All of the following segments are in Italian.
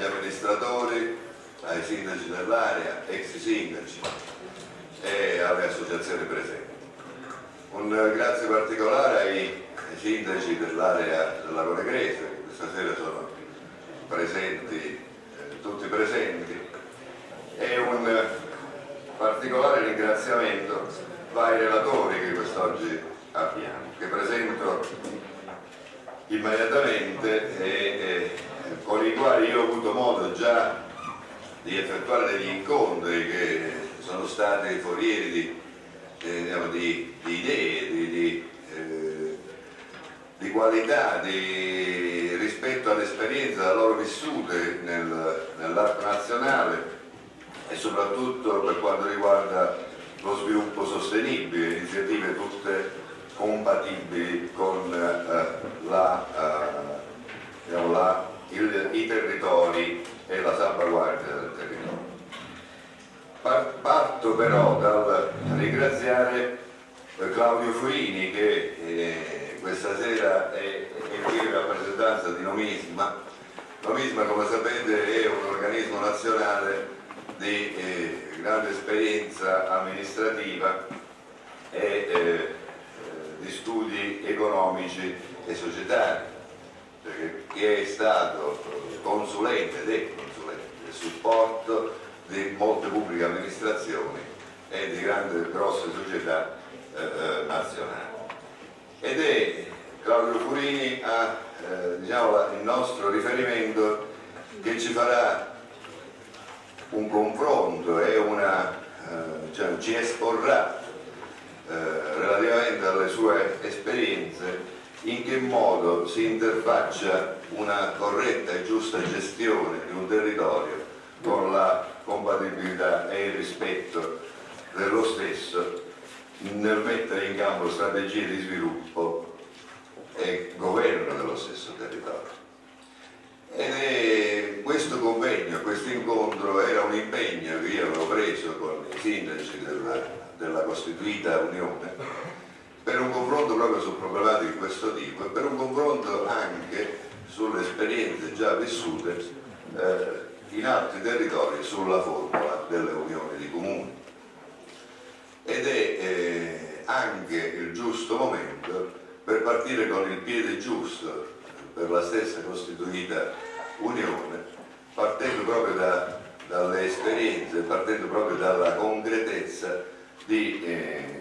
agli amministratori, ai sindaci dell'area, ex sindaci e alle associazioni presenti. Un grazie particolare ai, sindaci dell'area della Conegrese, che questa sera sono presenti, eh, tutti presenti, e un particolare ringraziamento va ai relatori che quest'oggi abbiamo, che presento immediatamente e, e con i quali io ho avuto modo già di effettuare degli incontri che sono stati forieri di, eh, diciamo, di, di idee, di, eh, di qualità, di, rispetto all'esperienza da loro vissute nel, nell'arco nazionale e soprattutto per quanto riguarda lo sviluppo sostenibile, iniziative tutte compatibili con eh, la, eh, diciamo, la, il, i territori e la salvaguardia del territorio. Parto però dal ringraziare eh, Claudio Furini che eh, questa sera è, è qui in rappresentanza di Nomisma. Nomisma come sapete è un organismo nazionale di eh, grande esperienza amministrativa e eh, di studi economici e societari, perché che è stato consulente ed è consulente del supporto di molte pubbliche amministrazioni e di grandi grosse società eh, eh nazionali. Ed è Claudio Furini a, eh, diciamo, il nostro riferimento che ci farà un confronto e una, eh, cioè, ci esporrà eh, relativamente alle sue esperienze in che modo si interfaccia una corretta e giusta gestione di un territorio con la compatibilità e il rispetto dello stesso nel mettere in campo strategie di sviluppo e governo dello stesso territorio. Ed è questo convegno, questo incontro era un impegno che io avevo preso con i sindaci della della costituita Unione per un confronto proprio su problematiche di questo tipo e per un confronto anche sulle esperienze già vissute eh, in altri territori sulla formula delle unioni di comuni. Ed è eh, anche il giusto momento per partire con il piede giusto per la stessa costituita Unione, partendo proprio da, dalle esperienze, partendo proprio dalla concretezza di, eh,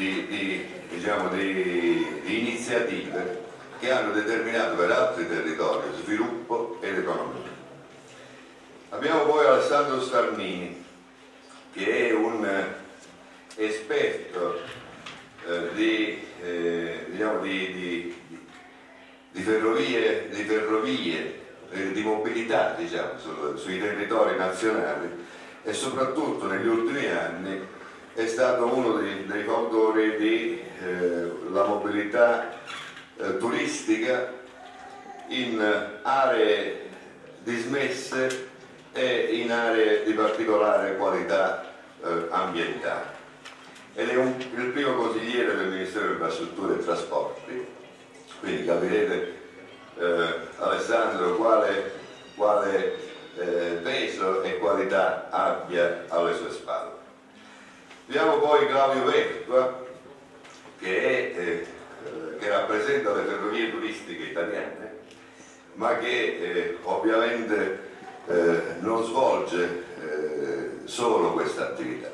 di, di, diciamo, di, iniziative che hanno determinato per altri territori sviluppo ed economia. Abbiamo poi Alessandro Starmini, che è un esperto eh, di, eh, diciamo di, ferrovie, di, ferrovie eh, di mobilità diciamo, su, sui territori nazionali e soprattutto negli ultimi anni è stato uno dei, dei fautori della eh, mobilità eh, turistica in aree dismesse e in aree di particolare qualità eh, ambientale. Ed è un, il primo consigliere del Ministero delle Infrastrutture e Trasporti, quindi capirete eh, Alessandro quale, quale eh, peso e qualità abbia alle sue spalle. Abbiamo poi Claudio Vertua che, è, eh, che rappresenta le ferrovie turistiche italiane ma che eh, ovviamente eh, non svolge eh, solo questa attività.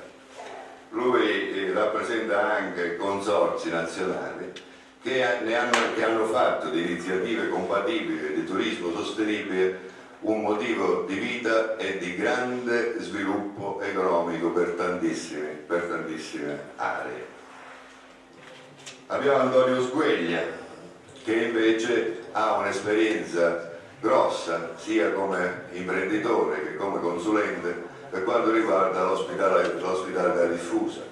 Lui eh, rappresenta anche consorzi nazionali che, hanno, che hanno fatto di iniziative compatibili di turismo sostenibile un motivo di vita e di grande sviluppo economico per tantissime, per tantissime aree. Abbiamo Antonio Sgueglia che invece ha un'esperienza grossa sia come imprenditore che come consulente per quanto riguarda l'ospitalità diffusa.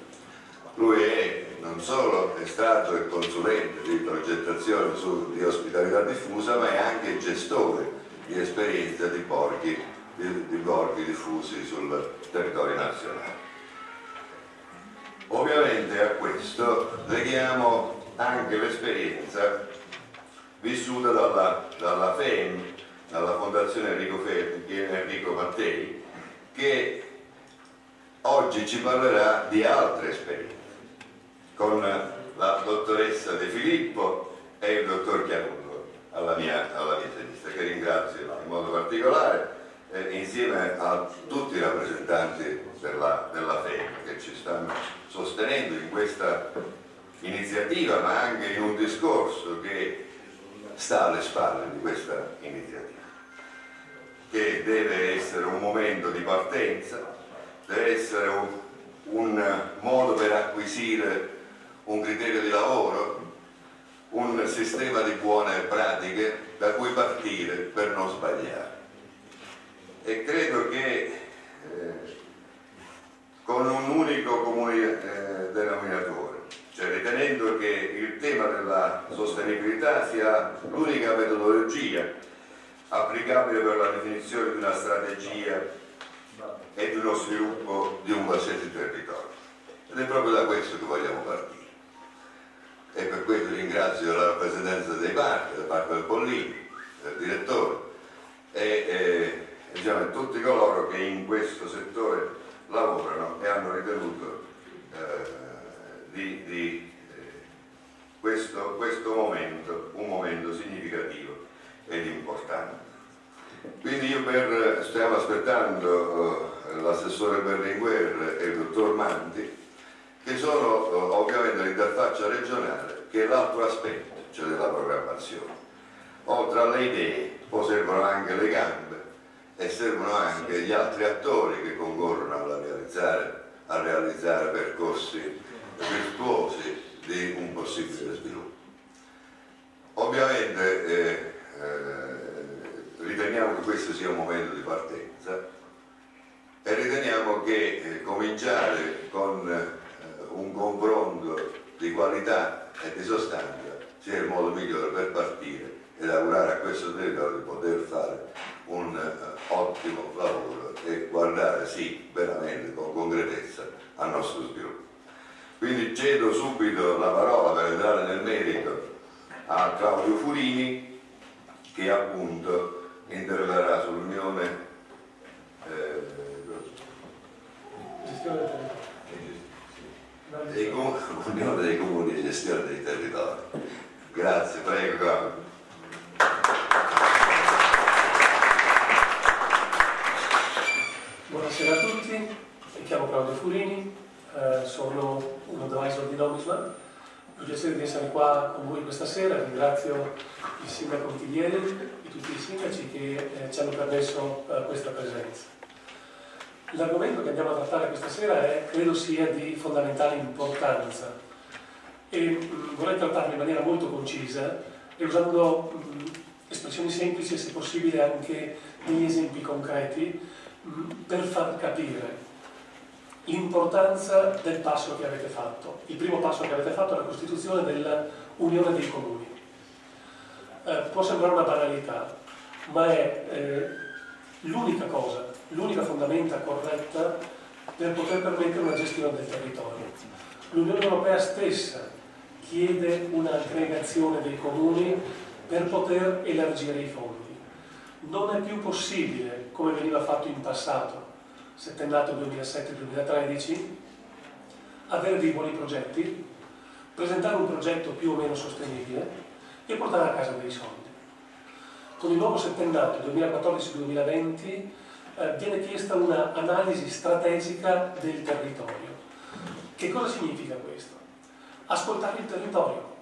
Lui è, non solo è stato consulente di progettazione su, di ospitalità diffusa ma è anche gestore di esperienza di borghi, di, di borghi diffusi sul territorio nazionale. Ovviamente a questo leghiamo anche l'esperienza vissuta dalla, dalla FEM, dalla Fondazione Enrico, Ferri, Enrico Mattei, che oggi ci parlerà di altre esperienze con la dottoressa De Filippo e il dottor Chiaruto alla mia, alla mia che ringrazio in modo particolare, eh, insieme a tutti i rappresentanti della, della FEM che ci stanno sostenendo in questa iniziativa, ma anche in un discorso che sta alle spalle di questa iniziativa, che deve essere un momento di partenza, deve essere un, un modo per acquisire un criterio di lavoro, un sistema di buone pratiche da cui partire per non sbagliare. E credo che eh, con un unico comune eh, denominatore, cioè ritenendo che il tema della sostenibilità sia l'unica metodologia applicabile per la definizione di una strategia e di uno sviluppo di un qualsiasi territorio. Ed è proprio da questo che vogliamo partire. E per questo ringrazio la rappresentanza dei parchi, da parte del Pollini, del direttore e, e diciamo, tutti coloro che in questo settore lavorano e hanno ritenuto eh, di, di eh, questo, questo momento un momento significativo ed importante. Quindi io per, stiamo aspettando uh, l'assessore Berlinguer e il dottor Manti che sono uh, ovviamente l'interfaccia regionale che è l'altro aspetto, cioè della programmazione. Oltre alle idee poi servono anche le gambe e servono anche gli altri attori che concorrono a realizzare, a realizzare percorsi virtuosi di un possibile sviluppo. Ovviamente eh, eh, riteniamo che questo sia un momento di partenza e riteniamo che eh, cominciare con eh, un confronto di qualità e di sostanza sia il modo migliore per partire ed augurare a questo territorio di poter fare un uh, ottimo lavoro e guardare sì veramente con concretezza al nostro sviluppo. Quindi cedo subito la parola per entrare nel merito a Claudio Furini che appunto interverrà sull'unione eh, dei, com dei comuni di gestione dei territori. Grazie, prego. Buonasera a tutti, mi chiamo Claudio Furini, eh, sono un advisor di Nomisman. Ho il piacere di essere qua con voi questa sera, ringrazio il sindaco Tiglieri e tutti i sindaci che eh, ci hanno permesso eh, questa presenza. L'argomento che andiamo a trattare questa sera è, credo sia di fondamentale importanza e mm, vorrei trattarlo in maniera molto concisa e usando mh, mm, espressioni semplici e se possibile anche degli esempi concreti mh, mm, per far capire l'importanza del passo che avete fatto. Il primo passo che avete fatto è la costituzione dell'Unione dei Comuni. Eh, può sembrare una banalità, ma è eh, l'unica cosa, l'unica fondamenta corretta per poter permettere una gestione del territorio. L'Unione Europea stessa chiede un'aggregazione dei comuni per poter elargire i fondi. Non è più possibile, come veniva fatto in passato, settennato 2007-2013, avere dei buoni progetti, presentare un progetto più o meno sostenibile e portare a casa dei soldi. Con il nuovo settennato 2014-2020 eh, viene chiesta un'analisi strategica del territorio. Che cosa significa questo? Ascoltare il territorio.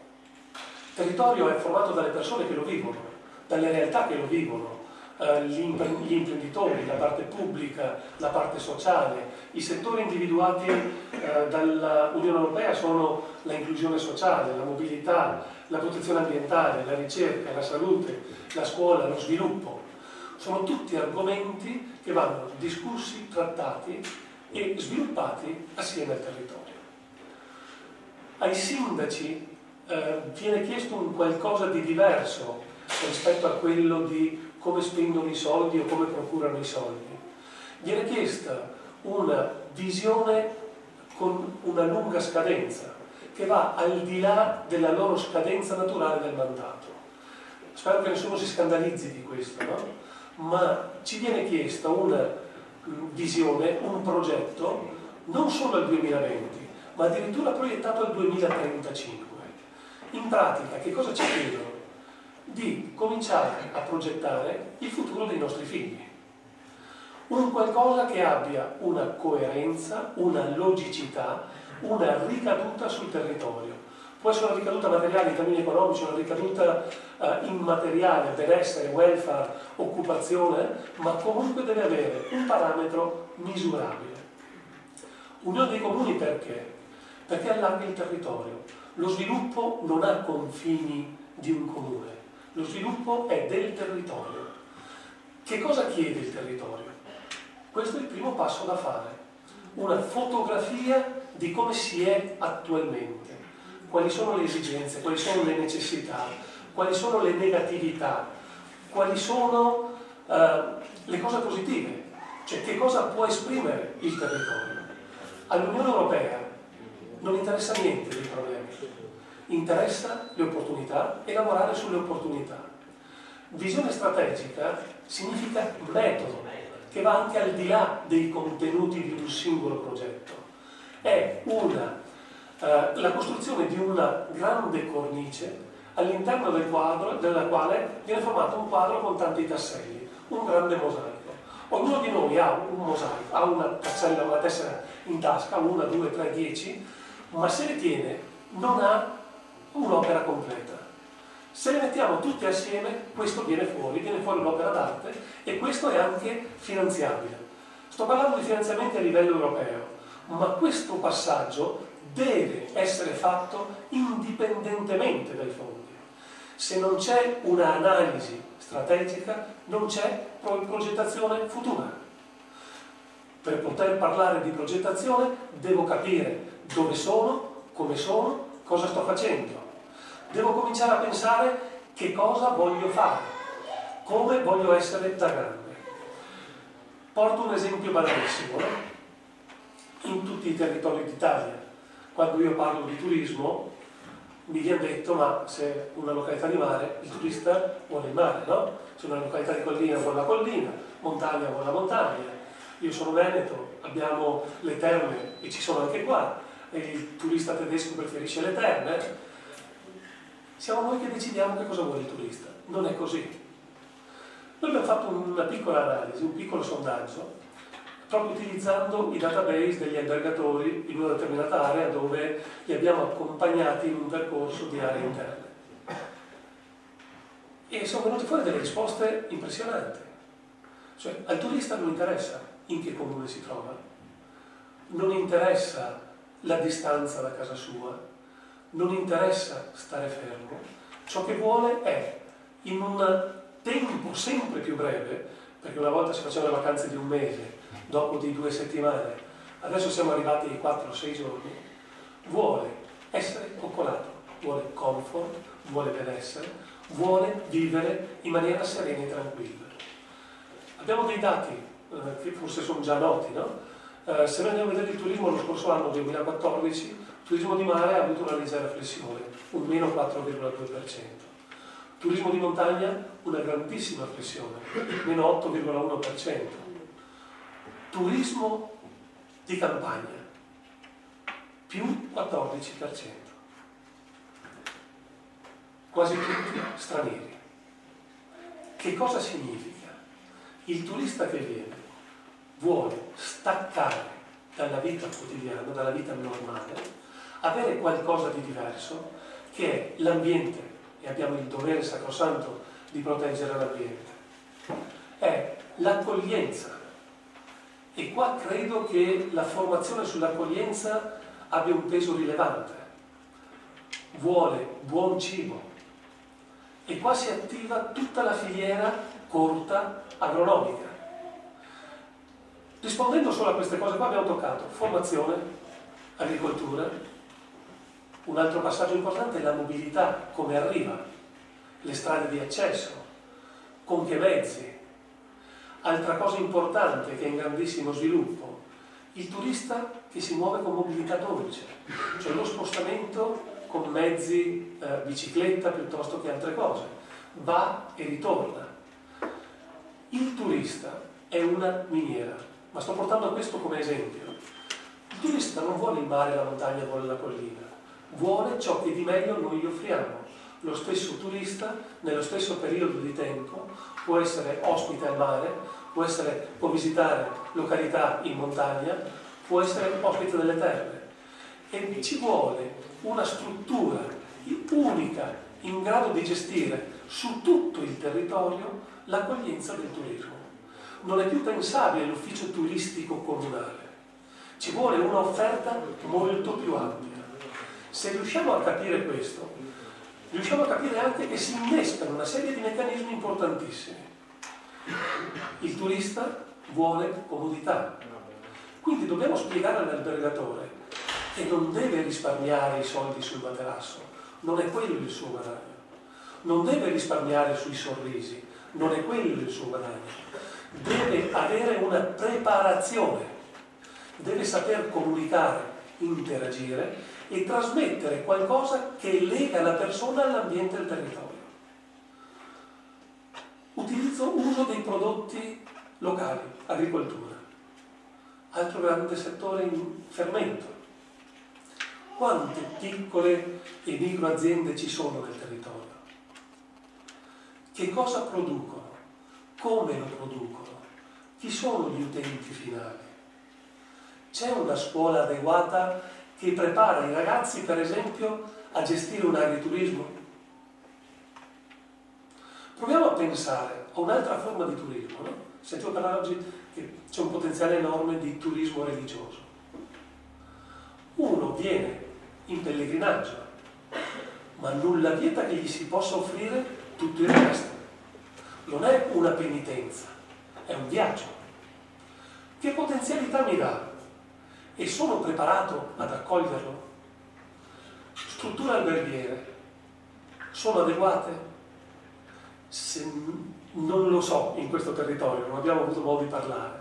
Il territorio è formato dalle persone che lo vivono, dalle realtà che lo vivono, eh, gli imprenditori, la parte pubblica, la parte sociale. I settori individuati eh, dall'Unione Europea sono la inclusione sociale, la mobilità, la protezione ambientale, la ricerca, la salute, la scuola, lo sviluppo. Sono tutti argomenti che vanno discussi, trattati e sviluppati assieme al territorio. Ai sindaci eh, viene chiesto un qualcosa di diverso rispetto a quello di come spendono i soldi o come procurano i soldi. Viene chiesta una visione con una lunga scadenza che va al di là della loro scadenza naturale del mandato. Spero che nessuno si scandalizzi di questo, no? Ma ci viene chiesta una mm, visione, un progetto non solo al 2020, ma addirittura proiettato al 2035. In pratica, che cosa ci chiedono? Di cominciare a progettare il futuro dei nostri figli. Un qualcosa che abbia una coerenza, una logicità, una ricaduta sul territorio. Può essere una ricaduta materiale in termini economici, una ricaduta uh, immateriale, benessere, welfare, occupazione, ma comunque deve avere un parametro misurabile. Unione dei comuni perché? Perché allarga il territorio. Lo sviluppo non ha confini di un comune, lo sviluppo è del territorio. Che cosa chiede il territorio? Questo è il primo passo da fare, una fotografia di come si è attualmente, quali sono le esigenze, quali sono le necessità, quali sono le negatività, quali sono uh, le cose positive, cioè che cosa può esprimere il territorio. All'Unione Europea non interessa niente dei problemi, interessa le opportunità e lavorare sulle opportunità. Visione strategica significa metodo, che va anche al di là dei contenuti di un singolo progetto. È una, uh, la costruzione di una grande cornice all'interno del quadro, della quale viene formato un quadro con tanti tasselli, un grande mosaico. Ognuno di noi ha un mosaico, ha una tassella, una tessera in tasca, una, due, tre, dieci, ma se le tiene non ha un'opera completa. Se le mettiamo tutte assieme, questo viene fuori, viene fuori un'opera d'arte e questo è anche finanziabile. Sto parlando di finanziamenti a livello europeo, ma questo passaggio deve essere fatto indipendentemente dai fondi. Se non c'è un'analisi strategica, non c'è progettazione futura. Per poter parlare di progettazione devo capire dove sono, come sono, cosa sto facendo. Devo cominciare a pensare che cosa voglio fare, come voglio essere da grande. Porto un esempio banalissimo. No? In tutti i territori d'Italia, quando io parlo di turismo, mi viene detto ma se una località di mare, il turista vuole il mare, no? Se una località di collina vuole la collina, montagna vuole la montagna, io sono veneto, abbiamo le terme e ci sono anche qua, e il turista tedesco preferisce le terme. Siamo noi che decidiamo che cosa vuole il turista, non è così. Noi abbiamo fatto una piccola analisi, un piccolo sondaggio, proprio utilizzando i database degli albergatori in una determinata area dove li abbiamo accompagnati in un percorso di aree interne. E sono venute fuori delle risposte impressionanti. Cioè, al turista non interessa in che comune si trova. Non interessa la distanza da casa sua, non interessa stare fermo. Ciò che vuole è, in un tempo sempre più breve, perché una volta si facevano le vacanze di un mese, dopo di due settimane, adesso siamo arrivati ai 4-6 giorni, vuole essere coccolato, vuole comfort, vuole benessere, vuole vivere in maniera serena e tranquilla. Abbiamo dei dati eh, che forse sono già noti, no? Eh, se noi andiamo a vedere il turismo lo scorso anno 2014, il turismo di mare ha avuto una leggera flessione, un meno 4,2%. Turismo di montagna una grandissima flessione, meno 8,1%. Turismo di campagna, più 14%. Quasi tutti stranieri. Che cosa significa? Il turista che viene vuole staccare dalla vita quotidiana, dalla vita normale, avere qualcosa di diverso che è l'ambiente, e abbiamo il dovere sacrosanto di proteggere l'ambiente, è l'accoglienza. E qua credo che la formazione sull'accoglienza abbia un peso rilevante. Vuole buon cibo. E qua si attiva tutta la filiera corta agronomica Rispondendo solo a queste cose qua abbiamo toccato formazione, agricoltura, un altro passaggio importante è la mobilità, come arriva, le strade di accesso, con che mezzi. Altra cosa importante che è in grandissimo sviluppo, il turista che si muove con mobilità dolce, cioè lo spostamento con mezzi, eh, bicicletta piuttosto che altre cose, va e ritorna Il turista è una miniera, ma sto portando questo come esempio. Il turista non vuole il mare, la montagna, vuole la collina, vuole ciò che di meglio noi gli offriamo. Lo stesso turista, nello stesso periodo di tempo, può essere ospite al mare, può, essere, può visitare località in montagna, può essere ospite delle terre. E ci vuole una struttura unica in grado di gestire su tutto il territorio l'accoglienza del turismo. Non è più pensabile l'ufficio turistico comunale, ci vuole un'offerta molto più ampia. Se riusciamo a capire questo, riusciamo a capire anche che si innescano una serie di meccanismi importantissimi. Il turista vuole comodità, quindi dobbiamo spiegare all'albergatore che non deve risparmiare i soldi sul materasso, non è quello il suo guadagno. Non deve risparmiare sui sorrisi, non è quello il suo guadagno. Deve avere una preparazione, deve saper comunicare, interagire e trasmettere qualcosa che lega la persona all'ambiente e al territorio. Utilizzo, uso dei prodotti locali, agricoltura. Altro grande settore in fermento. Quante piccole e micro aziende ci sono nel territorio? Che cosa producono? Come lo producono? Chi sono gli utenti finali? C'è una scuola adeguata che prepara i ragazzi, per esempio, a gestire un agriturismo? Proviamo a pensare a un'altra forma di turismo. No? Sentivo parlare oggi che c'è un potenziale enorme di turismo religioso. Uno viene in pellegrinaggio, ma nulla vieta che gli si possa offrire tutto il resto. Non è una penitenza, è un viaggio. Che potenzialità mi dà? E sono preparato ad accoglierlo? Strutture alberghiere sono adeguate? Se non lo so in questo territorio, non abbiamo avuto modo di parlare,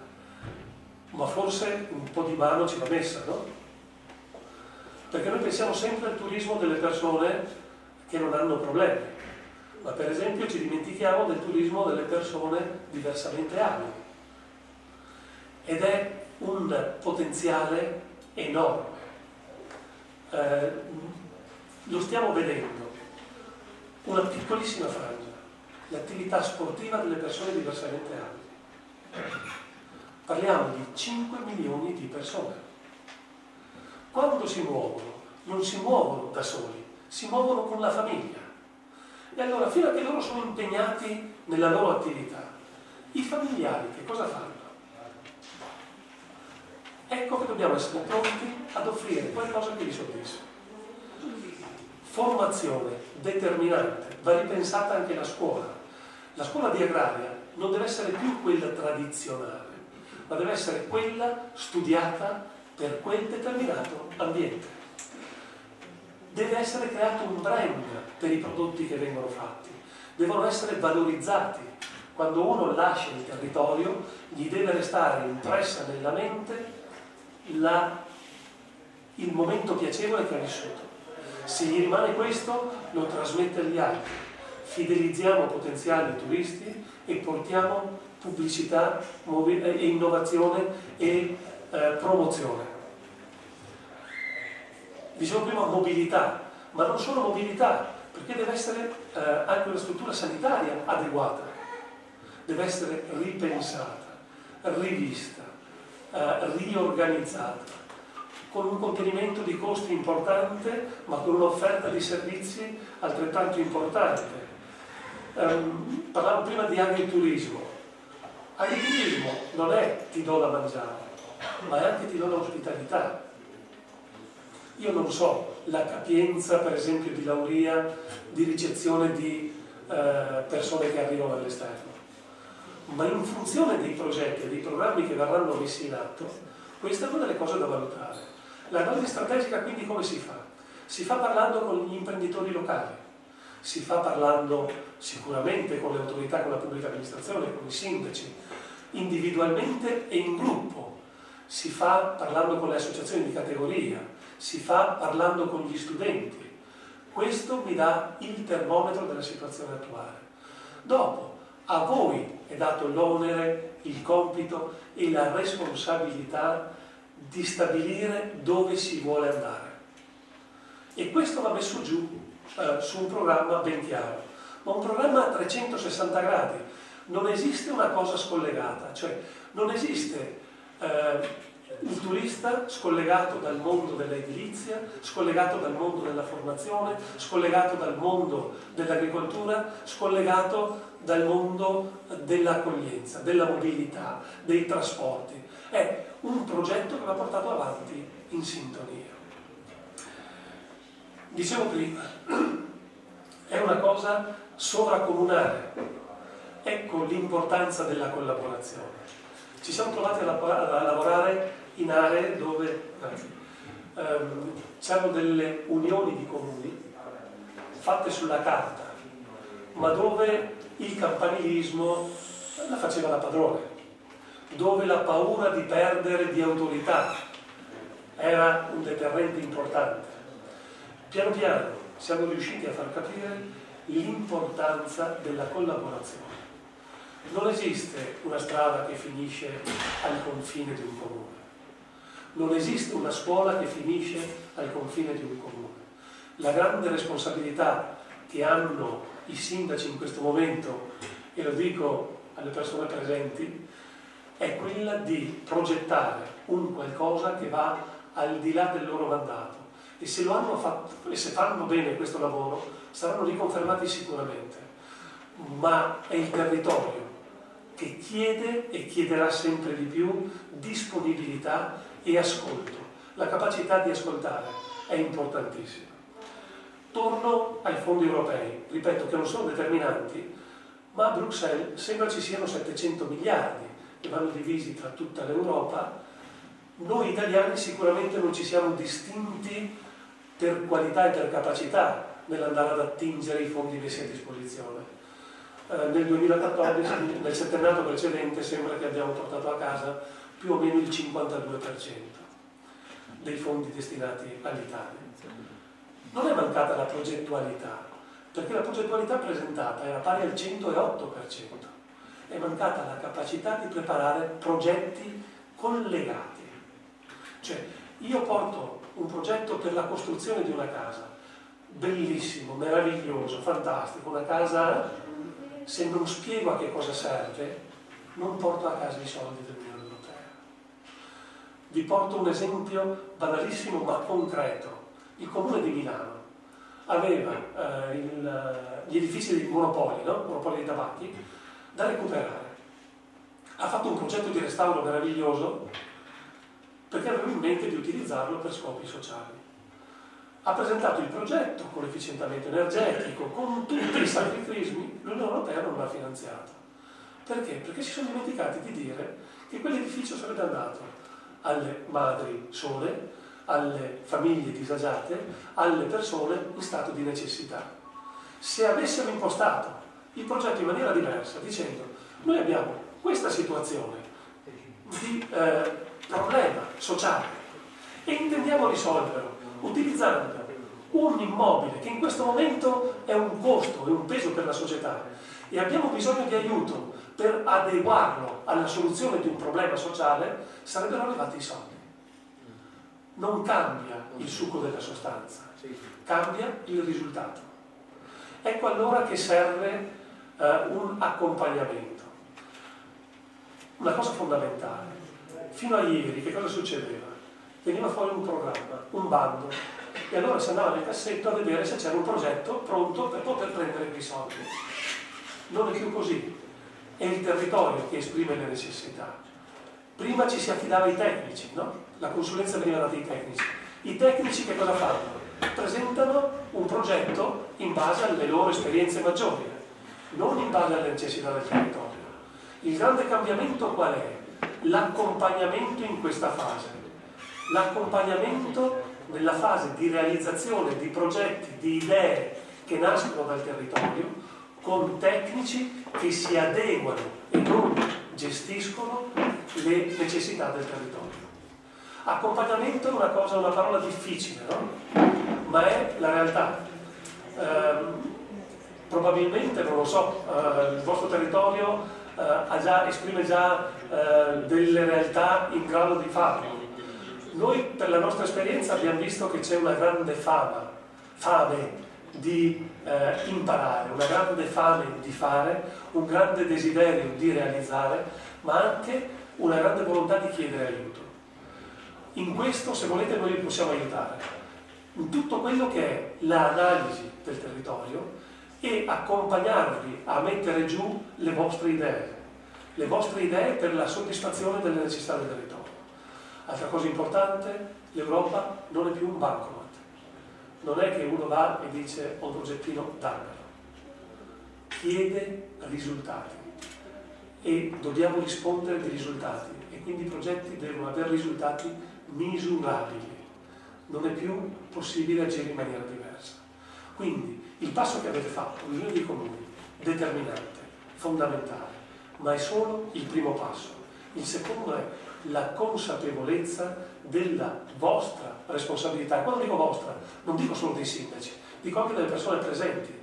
ma forse un po' di mano ci va messa, no? Perché noi pensiamo sempre al turismo delle persone che non hanno problemi, ma per esempio ci dimentichiamo del turismo delle persone diversamente abili. Ed è un potenziale enorme. Eh, lo stiamo vedendo, una piccolissima frangia l'attività sportiva delle persone diversamente abili. Parliamo di 5 milioni di persone. Quando si muovono, non si muovono da soli, si muovono con la famiglia. E allora, fino a che loro sono impegnati nella loro attività, i familiari che cosa fanno? Ecco che dobbiamo essere pronti ad offrire qualcosa che li soddisfa. Formazione determinante, va ripensata anche la scuola. La scuola di agraria non deve essere più quella tradizionale, ma deve essere quella studiata per quel determinato ambiente. Deve essere creato un brand per i prodotti che vengono fatti, devono essere valorizzati. Quando uno lascia il territorio gli deve restare impressa nella mente la, il momento piacevole che ha vissuto. Se gli rimane questo, lo trasmette agli altri fidelizziamo potenziali turisti e portiamo pubblicità e innovazione e eh, promozione. Dicevo prima mobilità, ma non solo mobilità, perché deve essere eh, anche una struttura sanitaria adeguata, deve essere ripensata, rivista, eh, riorganizzata, con un contenimento di costi importante, ma con un'offerta di servizi altrettanto importante Um, parlavo prima di agriturismo. Agriturismo non è ti do da mangiare, ma è anche ti do l'ospitalità. Io non so la capienza, per esempio, di Lauria di ricezione di eh, persone che arrivano dall'esterno, ma in funzione dei progetti e dei programmi che verranno messi in atto, questa è una delle cose da valutare. L'analisi strategica quindi come si fa? Si fa parlando con gli imprenditori locali si fa parlando sicuramente con le autorità, con la pubblica amministrazione, con i sindaci, individualmente e in gruppo, si fa parlando con le associazioni di categoria, si fa parlando con gli studenti. Questo mi dà il termometro della situazione attuale. Dopo, a voi è dato l'onere, il compito e la responsabilità di stabilire dove si vuole andare. E questo va messo giù eh, su un programma ben chiaro, ma un programma a 360 gradi. Non esiste una cosa scollegata, cioè non esiste eh, il turista scollegato dal mondo dell'edilizia, scollegato dal mondo della formazione, scollegato dal mondo dell'agricoltura, scollegato dal mondo dell'accoglienza, della mobilità, dei trasporti. È un progetto che va portato avanti in sintonia. Dicevo prima, è una cosa sovracomunale. Ecco l'importanza della collaborazione. Ci siamo trovati a lavorare in aree dove ehm, c'erano delle unioni di comuni fatte sulla carta, ma dove il campanilismo la faceva da padrone, dove la paura di perdere di autorità era un deterrente importante. Piano piano siamo riusciti a far capire l'importanza della collaborazione. Non esiste una strada che finisce al confine di un comune non esiste una scuola che finisce al confine di un comune. La grande responsabilità che hanno i sindaci in questo momento, e lo dico alle persone presenti, è quella di progettare un qualcosa che va al di là del loro mandato. E se, fatto, e se fanno bene questo lavoro, saranno riconfermati sicuramente. Ma è il territorio che chiede e chiederà sempre di più disponibilità e ascolto. La capacità di ascoltare è importantissima. Torno ai fondi europei, ripeto che non sono determinanti, ma a Bruxelles sembra ci siano 700 miliardi che vanno divisi tra tutta l'Europa. Noi italiani sicuramente non ci siamo distinti per qualità e per capacità nell'andare ad attingere i fondi messi a disposizione. Eh, nel 2014, nel settennato precedente, sembra che abbiamo portato a casa più o meno il 52% dei fondi destinati all'Italia. Non è mancata la progettualità, perché la progettualità presentata era pari al 108%, è mancata la capacità di preparare progetti collegati. Cioè, io porto un progetto per la costruzione di una casa, bellissimo, meraviglioso, fantastico, una casa, se non spiego a che cosa serve, non porto a casa i soldi del vi porto un esempio banalissimo ma concreto. Il comune di Milano aveva eh, il, gli edifici dei monopoli, no? monopoli dei tabacchi, da recuperare. Ha fatto un progetto di restauro meraviglioso perché aveva in mente di utilizzarlo per scopi sociali. Ha presentato il progetto con l'efficientamento energetico, con tutti i sacrifici, l'Unione Europea non l'ha finanziato. Perché? Perché si sono dimenticati di dire che quell'edificio sarebbe andato alle madri sole, alle famiglie disagiate, alle persone in stato di necessità. Se avessero impostato il progetto in maniera diversa, dicendo noi abbiamo questa situazione di eh, problema sociale e intendiamo risolverlo utilizzando un immobile che in questo momento è un costo, è un peso per la società e abbiamo bisogno di aiuto per adeguarlo alla soluzione di un problema sociale, sarebbero arrivati i soldi. Non cambia il succo della sostanza, cambia il risultato. Ecco allora che serve eh, un accompagnamento. Una cosa fondamentale. Fino a ieri che cosa succedeva? Veniva fuori un programma, un bando, e allora si andava nel cassetto a vedere se c'era un progetto pronto per poter prendere quei soldi. Non è più così è il territorio che esprime le necessità. Prima ci si affidava ai tecnici, no? la consulenza veniva data ai tecnici. I tecnici che cosa fanno? Presentano un progetto in base alle loro esperienze maggiori, non in base alle necessità del territorio. Il grande cambiamento qual è? L'accompagnamento in questa fase. L'accompagnamento nella fase di realizzazione di progetti, di idee che nascono dal territorio, con tecnici che si adeguano e non gestiscono le necessità del territorio. Accompagnamento è una cosa, una parola difficile, no? Ma è la realtà. Eh, probabilmente, non lo so, eh, il vostro territorio eh, già, esprime già eh, delle realtà in grado di farlo. Noi per la nostra esperienza abbiamo visto che c'è una grande fama, fame di eh, imparare, una grande fame di fare, un grande desiderio di realizzare, ma anche una grande volontà di chiedere aiuto. In questo, se volete, noi possiamo aiutare. In tutto quello che è l'analisi del territorio e accompagnarvi a mettere giù le vostre idee, le vostre idee per la soddisfazione delle necessità del territorio. Altra cosa importante, l'Europa non è più un bancomat. Non è che uno va e dice ho un progettino, dammelo. Chiede risultati e dobbiamo rispondere dei risultati e quindi i progetti devono avere risultati misurabili. Non è più possibile agire in maniera diversa. Quindi il passo che avete fatto, l'unione dei comuni, determinante, fondamentale, ma è solo il primo passo. Il secondo è la consapevolezza della vostra responsabilità. Quando dico vostra, non dico solo dei sindaci, dico anche delle persone presenti,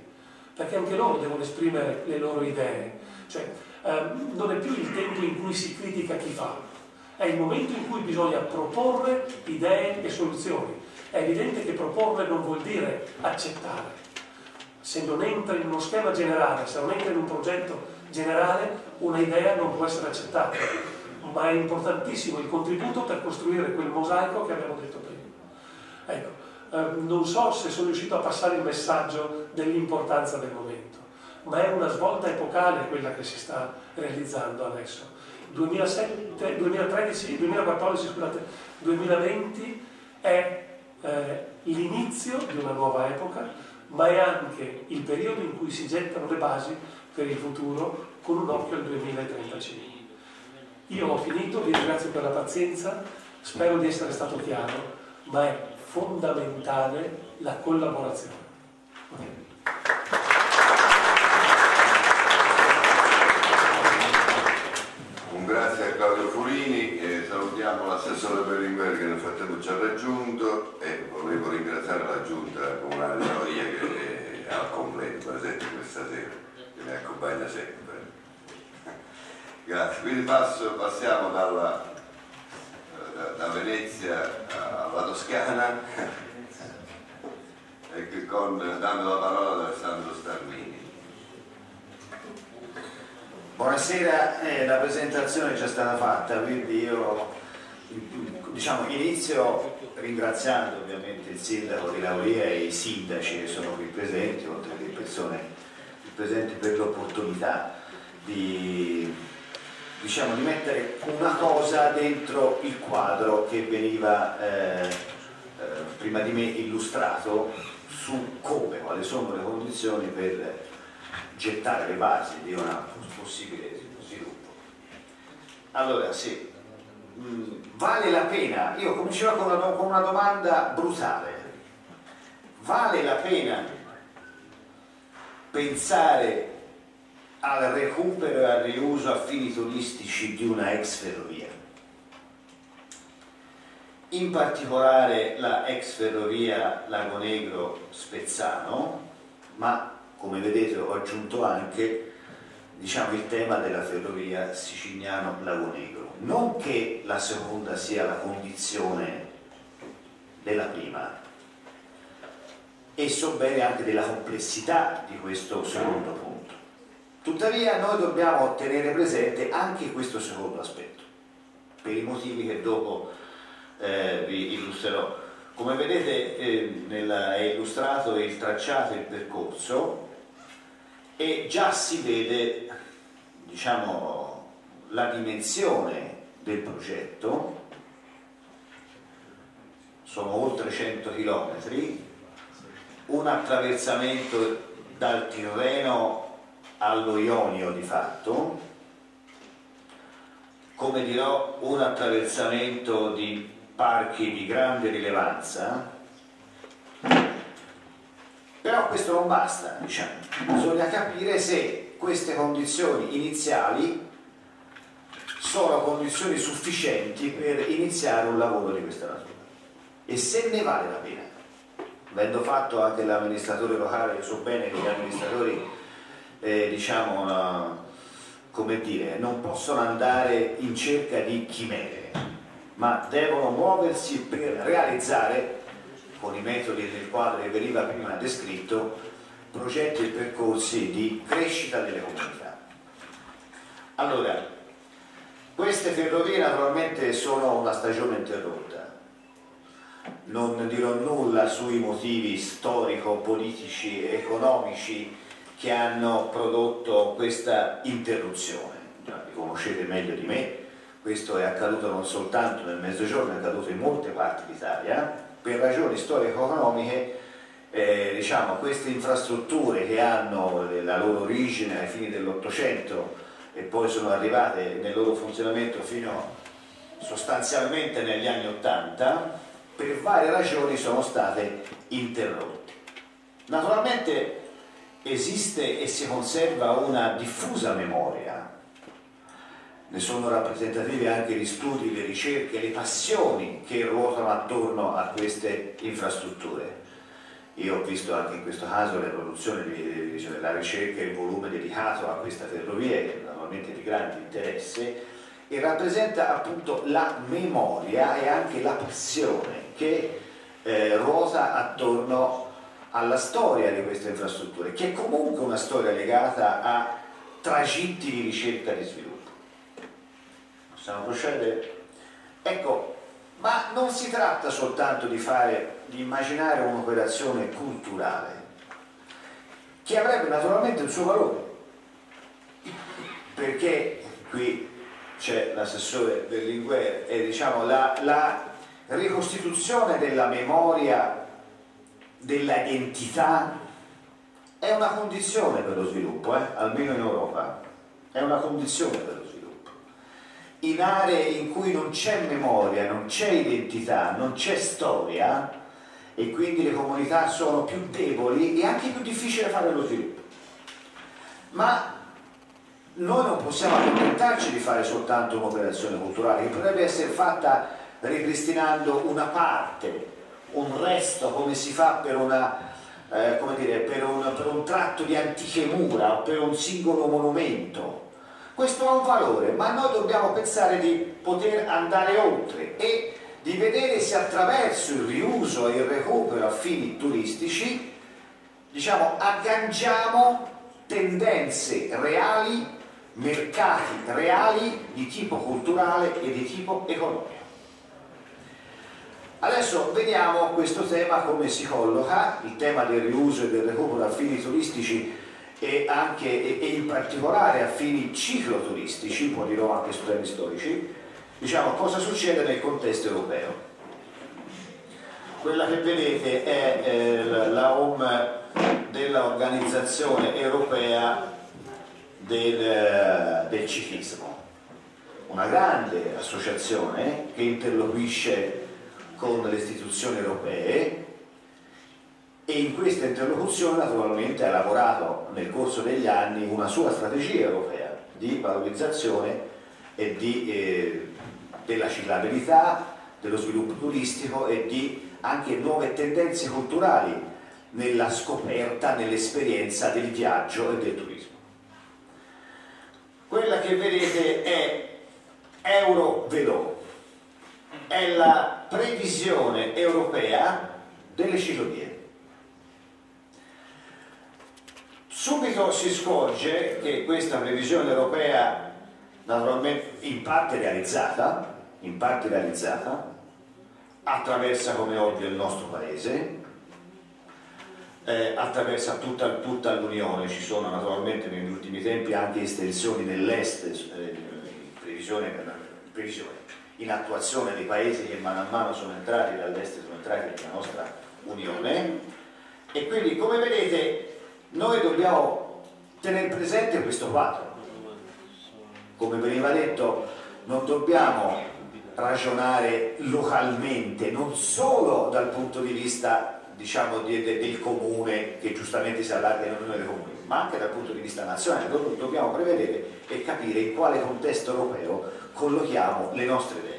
perché anche loro devono esprimere le loro idee. Cioè, ehm, non è più il tempo in cui si critica chi fa, è il momento in cui bisogna proporre idee e soluzioni. È evidente che proporre non vuol dire accettare. Se non entra in uno schema generale, se non entra in un progetto generale, una idea non può essere accettata ma è importantissimo il contributo per costruire quel mosaico che abbiamo detto prima. Ecco, eh, non so se sono riuscito a passare il messaggio dell'importanza del momento, ma è una svolta epocale quella che si sta realizzando adesso. 2007, 2013, 2014, scusate, 2020 è eh, l'inizio di una nuova epoca, ma è anche il periodo in cui si gettano le basi per il futuro con un occhio al 2035. Io ho finito, vi ringrazio per la pazienza, spero di essere stato chiaro, ma è fondamentale la collaborazione. Un grazie a Claudio Furini, eh, salutiamo l'assessore Berlinguer che nel frattempo ci ha raggiunto e volevo ringraziare la giunta comunale di Noia che è al completo presente questa sera, che mi accompagna sempre. Grazie, quindi passo, passiamo dalla, da, da, Venezia alla Toscana con, dando la parola ad Alessandro Starmini. Buonasera, eh, la presentazione è già stata fatta, quindi io diciamo, inizio ringraziando ovviamente il sindaco di Lauria e i sindaci che sono qui presenti, oltre che persone presenti per l'opportunità di diciamo, di mettere una cosa dentro il quadro che veniva eh, eh, prima di me illustrato su come, quali sono le condizioni per gettare le basi di un possibile sviluppo. Allora sì, mm, vale la pena, io comincerò con una, con una domanda brutale, vale la pena pensare al recupero e al riuso a fini turistici di una ex ferrovia. In particolare la ex ferrovia Lago Negro Spezzano, ma come vedete ho aggiunto anche diciamo, il tema della ferrovia Siciliano Lago Negro. Non che la seconda sia la condizione della prima, e so bene anche della complessità di questo secondo punto Tuttavia noi dobbiamo tenere presente anche questo secondo aspetto, per i motivi che dopo eh, vi illustrerò. Come vedete eh, nella, è illustrato il tracciato e il percorso e già si vede diciamo, la dimensione del progetto, sono oltre 100 km, un attraversamento dal Tirreno allo Ionio di fatto, come dirò un attraversamento di parchi di grande rilevanza, però questo non basta, diciamo. bisogna capire se queste condizioni iniziali sono condizioni sufficienti per iniziare un lavoro di questa natura e se ne vale la pena. Avendo fatto anche l'amministratore locale, io so bene che gli amministratori eh, diciamo una, come dire, non possono andare in cerca di chimere, ma devono muoversi per realizzare, con i metodi del che veniva prima descritto, progetti e percorsi di crescita delle comunità. Allora, queste ferrovie naturalmente sono una stagione interrotta. Non dirò nulla sui motivi storico-politici e economici che hanno prodotto questa interruzione. Li conoscete meglio di me, questo è accaduto non soltanto nel Mezzogiorno, è accaduto in molte parti d'Italia, per ragioni storico-economiche eh, diciamo, queste infrastrutture che hanno la loro origine ai fini dell'Ottocento e poi sono arrivate nel loro funzionamento fino sostanzialmente negli anni Ottanta, per varie ragioni sono state interrotte. Naturalmente esiste e si conserva una diffusa memoria, ne sono rappresentativi anche gli studi, le ricerche, le passioni che ruotano attorno a queste infrastrutture. Io ho visto anche in questo caso l'evoluzione della ricerca e il volume dedicato a questa ferrovia, che è naturalmente di grande interesse, e rappresenta appunto la memoria e anche la passione che eh, ruota attorno alla storia di queste infrastrutture, che è comunque una storia legata a tragitti di ricerca e di sviluppo. Possiamo procedere? Ecco, ma non si tratta soltanto di, fare, di immaginare un'operazione culturale, che avrebbe naturalmente il suo valore, perché qui c'è l'assessore Berlinguer e diciamo la, la ricostituzione della memoria della identità è una condizione per lo sviluppo, eh? almeno in Europa, è una condizione per lo sviluppo. In aree in cui non c'è memoria, non c'è identità, non c'è storia e quindi le comunità sono più deboli, è anche più difficile fare lo sviluppo. Ma noi non possiamo accontentarci di fare soltanto un'operazione culturale che potrebbe essere fatta ripristinando una parte un resto come si fa per, una, eh, dire, per, un, per un tratto di antiche mura o per un singolo monumento. Questo ha un valore, ma noi dobbiamo pensare di poter andare oltre e di vedere se attraverso il riuso e il recupero a fini turistici diciamo, agganciamo tendenze reali, mercati reali di tipo culturale e di tipo economico. Adesso vediamo questo tema come si colloca, il tema del riuso e del recupero a fini turistici e, anche, e in particolare a fini cicloturistici, poi dirò anche su temi storici, diciamo cosa succede nel contesto europeo. Quella che vedete è eh, la home dell'Organizzazione Europea del, del Ciclismo, una grande associazione che interloquisce con le istituzioni europee e in questa interlocuzione naturalmente ha lavorato nel corso degli anni una sua strategia europea di valorizzazione e di, eh, della ciclabilità, dello sviluppo turistico e di anche nuove tendenze culturali nella scoperta, nell'esperienza del viaggio e del turismo. Quella che vedete è Eurovelo, è la previsione europea delle ciclovie. Subito si scorge che questa previsione europea, naturalmente in parte realizzata, in parte realizzata, attraversa come ovvio il nostro paese, eh, attraversa tutta, tutta l'Unione, ci sono naturalmente negli ultimi tempi anche estensioni nell'est, eh, previsione, previsione in attuazione dei paesi che mano a mano sono entrati dall'est, sono entrati nella nostra Unione e quindi come vedete noi dobbiamo tenere presente questo quadro. Come veniva detto, non dobbiamo ragionare localmente, non solo dal punto di vista diciamo, di, de, del comune che giustamente si allarga in unione dei comuni, ma anche dal punto di vista nazionale, dobbiamo prevedere e capire in quale contesto europeo collochiamo le nostre idee.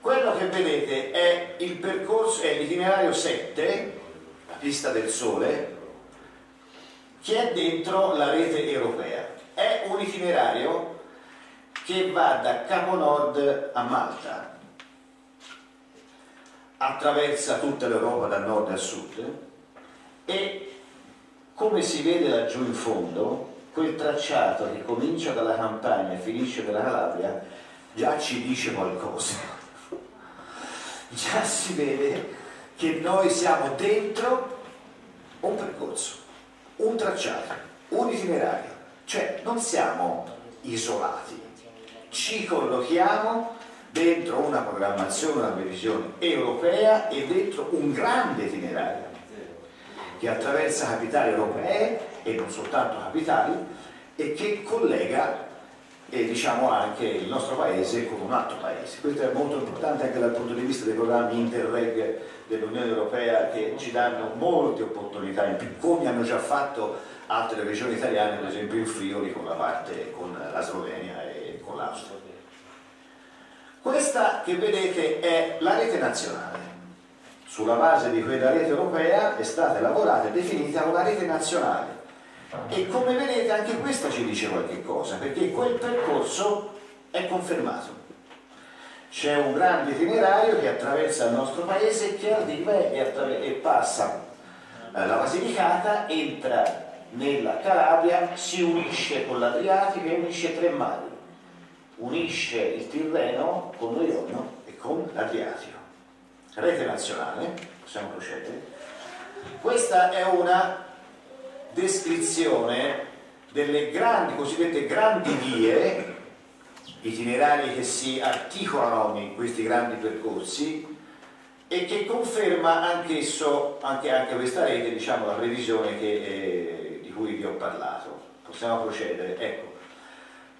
Quello che vedete è il percorso, è l'itinerario 7, la pista del sole, che è dentro la rete europea. È un itinerario che va da Capo Nord a Malta, attraversa tutta l'Europa da nord a sud e come si vede laggiù in fondo, quel tracciato che comincia dalla campagna e finisce dalla Calabria già ci dice qualcosa. Già si vede che noi siamo dentro un percorso, un tracciato, un itinerario, cioè non siamo isolati, ci collochiamo dentro una programmazione, una previsione europea e dentro un grande itinerario che attraversa capitali europee e non soltanto capitali e che collega e diciamo anche il nostro paese con un altro paese. Questo è molto importante anche dal punto di vista dei programmi Interreg dell'Unione Europea che ci danno molte opportunità in più, come hanno già fatto altre regioni italiane, per esempio in Friuli con la parte con la Slovenia e con l'Austria. Questa che vedete è la rete nazionale. Sulla base di quella rete europea è stata elaborata e definita una rete nazionale e come vedete anche questa ci dice qualche cosa, perché quel percorso è confermato. C'è un grande itinerario che attraversa il nostro paese, che arriva e, e passa eh, la Basilicata, entra nella Calabria, si unisce con l'Adriatico e unisce tre mari. Unisce il Tirreno con lo Ionio e con l'Adriatico. Rete nazionale, possiamo procedere. Questa è una descrizione delle grandi, cosiddette grandi vie, itinerari che si articolano in questi grandi percorsi e che conferma anch'esso, anche, anche questa rete, diciamo, la previsione che, eh, di cui vi ho parlato. Possiamo procedere. Ecco.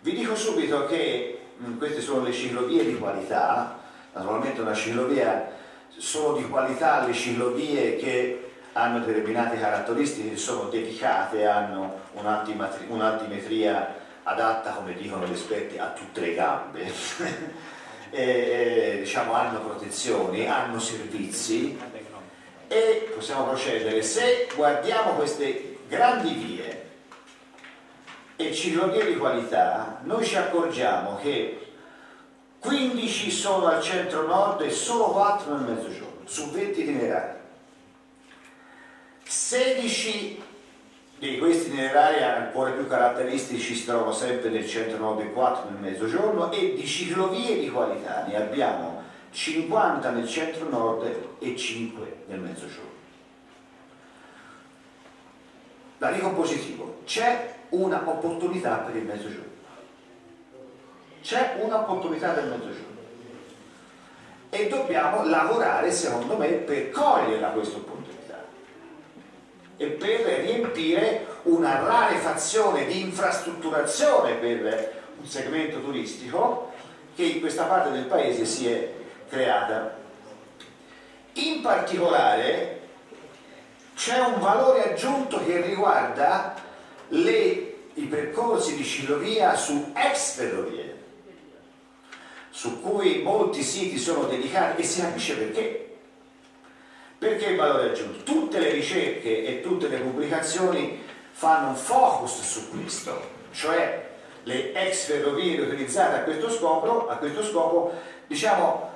Vi dico subito che mh, queste sono le ciclovie di qualità, naturalmente una ciclovia sono di qualità le ciclovie che hanno determinate caratteristiche che sono dedicate, hanno un'altimetria adatta, come dicono gli esperti, a tutte le gambe, e, diciamo, hanno protezioni, hanno servizi e possiamo procedere. Se guardiamo queste grandi vie e ciclovie di qualità, noi ci accorgiamo che 15 sono al centro-nord e solo 4 nel mezzogiorno, su 20 itinerari 16 di questi itinerari ancora più caratteristici si trovano sempre nel centro-nord e 4 nel mezzogiorno e di ciclovie di qualità ne abbiamo 50 nel centro-nord e 5 nel mezzogiorno. La dico positivo, c'è un'opportunità per il mezzogiorno. C'è un'opportunità il mezzogiorno. E dobbiamo lavorare, secondo me, per coglierla questa opportunità e per riempire una rarefazione di infrastrutturazione per un segmento turistico che in questa parte del paese si è creata. In particolare c'è un valore aggiunto che riguarda le, i percorsi di ciclovia su ex ferrovie, su cui molti siti sono dedicati e si capisce perché perché il valore aggiunto? Tutte le ricerche e tutte le pubblicazioni fanno un focus su questo, cioè le ex ferrovie utilizzate a questo scopo, a questo scopo diciamo,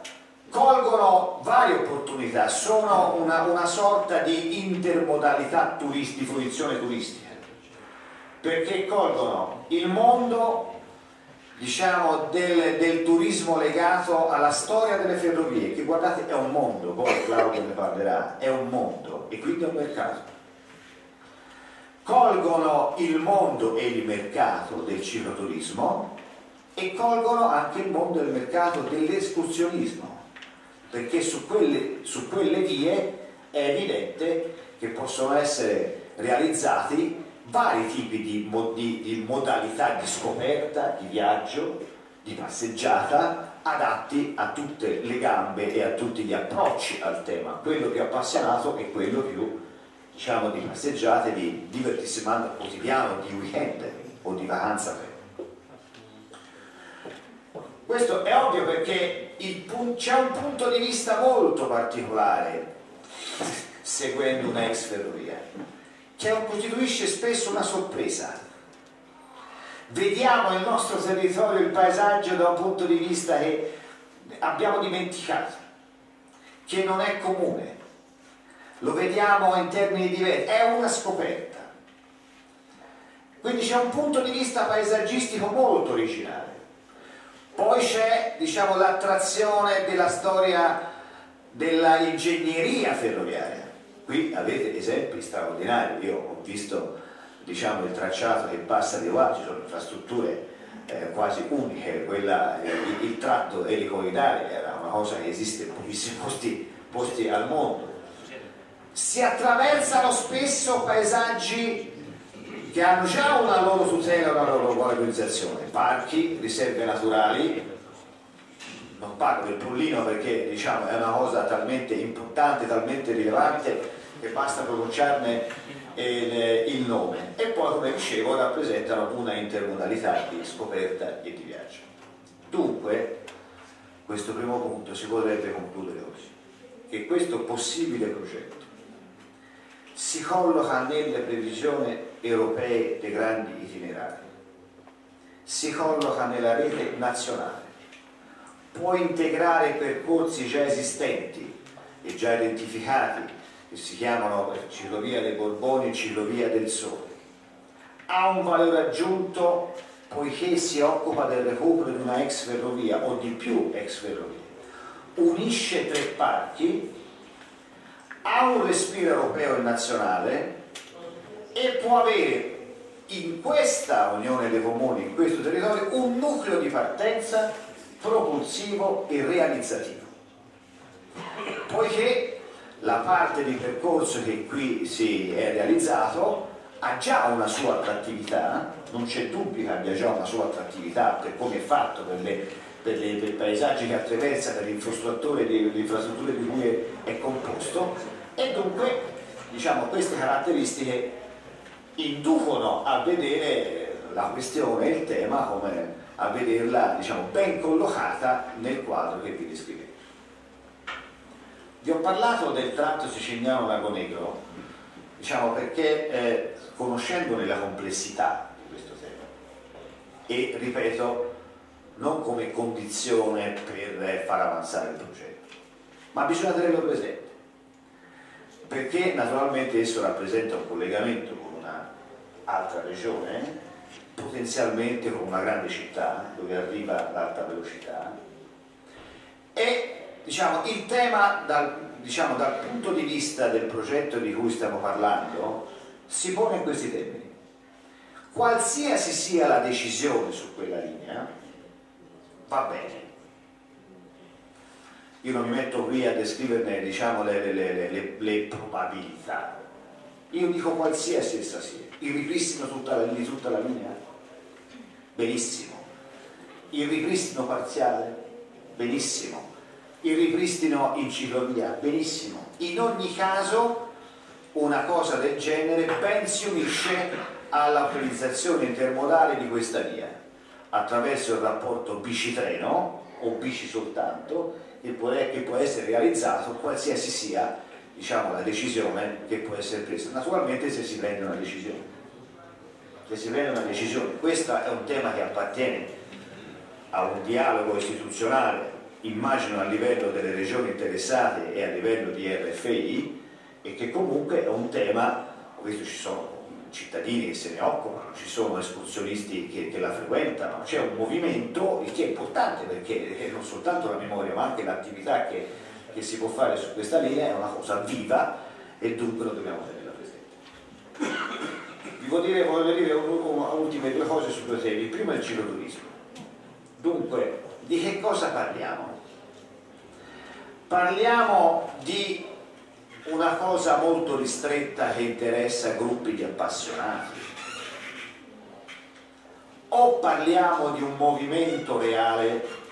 colgono varie opportunità, sono una, una sorta di intermodalità turisti, fruizione turistica, perché colgono il mondo diciamo, del, del, turismo legato alla storia delle ferrovie, che guardate è un mondo, poi Claudio ne parlerà, è un mondo e quindi è un mercato. Colgono il mondo e il mercato del cicloturismo e colgono anche il mondo e il mercato dell'escursionismo, perché su quelle, su quelle vie è evidente che possono essere realizzati vari tipi di, di, di modalità di scoperta, di viaggio, di passeggiata adatti a tutte le gambe e a tutti gli approcci al tema, quello più appassionato e quello più diciamo di passeggiate, di divertimento quotidiano, di weekend o di vacanza. Questo è ovvio perché c'è un punto di vista molto particolare seguendo un'ex ferrovia che costituisce spesso una sorpresa. vediamo il nostro territorio, il paesaggio da un punto di vista che abbiamo dimenticato, che non è comune, lo vediamo in termini diversi, è una scoperta. Quindi c'è un punto di vista paesaggistico molto originale. Poi c'è diciamo, l'attrazione della storia della ingegneria ferroviaria. Qui avete esempi straordinari, io ho visto diciamo, il tracciato che passa di qua, ci sono infrastrutture eh, quasi uniche, quella, eh, il, il, tratto elicoidale era una cosa che esiste in pochissimi posti, posti al mondo. Si attraversano spesso paesaggi che hanno già una loro tutela, una loro valorizzazione, parchi, riserve naturali, non parlo del Pollino perché diciamo, è una cosa talmente importante, talmente rilevante che basta pronunciarne il, il nome e poi come dicevo rappresentano una intermodalità di scoperta e di viaggio. Dunque questo primo punto si potrebbe concludere così, che questo possibile progetto si colloca nelle previsioni europee dei grandi itinerari, si colloca nella rete nazionale, può integrare percorsi già esistenti e già identificati che si chiamano Ciclovia dei Borboni e Ciclovia del Sole. Ha un valore aggiunto poiché si occupa del recupero di una ex ferrovia o di più ex ferrovie. Unisce tre parchi, ha un respiro europeo e nazionale e può avere in questa Unione dei Comuni, in questo territorio, un nucleo di partenza propulsivo e realizzativo. Poiché la parte di percorso che qui si è realizzato ha già una sua attrattività, non c'è dubbio che abbia già una sua attrattività per come è fatto, per, le, per, le, per i paesaggi che attraversa, per le infrastrutture di, cui è, è composto e dunque diciamo, queste caratteristiche inducono a vedere la questione, il tema come a vederla diciamo, ben collocata nel quadro che vi descrivevo. Vi ho parlato del tratto siciliano-lago negro, diciamo perché eh, conoscendone la complessità di questo tema e ripeto, non come condizione per far avanzare il progetto, ma bisogna tenerlo presente, perché naturalmente esso rappresenta un collegamento con un'altra regione, potenzialmente con una grande città dove arriva l'alta velocità e diciamo, il tema dal, diciamo, dal punto di vista del progetto di cui stiamo parlando si pone in questi termini. Qualsiasi sia la decisione su quella linea, va bene. Io non mi metto qui a descriverne diciamo, le, le, le, le, probabilità. Io dico qualsiasi essa sia. Il ripristino tutta la, di tutta la linea? Benissimo. Il ripristino parziale? Benissimo il ripristino in ciclovia, benissimo. In ogni caso una cosa del genere ben si unisce all'autorizzazione intermodale di questa via attraverso il rapporto bici-treno o bici soltanto che può, che può essere realizzato qualsiasi sia diciamo, la decisione che può essere presa. Naturalmente se si prende una decisione. Se si prende una decisione, questo è un tema che appartiene a un dialogo istituzionale immagino a livello delle regioni interessate e a livello di RFI e che comunque è un tema, visto ci sono cittadini che se ne occupano, ci sono escursionisti che, che la frequentano, c'è un movimento il che è importante perché non soltanto la memoria ma anche l'attività che, che si può fare su questa linea è una cosa viva e dunque lo dobbiamo tenerla presente. Vi voglio dire, voglio dire ultime due cose su due temi. Il primo è il cicloturismo. Dunque, di che cosa parliamo? Parliamo di una cosa molto ristretta che interessa gruppi di appassionati. O parliamo di un movimento reale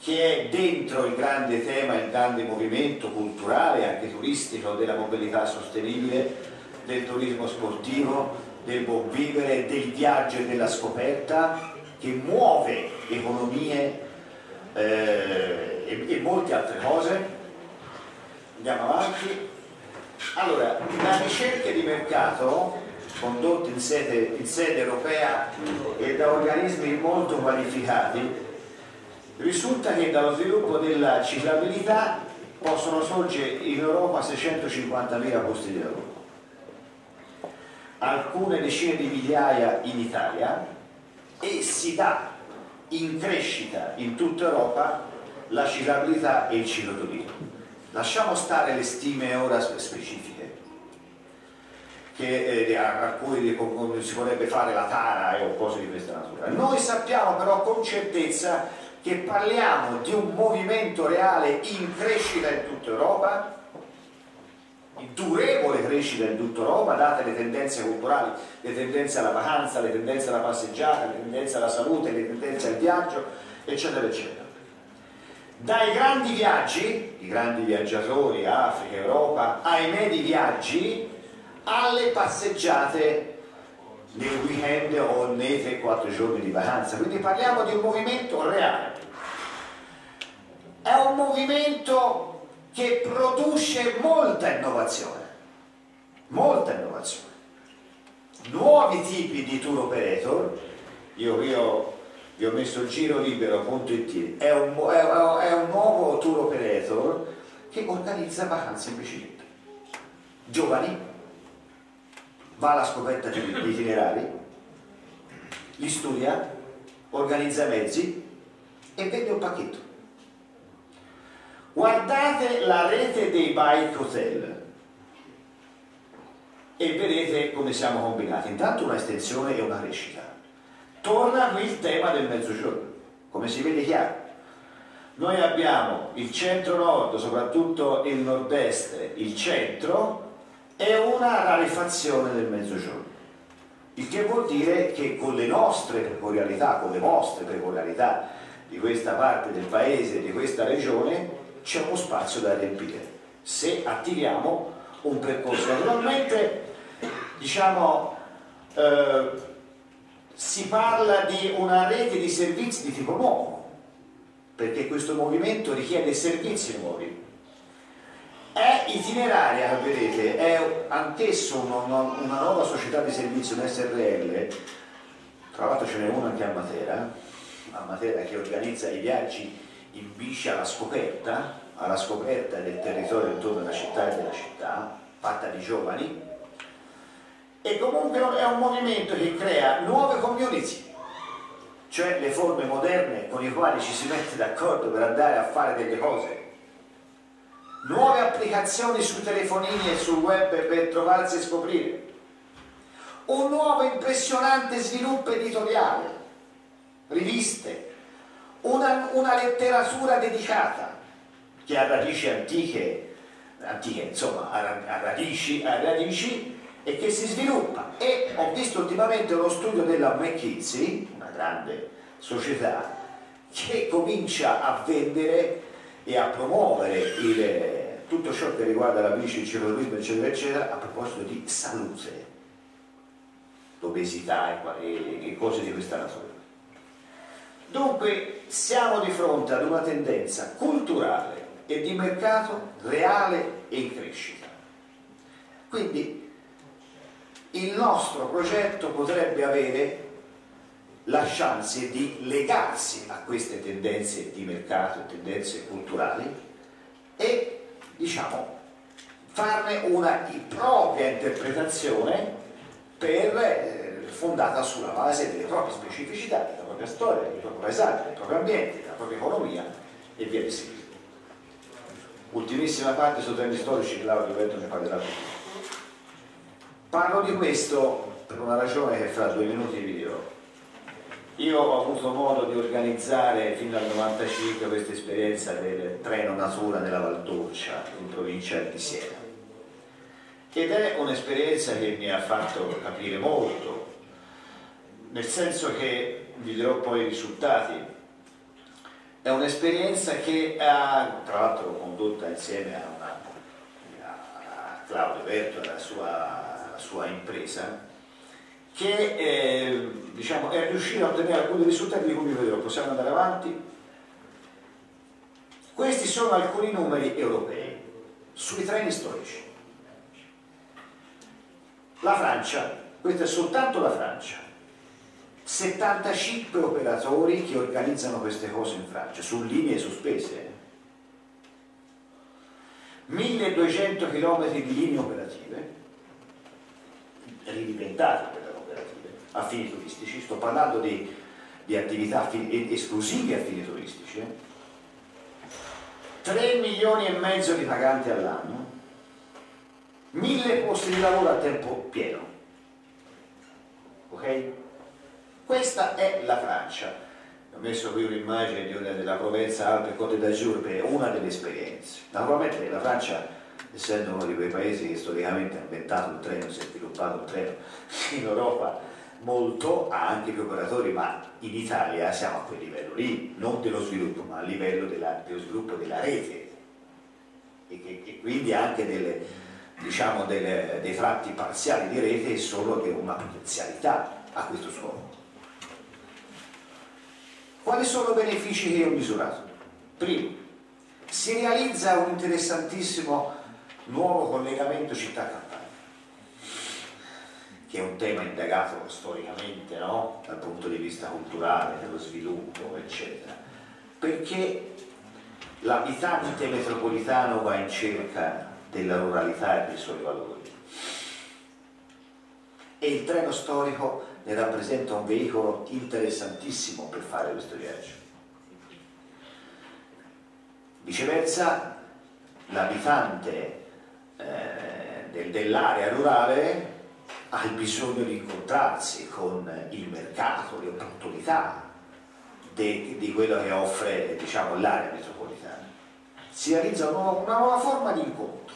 che è dentro il grande tema, il grande movimento culturale, anche turistico, della mobilità sostenibile, del turismo sportivo, del buon vivere, del viaggio e della scoperta, che muove economie eh, e, e molte altre cose. Andiamo avanti. Allora, la ricerca di mercato condotte in in sede europea e da organismi molto qualificati, risulta che dallo sviluppo della ciclabilità possono sorgere in Europa 650.000 posti di lavoro, alcune decine di migliaia in Italia e si dà in crescita in tutta Europa la ciclabilità e il cicloturismo. Lasciamo stare le stime ora specifiche che, eh, a, cui si vorrebbe fare la tara o cose di questa natura. Noi sappiamo però con certezza che parliamo di un movimento reale in crescita in tutta Europa, in durevole crescita in tutta Europa, date le tendenze culturali, le tendenze alla vacanza, le tendenze alla passeggiata, le tendenze alla salute, le tendenze al viaggio, eccetera, eccetera. Dai grandi viaggi, i grandi viaggiatori, Africa, Europa, ai medi viaggi, alle passeggiate nel weekend o nei 3-4 giorni di vacanza. Quindi parliamo di un movimento reale. È un movimento che produce molta innovazione, molta innovazione. Nuovi tipi di tour operator, io, io vi ho messo il giro libero.it, è un, è, è un nuovo tour operator che organizza vacanze in bicicletta. Giovani, va alla scoperta degli itinerari, li studia, organizza mezzi e vende un pacchetto. Guardate la rete dei bike hotel e vedete come siamo combinati. Intanto una estensione e una crescita. Torna il tema del mezzogiorno, come si vede chiaro. Noi abbiamo il centro-nord, soprattutto il nord-est, il centro, è una rarefazione del mezzogiorno. Il che vuol dire che con le nostre peculiarità, con le vostre peculiarità di questa parte del paese, di questa regione, c'è uno spazio da riempire. Se attiviamo un percorso. Naturalmente, diciamo, eh, si parla di una rete di servizi di tipo nuovo, perché questo movimento richiede servizi nuovi. È itineraria, vedete, è anch'esso una, nuova società di servizio, un SRL, tra l'altro ce n'è una anche a Matera, a Matera che organizza i viaggi in bici alla scoperta, alla scoperta del territorio intorno alla città e della città, fatta di giovani, e comunque è un movimento che crea nuove community, cioè le forme moderne con le quali ci si mette d'accordo per andare a fare delle cose. Nuove applicazioni sui telefonini e sul web per trovarsi e scoprire, un nuovo impressionante sviluppo editoriale, riviste, una, una letteratura dedicata che ha radici antiche, antiche insomma, ha, radici, ha radici e che si sviluppa. E ho visto ultimamente uno studio della McKinsey, una grande società, che comincia a vendere e a promuovere il, tutto ciò che riguarda la bici, il cicloturismo, eccetera, eccetera, a proposito di salute, l'obesità e, e cose di questa natura. Dunque siamo di fronte ad una tendenza culturale e di mercato reale e in crescita. Quindi il nostro progetto potrebbe avere la chance di legarsi a queste tendenze di mercato tendenze culturali e diciamo farne una propria interpretazione per, eh, fondata sulla base delle proprie specificità, della propria storia, del proprio paesaggio, del proprio ambiente, della propria economia e via di seguito. Ultimissima parte sui temi storici, Claudio Vento ne parlerà più. Parlo di questo per una ragione che fra due minuti vi dirò. Io ho avuto modo di organizzare fino al 95 questa esperienza del treno natura nella Valdorcia, in provincia di Siena. Ed è un'esperienza che mi ha fatto capire molto, nel senso che vi dirò poi i risultati. È un'esperienza che ha, tra l'altro, condotta insieme a, una, a Claudio Berto e alla sua, sua impresa, che eh, diciamo, è riuscito a ottenere alcuni risultati di cui vi vedrò. Possiamo andare avanti? Questi sono alcuni numeri europei sui treni storici. La Francia, questa è soltanto la Francia. 75 operatori che organizzano queste cose in Francia, su linee sospese. 1200 km di linee operative, ridiventate per operative, a fini turistici, sto parlando di, di attività esclusive a fini turistici, 3 milioni e mezzo di paganti all'anno, 1000 posti di lavoro a tempo pieno. Ok? Questa è la Francia. Ho messo qui un'immagine della Provenza Alpe Côte d'Azur per una delle esperienze. Naturalmente la Francia, essendo uno di quei paesi che storicamente ha inventato il treno, si è sviluppato il treno in Europa molto, ha anche più operatori, ma in Italia siamo a quel livello lì, non dello sviluppo, ma a livello della, dello sviluppo della rete e, che, e quindi anche delle, diciamo, delle, dei tratti parziali di rete è solo che una potenzialità a questo scopo. Quali sono i benefici che ho misurato? Primo, si realizza un interessantissimo nuovo collegamento città-campagna che è un tema indagato storicamente no? dal punto di vista culturale, dello sviluppo, eccetera, perché l'abitante metropolitano va in cerca della ruralità e dei suoi valori e il treno storico ne rappresenta un veicolo interessantissimo per fare questo viaggio. Viceversa, l'abitante eh, dell'area rurale ha il bisogno di incontrarsi con il mercato, le opportunità di, di quello che offre diciamo, l'area metropolitana. Si realizza una, una nuova forma di incontro.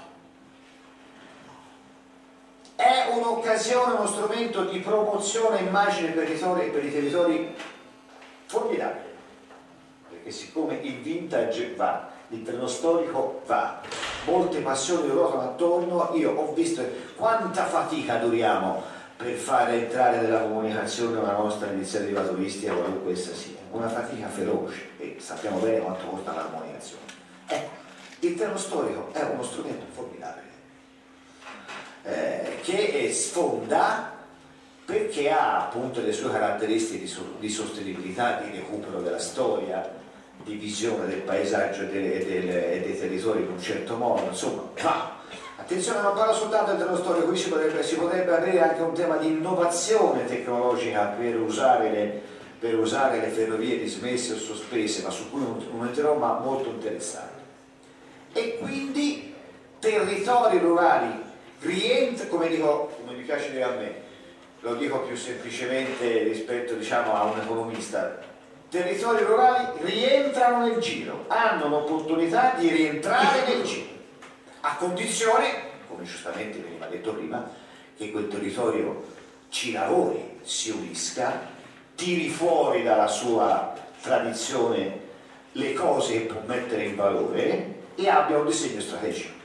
È un'occasione, uno strumento di promozione immagine per i territori, per i territori formidabile, perché siccome il vintage va, il treno storico va, molte passioni ruotano attorno, io ho visto quanta fatica duriamo per fare entrare nella comunicazione una nostra iniziativa turistica, qualunque essa sia, una fatica feroce e sappiamo bene quanto costa la comunicazione. Ecco, il treno storico è uno strumento formidabile eh, che sfonda perché ha appunto le sue caratteristiche di, sostenibilità, di recupero della storia, di visione del paesaggio e, de, de, de, dei territori in un certo modo, insomma, ma attenzione non parlo soltanto dello storico, qui si potrebbe, si potrebbe aprire anche un tema di innovazione tecnologica per usare le, per usare le ferrovie dismesse o sospese, ma su cui non, non entrerò, ma molto interessante. E quindi territori rurali rientrano, come, dico, come mi piace dire a me, lo dico più semplicemente rispetto diciamo, a un economista, territori rurali rientrano nel giro, hanno l'opportunità di rientrare nel giro, a condizione, come giustamente veniva detto prima, che quel territorio ci lavori, si unisca, tiri fuori dalla sua tradizione le cose che può mettere in valore e abbia un disegno strategico.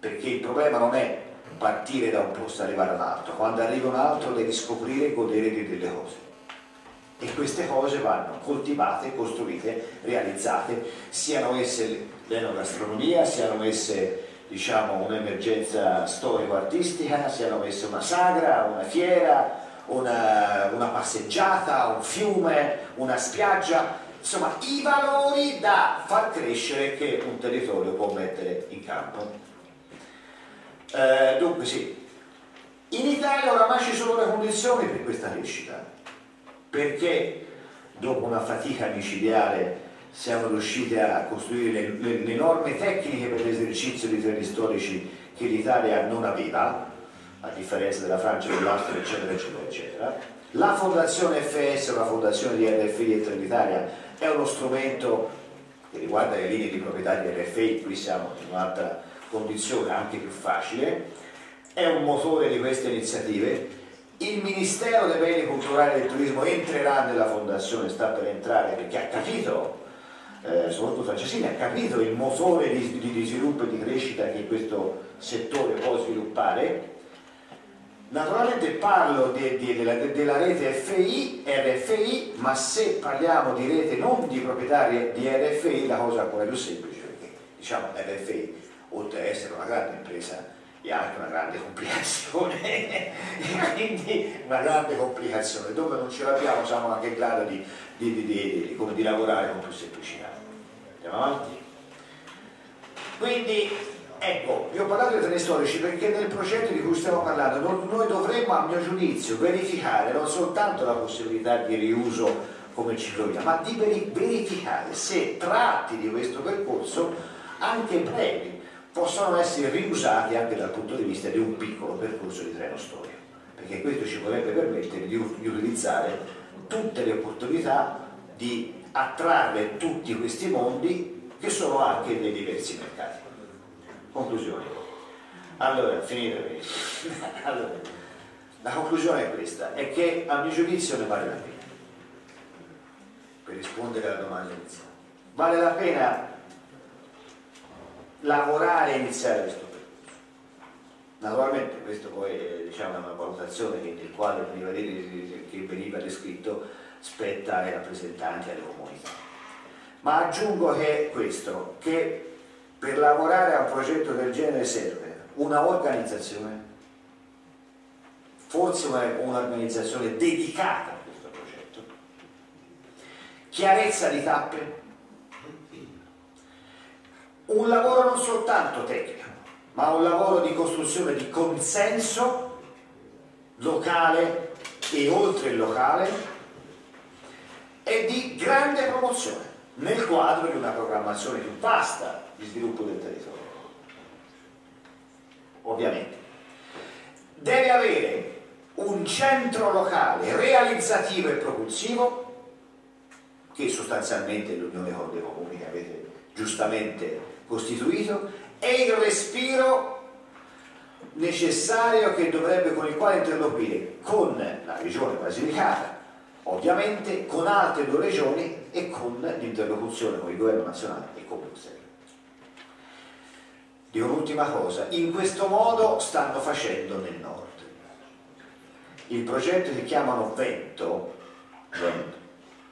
Perché il problema non è partire da un posto e arrivare a un altro, quando arrivi a un altro devi scoprire e godere di delle cose e queste cose vanno coltivate, costruite, realizzate, siano esse l'enogastronomia, siano esse diciamo, un'emergenza storico-artistica, siano esse una sagra, una fiera, una, una passeggiata, un fiume, una spiaggia, insomma i valori da far crescere che un territorio può mettere in campo. Eh, dunque sì, in Italia oramai ci sono le condizioni per questa crescita perché dopo una fatica micidiale siamo riusciti a costruire le, le, le norme tecniche per l'esercizio di treni storici che l'Italia non aveva, a differenza della Francia, dell'Austria, eccetera, eccetera, eccetera. La fondazione FS, la fondazione di RFI e Trenitalia, è uno strumento che riguarda le linee di proprietà di RFI, qui siamo in un'altra condizione anche più facile, è un motore di queste iniziative il Ministero dei Beni Culturali e del Turismo entrerà nella fondazione, sta per entrare perché ha capito, eh, soprattutto Francesini, ha capito il motore di, di, di sviluppo e di crescita che questo settore può sviluppare. Naturalmente parlo de, de, della, de, della, rete FI, RFI, ma se parliamo di rete non di proprietarie di RFI la cosa è ancora più semplice perché diciamo RFI, oltre ad essere una grande impresa e anche una grande complicazione, quindi una grande complicazione, dove non ce l'abbiamo siamo anche in grado di, di, di, di lavorare con più semplicità. Andiamo avanti. Quindi Ecco, vi ho parlato dei treni storici perché nel progetto di cui stiamo parlando noi dovremmo, a mio giudizio, verificare non soltanto la possibilità di riuso come ciclovia, ma di verificare se tratti di questo percorso, anche brevi, possono essere riusati anche dal punto di vista di un piccolo percorso di treno storico, perché questo ci potrebbe permettere di, di utilizzare tutte le opportunità di attrarre tutti questi mondi che sono anche nei diversi mercati. Conclusione. Allora, questo. allora, la conclusione è questa, è che a mio giudizio ne vale la pena. Per rispondere alla domanda iniziale. Vale la pena lavorare e iniziare questo percorso. Naturalmente questo poi è diciamo, una valutazione che nel veniva, che veniva descritto spetta ai rappresentanti alle comunità. Ma aggiungo che questo, che per lavorare a un progetto del genere serve una organizzazione, forse un'organizzazione dedicata a questo progetto, chiarezza di tappe, un lavoro non soltanto tecnico, ma un lavoro di costruzione di consenso locale e oltre il locale e di grande promozione nel quadro di una programmazione più vasta di sviluppo del territorio. Ovviamente. Deve avere un centro locale realizzativo e propulsivo che sostanzialmente l'Unione dei Comuni che avete giustamente costituito e il respiro necessario che dovrebbe, con il quale interloquire con la regione Basilicata, ovviamente con altre due regioni e con l'interlocuzione con il governo nazionale e con Bruxelles. Dico un'ultima cosa, in questo modo stanno facendo nel nord. Il progetto che chiamano Vento,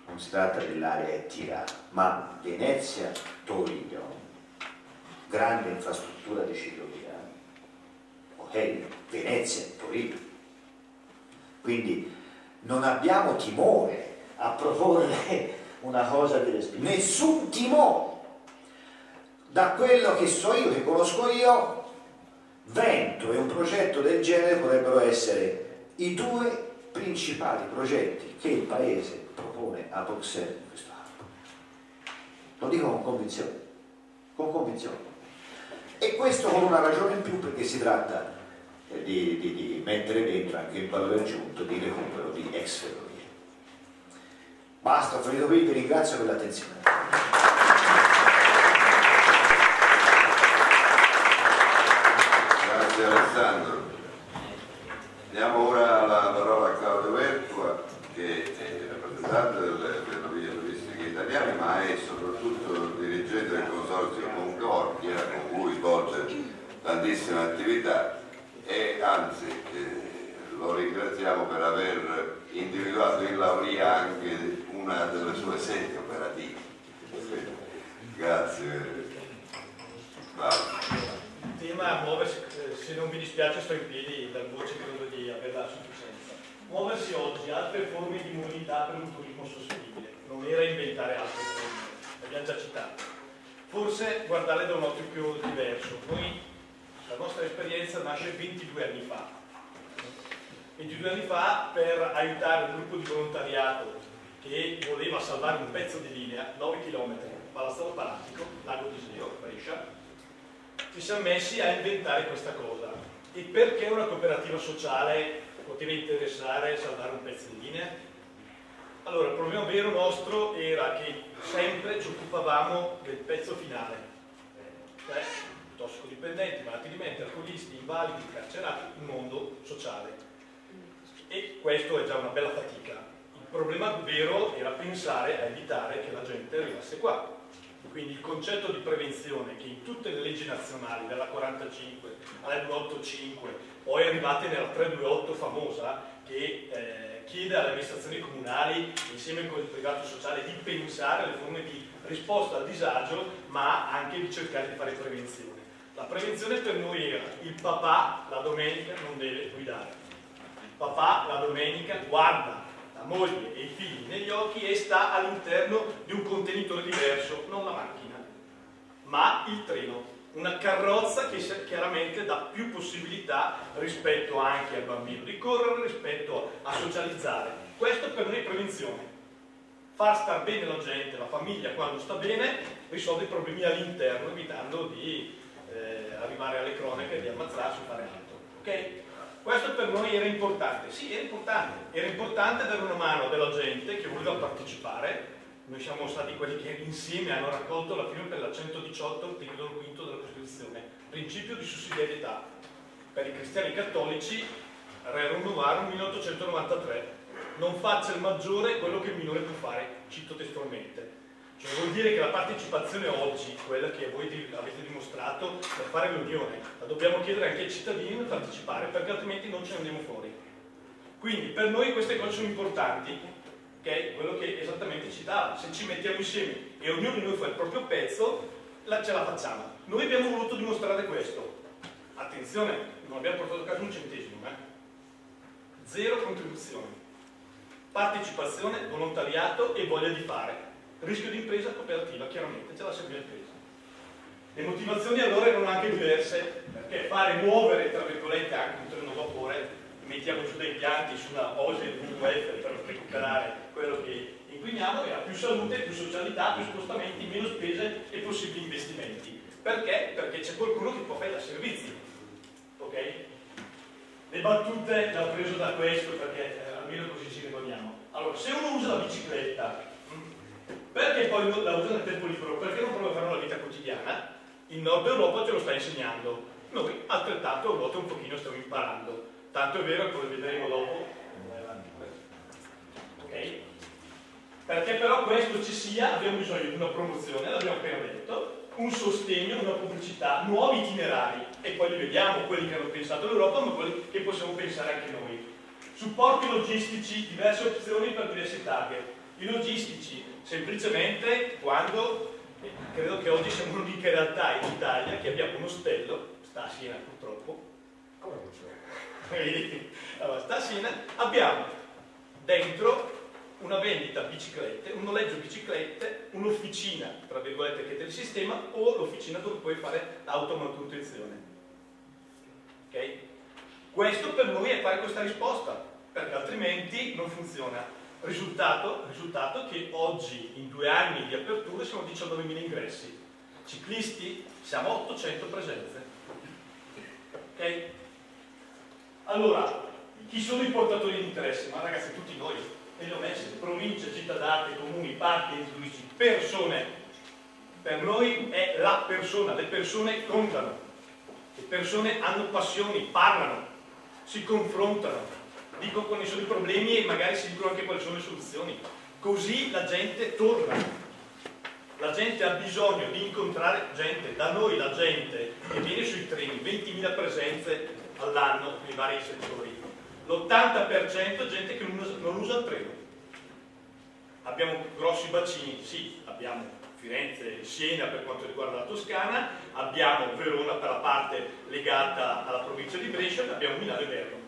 non si tratta dell'area Etira, ma Venezia, Torino, grande infrastruttura di ciclovia, ok? Venezia, Torino. Quindi non abbiamo timore a proporre una cosa di respiro, nessun timore da quello che so io, che conosco io, Vento e un progetto del genere potrebbero essere i due principali progetti che il Paese propone a Bruxelles in questo anno. Lo dico con convinzione, con convinzione. E questo con una ragione in più perché si tratta eh, di, di, di mettere dentro anche il valore aggiunto di recupero di ex ferrovie. Basta, finito qui, vi ringrazio per l'attenzione. Grazie Alessandro. Diamo ora la parola a Claudio Vertua che è rappresentante delle ferrovie turistiche italiane ma è soprattutto dirigente del consorzio Concordia con cui svolge tantissime attività e anzi eh, lo ringraziamo per aver individuato in Lauria anche una delle sue sedi operative. Grazie. Il tema muoversi se non vi dispiace sto in piedi, dal voce credo di averla a sufficienza. Muoversi oggi, altre forme di mobilità per un turismo sostenibile, non era inventare altre forme, l'abbiamo già citato. Forse guardare da un occhio più diverso. Noi, la nostra esperienza nasce 22 anni fa. 22 anni fa per aiutare un gruppo di volontariato che voleva salvare un pezzo di linea, 9 km, Palazzolo Palatico, Lago di Sio, Brescia, ci siamo messi a inventare questa cosa. E perché una cooperativa sociale poteva interessare salvare un pezzo di linea? Allora, il problema vero nostro era che sempre ci occupavamo del pezzo finale, cioè tossicodipendenti, malati di mente, alcolisti, invalidi, carcerati, il mondo sociale. E questo è già una bella fatica. Il problema vero era pensare a evitare che la gente arrivasse qua quindi il concetto di prevenzione che in tutte le leggi nazionali, dalla 45 alla 285, poi arrivate nella 328 famosa, che eh, chiede alle amministrazioni comunali, insieme con il privato sociale, di pensare alle forme di risposta al disagio, ma anche di cercare di fare prevenzione. La prevenzione per noi era il papà la domenica non deve guidare, il papà la domenica guarda moglie e i figli negli occhi e sta all'interno di un contenitore diverso, non la macchina, ma il treno. Una carrozza che chiaramente dà più possibilità rispetto anche al bambino di correre, rispetto a socializzare. Questo per noi è prevenzione. Far star bene la gente, la famiglia quando sta bene, risolve i problemi all'interno, evitando di eh, arrivare alle cronache, di ammazzarsi fare altro. Okay? Questo per noi era importante. Sì, era importante. Era importante dare una mano della gente che voleva partecipare. Noi siamo stati quelli che insieme hanno raccolto la firma per la 118, articolo 5 della Costituzione. Principio di sussidiarietà. Per i cristiani cattolici, Re Ronovaro 1893. Non faccia il maggiore quello che il minore può fare, cito testualmente. Cioè vuol dire che la partecipazione oggi, quella che voi avete dimostrato per fare l'unione, la dobbiamo chiedere anche ai cittadini di partecipare perché altrimenti non ce ne andiamo fuori. Quindi per noi queste cose sono importanti, che è quello che esattamente ci dà. Se ci mettiamo insieme e ognuno di noi fa il proprio pezzo, la, ce la facciamo. Noi abbiamo voluto dimostrare questo. Attenzione, non abbiamo portato a casa un centesimo, eh? Zero contribuzione. Partecipazione, volontariato e voglia di fare rischio di impresa cooperativa, chiaramente, ce la serve impresa. Le motivazioni allora erano anche diverse, perché fare muovere, tra virgolette, anche un treno vapore, mettiamo giù dei pianti su una OSE WWF per recuperare quello che inquiniamo, era più salute, più socialità, più spostamenti, meno spese e possibili investimenti. Perché? Perché c'è qualcuno che può fare da servizi. Ok? Le battute le ho preso da questo perché eh, almeno così ci ricordiamo. Allora, se uno usa la bicicletta perché poi la usa nel tempo libero? Perché non prova a farlo nella vita quotidiana? Il nord Europa ce lo sta insegnando. Noi altrettanto a volte un pochino stiamo imparando. Tanto è vero, come vedremo dopo. Ok? Perché però questo ci sia, abbiamo bisogno di una promozione, l'abbiamo appena detto, un sostegno, una pubblicità, nuovi itinerari e poi li vediamo, quelli che hanno pensato l'Europa, ma quelli che possiamo pensare anche noi. Supporti logistici, diverse opzioni per diversi target. I logistici, semplicemente quando, eh, credo che oggi siamo l'unica realtà in Italia che abbiamo un ostello, sta a Siena purtroppo, come allora, sta a Siena, abbiamo dentro una vendita biciclette, un noleggio biciclette, un'officina, tra virgolette, che è del sistema, o l'officina dove puoi fare l'automanutenzione. Ok? Questo per noi è fare questa risposta, perché altrimenti non funziona. Risultato, risultato che oggi, in due anni di apertura, siamo a 19.000 ingressi. Ciclisti, siamo a 800 presenze. Ok? Allora, chi sono i portatori di interesse? Ma ragazzi, tutti noi, e messi, province, città d'arte, comuni, parchi, turistici, persone. Per noi è la persona, le persone contano, le persone hanno passioni, parlano, si confrontano, dico quali sono i problemi e magari si dicono anche quali sono le soluzioni. Così la gente torna. La gente ha bisogno di incontrare gente. Da noi la gente che viene sui treni, 20.000 presenze all'anno nei vari settori. L'80% è gente che non usa il treno. Abbiamo grossi bacini, sì, abbiamo Firenze, Siena per quanto riguarda la Toscana, abbiamo Verona per la parte legata alla provincia di Brescia, abbiamo Milano e Bergamo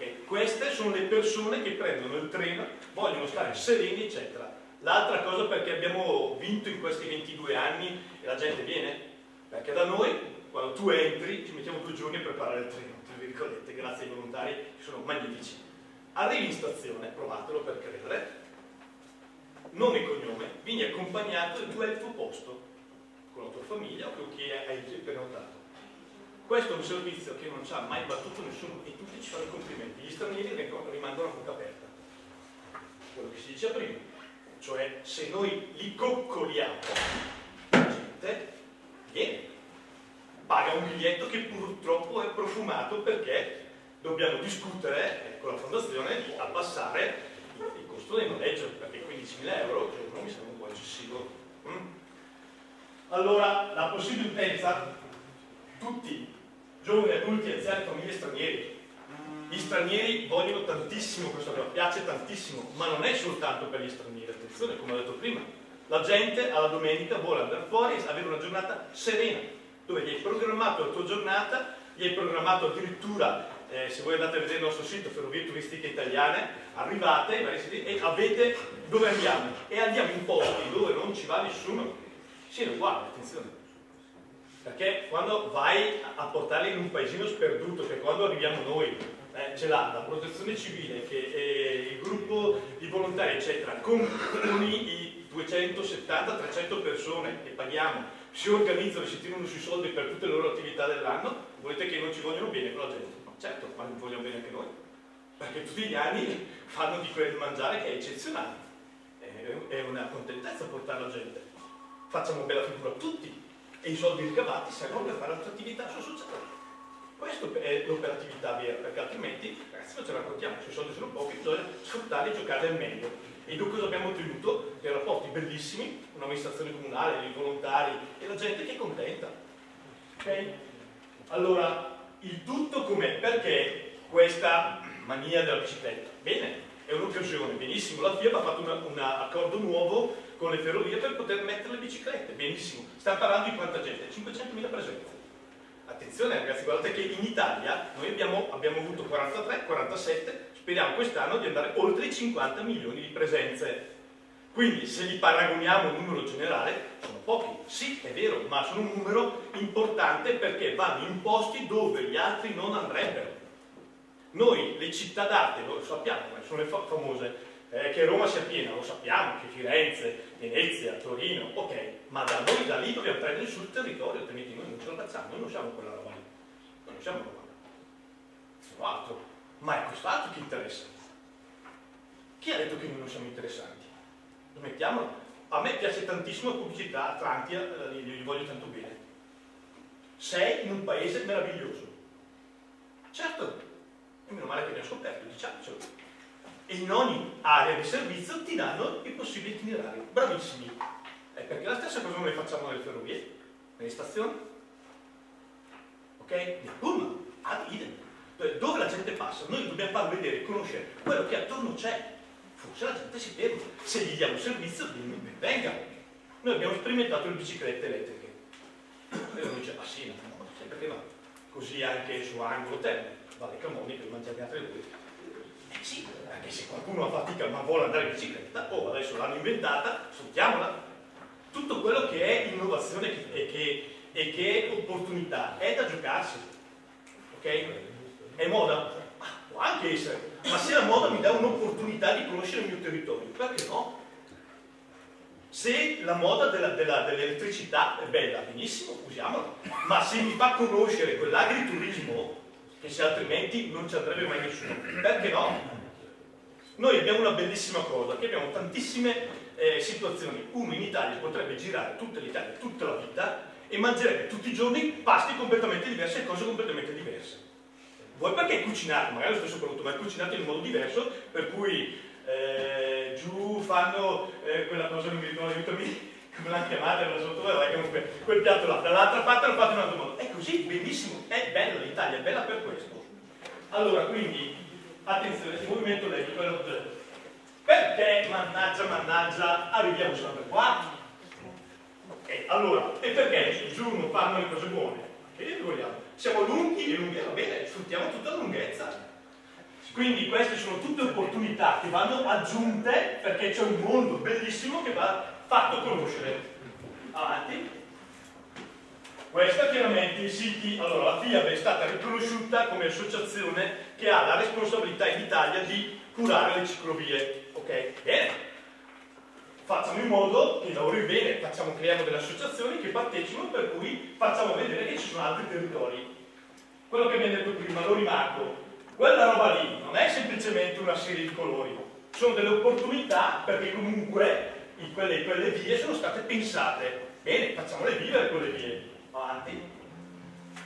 Okay? Queste sono le persone che prendono il treno, vogliono stare sereni, eccetera. L'altra cosa perché abbiamo vinto in questi 22 anni e la gente viene? Perché da noi, quando tu entri, ci mettiamo due giorni a preparare il treno, tra virgolette, grazie ai volontari che sono magnifici. Arrivi in stazione, provatelo per credere, nome e cognome, vieni accompagnato e tu hai il tuo posto, con la tua famiglia o con chi hai prenotato. Questo è un servizio che non ci ha mai battuto nessuno ci fanno i complimenti. Gli stranieri rimangono a bocca aperta. Quello che si diceva prima. Cioè, se noi li coccoliamo, la gente viene. Paga un biglietto che purtroppo è profumato perché dobbiamo discutere con la fondazione di abbassare il costo del noleggio, perché 15.000 euro al giorno mi sembra un po' eccessivo. Mm? Allora, la possibile utenza, tutti giovani, adulti, anziani, famiglie stranieri. Gli stranieri vogliono tantissimo questo tema, piace tantissimo, ma non è soltanto per gli stranieri, attenzione, come ho detto prima. La gente alla domenica vuole andare fuori e avere una giornata serena, dove gli hai programmato la tua giornata, gli hai programmato addirittura, eh, se voi andate a vedere il nostro sito Ferrovie Turistiche Italiane, arrivate e avete dove andiamo e andiamo in posti dove non ci va nessuno, siano uguali, attenzione. Perché quando vai a portarli in un paesino sperduto, che quando arriviamo noi eh, ce l'ha la protezione civile, che, eh, il gruppo di volontari, eccetera, con, con i 270-300 persone che paghiamo, si organizzano e si tirano sui soldi per tutte le loro attività dell'anno, volete che non ci vogliono bene con la gente? Certo, ma non vogliono bene anche noi, perché tutti gli anni fanno di quel mangiare che è eccezionale. È una contentezza portare la gente. Facciamo bella figura a tutti e i soldi ricavati servono per fare altre attività sociali. Questa è l'operatività vera, perché altrimenti, ragazzi, non ce la raccontiamo, se i soldi sono pochi, bisogna sfruttarli e giocare al meglio. E noi cosa abbiamo ottenuto? Dei rapporti bellissimi, un'amministrazione comunale, i volontari e la gente che è contenta. Ok? Allora, il tutto com'è? Perché questa mania della bicicletta? Bene, è un'occasione, benissimo. La FIAB ha fatto un accordo nuovo con le ferrovie per poter mettere le biciclette, benissimo. Stiamo parlando di quanta gente? 500.000 presenze. Attenzione ragazzi, guardate che in Italia noi abbiamo, abbiamo avuto 43, 47, speriamo quest'anno di andare oltre i 50 milioni di presenze. Quindi se li paragoniamo al numero generale, sono pochi, sì è vero, ma sono un numero importante perché vanno in posti dove gli altri non andrebbero. Noi le città d'arte, lo sappiamo, sono le famose, eh, che Roma sia piena, lo sappiamo, che Firenze, Venezia, Torino, ok, ma da noi da lì dobbiamo prendere sul territorio, altrimenti noi non ce la facciamo, noi non siamo quella roba lì, noi non siamo roba siamo altro, ma è quest'altro che interessa. Chi ha detto che noi non siamo interessanti? Lo. A me piace tantissimo la pubblicità, Atlantia, eh, gli voglio tanto bene. Sei in un paese meraviglioso. Certo, e meno male che abbiamo scoperto, diciamocelo. E in ogni area di servizio ti danno i possibili itinerari. Bravissimi. Eh, perché la stessa cosa noi facciamo nelle ferrovie, nelle stazioni. Ok? Nel pullman, ad idem. Dove la gente passa, noi dobbiamo far vedere, conoscere quello che attorno c'è. Forse la gente si ferma. Se gli diamo servizio, ben venga. Noi abbiamo sperimentato le biciclette elettriche. E uno dice, ah sì, no, perché no? Così anche su Anglo Terme Camoni per mangiare altre due. Sì, anche se qualcuno ha fatica ma vuole andare in bicicletta, oh adesso l'hanno inventata, sfruttiamola. Tutto quello che è innovazione e che, e che è opportunità è da giocarsi. Ok? È moda? Ma può anche essere. Ma se la moda mi dà un'opportunità di conoscere il mio territorio, perché no? Se la moda dell'elettricità dell è bella, benissimo, usiamola. Ma se mi fa conoscere quell'agriturismo che se altrimenti non ci andrebbe mai nessuno. Perché no? Noi abbiamo una bellissima cosa, che abbiamo tantissime eh, situazioni. Uno in Italia potrebbe girare tutta l'Italia, tutta la vita, e mangerebbe tutti i giorni pasti completamente diversi e cose completamente diverse. Voi perché cucinate, magari lo stesso prodotto, ma è cucinato in un modo diverso, per cui eh, giù fanno eh, quella cosa, non mi ricordo, aiutami, come l'hanno chiamata, la sottoverrà, comunque quel piatto là, dall'altra parte lo fate in un altro modo. È così, benissimo, è bella l'Italia, è bella per questo. Allora, quindi, attenzione, il movimento lento è lo zero. Perché, mannaggia, mannaggia, arriviamo sempre qua? Ok, allora, e perché giù non fanno le cose buone? Che vogliamo? Siamo lunghi e lunghi, va bene, sfruttiamo tutta la lunghezza. Quindi queste sono tutte opportunità che vanno aggiunte perché c'è un mondo bellissimo che va fatto conoscere. Avanti. Questa chiaramente i siti, allora la FIAB è stata riconosciuta come associazione che ha la responsabilità in Italia di curare le ciclovie. Ok? Bene. Facciamo in modo che lavori bene, facciamo, creiamo delle associazioni che partecipano per cui facciamo vedere che ci sono altri territori. Quello che abbiamo detto prima, lo rimarco, quella roba lì non è semplicemente una serie di colori, sono delle opportunità perché comunque quelle, quelle vie sono state pensate. Bene, facciamole vivere quelle vie. Avanti.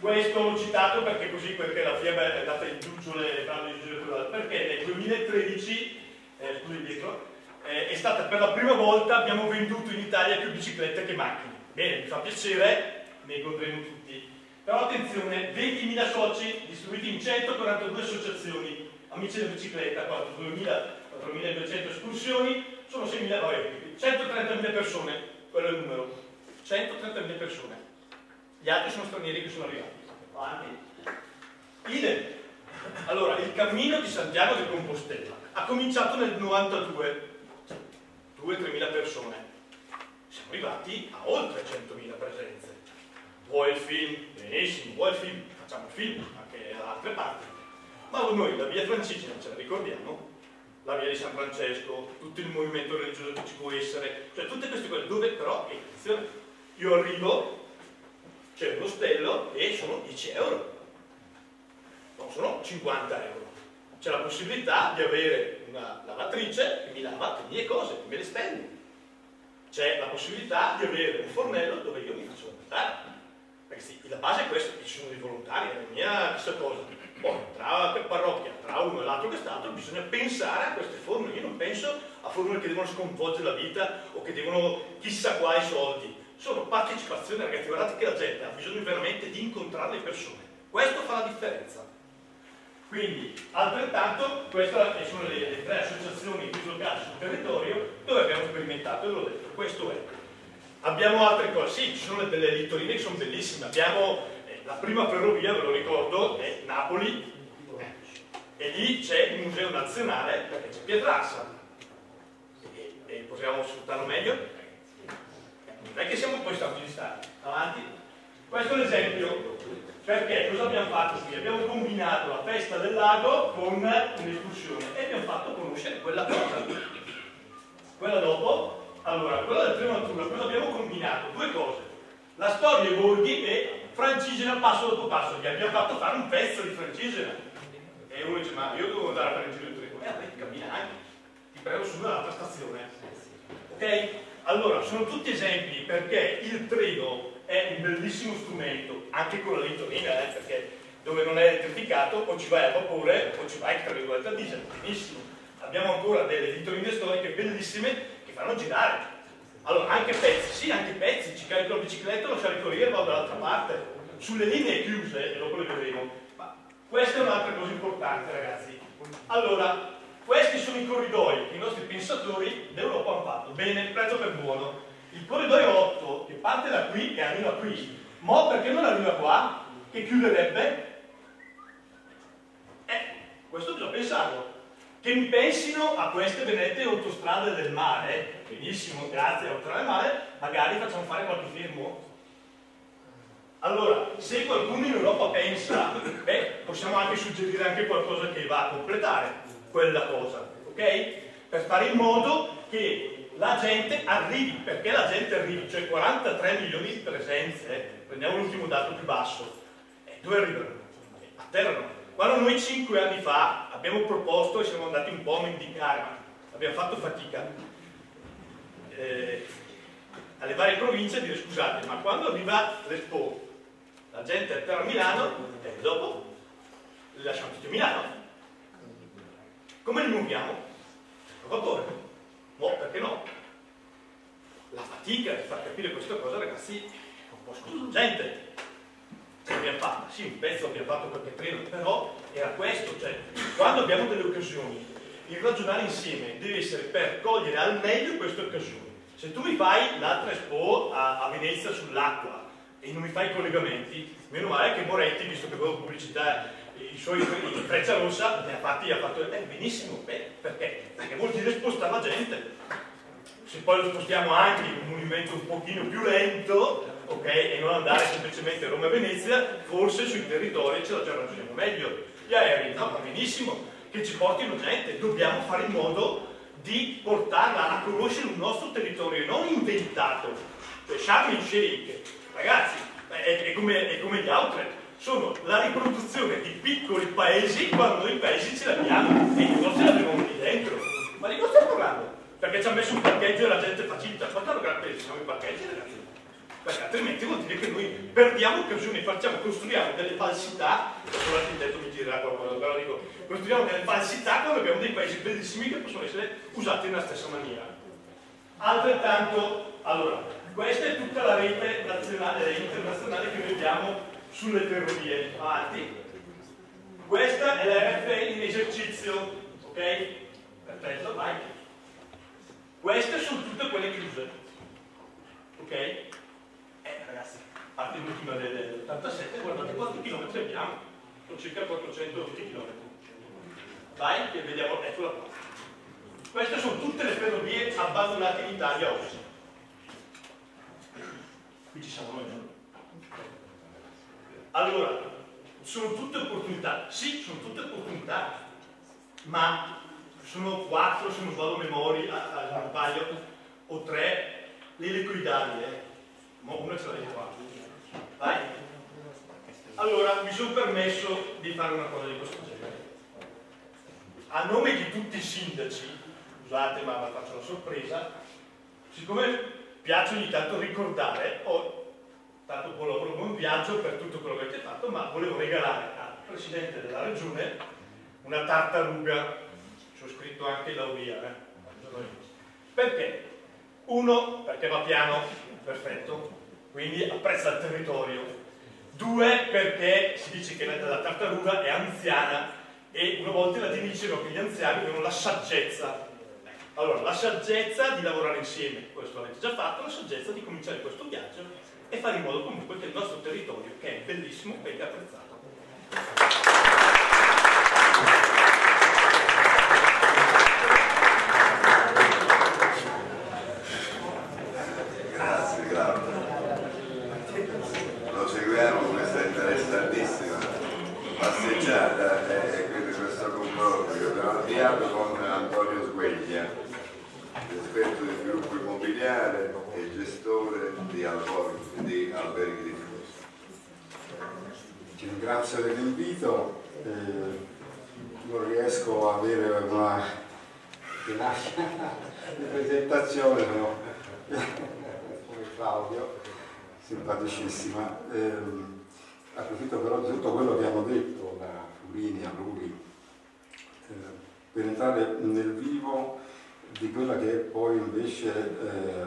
Questo l'ho citato perché così perché la FIAB è data in giuggiole, perché nel 2013, eh, scusi dietro, eh, è stata per la prima volta, abbiamo venduto in Italia più biciclette che macchine. Bene, mi fa piacere, ne godremo tutti. Però attenzione, 20.000 soci distribuiti in 142 associazioni, amici della bicicletta, 4.200 escursioni, sono 6.000, vabbè, 130.000 persone, quello è il numero, 130.000 persone. gli altri sono stranieri che sono arrivati. Avanti. Idem. Allora, il cammino di Santiago di Compostela ha cominciato nel 92, 2-3 mila persone. Siamo arrivati a oltre 100.000 presenze. Vuoi il film? Benissimo, vuoi il film? Facciamo il film anche da altre parti. Ma noi la via Francigena ce la ricordiamo? La via di San Francesco, tutto il movimento religioso che ci può essere, cioè tutte queste cose dove però, attenzione, io arrivo, c'è un ostello e sono 10 euro non sono 50 euro. C'è la possibilità di avere una lavatrice che mi lava le mie cose, me le stendo. C'è la possibilità di avere un fornello dove io mi faccio portare. Perché sì, la base è questa, ci sono dei volontari, è la mia chissà cosa. Poi tra parrocchia, tra uno e l'altro è stato, bisogna pensare a queste formule. Io non penso a formule che devono sconvolgere la vita o che devono chissà quali soldi. Sono partecipazione, ragazzi, guardate che la gente ha bisogno veramente di incontrare le persone. Questo fa la differenza. Quindi, altrettanto, queste sono le, le tre associazioni dislocate sul territorio dove abbiamo sperimentato, e l'ho detto, questo è. Abbiamo altre cose, sì, ci sono delle littorine che sono bellissime, abbiamo la prima ferrovia, ve lo ricordo, è Napoli, e lì c'è il Museo Nazionale, perché c'è Pietrassa, e, e possiamo sfruttarlo meglio? Non è che siamo poi stati stati, avanti. Questo è l'esempio perché cosa abbiamo fatto qui? Abbiamo combinato la festa del lago con un'escursione e abbiamo fatto conoscere quella cosa. Quella dopo, allora, quella del primo tour, cosa abbiamo combinato? Due cose. La storia dei borghi e Francigena passo dopo passo. Gli abbiamo fatto fare un pezzo di Francigena. E uno dice, ma io devo andare a fare il giro di treno. Eh, vabbè, cammina anche. Ti prego su dall'altra stazione. Ok? Allora, sono tutti esempi perché il treno è un bellissimo strumento, anche con la litonina, eh, perché dove non è elettrificato o ci vai a vapore o ci vai tra virgolette a diesel, benissimo. Abbiamo ancora delle litonine storiche bellissime che fanno girare. Allora, anche pezzi, sì, anche pezzi, ci carico la bicicletta, lo carico lì e vado dall'altra parte. Sulle linee chiuse, e dopo le vedremo. Ma questa è un'altra cosa importante, ragazzi. Allora, questi sono i corridoi che i nostri pensatori d'Europa hanno fatto. Bene, prezzo per buono il corridoio 8 che parte da qui e arriva qui, ma perché non arriva qua? Che chiuderebbe? Eh, questo bisogna pensarlo. Che mi pensino a queste benette autostrade del mare, benissimo, grazie autostrade del mare, magari facciamo fare qualche fermo. Allora, se qualcuno in Europa pensa, beh, possiamo anche suggerire anche qualcosa che va a completare quella cosa, ok? Per fare in modo che la gente arrivi, perché la gente arrivi, cioè 43 milioni di presenze, prendiamo l'ultimo dato più basso, eh, dove arrivano? Atterrano. Quando noi cinque anni fa abbiamo proposto e siamo andati un po' a mendicare, abbiamo fatto fatica, eh, alle varie province a dire scusate, ma quando arriva l'Expo, la gente atterra a Milano, e dopo lasciamo tutti a Milano. Come li muoviamo? A vapore. Boh, perché no? La fatica di far capire questa cosa, ragazzi, è un po' sconvolgente. L'abbiamo fatta, sì, un pezzo abbiamo fatto qualche treno, però era questo, cioè, quando abbiamo delle occasioni, il ragionare insieme deve essere per cogliere al meglio queste occasioni. Se tu mi fai l'altra Expo a, a Venezia sull'acqua e non mi fai i collegamenti, meno male che Moretti, visto che avevo pubblicità i suoi i Freccia Rossa ne ha fatti, ha fatto eh, benissimo, beh, perché? Perché vuol dire spostare la gente. Se poi lo spostiamo anche in un movimento un pochino più lento, ok, e non andare semplicemente a Roma e Venezia, forse sui territori ce la già ragioniamo meglio. Gli aerei, no, va benissimo, che ci portino gente, dobbiamo fare in modo di portarla a conoscere un nostro territorio non inventato. Cioè, Sharm el Sheikh, ragazzi, è, è, come, è come gli outlet sono la riproduzione di piccoli paesi quando noi paesi ce l'abbiamo e i negozi l'abbiamo lì dentro. Ma di cosa stiamo parlando? Perché ci ha messo un parcheggio e la gente facilita. Guardate che pensiamo i parcheggi, ragazzi. Perché altrimenti vuol dire che noi perdiamo occasioni, facciamo, costruiamo delle falsità, l'architetto mi girerà qualcosa, però dico, costruiamo delle falsità quando abbiamo dei paesi bellissimi che possono essere usati nella stessa maniera. Altrettanto, allora, questa è tutta la rete nazionale e internazionale che vediamo sulle ferrovie. Avanti. Questa è la RFA in esercizio, ok? Perfetto, vai. Queste sono tutte quelle chiuse, ok? Eh ragazzi, parte l'ultima delle sono circa 420 km. Vai e vediamo, eccola qua. Queste sono tutte le ferrovie abbandonate in Italia oggi. Qui ci siamo noi. Allora, sono tutte opportunità. Sì, sono tutte opportunità, ma sono quattro, se non a memoria, a, un paio, o tre, le liquidali, eh. Ma una ce l'hai qua. Vai. Allora, mi sono permesso di fare una cosa di questo genere. A nome di tutti i sindaci, scusate ma vi faccio una sorpresa, siccome piace ogni tanto ricordare, ho fatto un lavoro con viaggio per tutto quello che avete fatto, ma volevo regalare al Presidente della Regione una tartaruga, ci ho scritto anche l'auria, eh? perché? Uno, perché va piano, perfetto, quindi apprezza il territorio. Due, perché si dice che la tartaruga è anziana e una volta i latini dicevano che gli anziani avevano la saggezza allora, la saggezza di lavorare insieme, questo l'avete già fatto, la saggezza di cominciare questo viaggio e fare in modo comunque che il nostro territorio, che è bellissimo, venga apprezzato. Grazie Claudio. Proseguiamo questa interessantissima passeggiata e quindi questo concorso abbiamo avviato con Antonio Sgueglia esperto di sviluppo immobiliare e gestore di alberghi di, alberghi di Ringrazio dell'invito, eh, non riesco a avere una presentazione, sono come Claudio, simpaticissima. Eh, approfitto però di tutto quello che hanno detto da Furini a lui eh, per entrare nel vivo di quella che poi invece eh,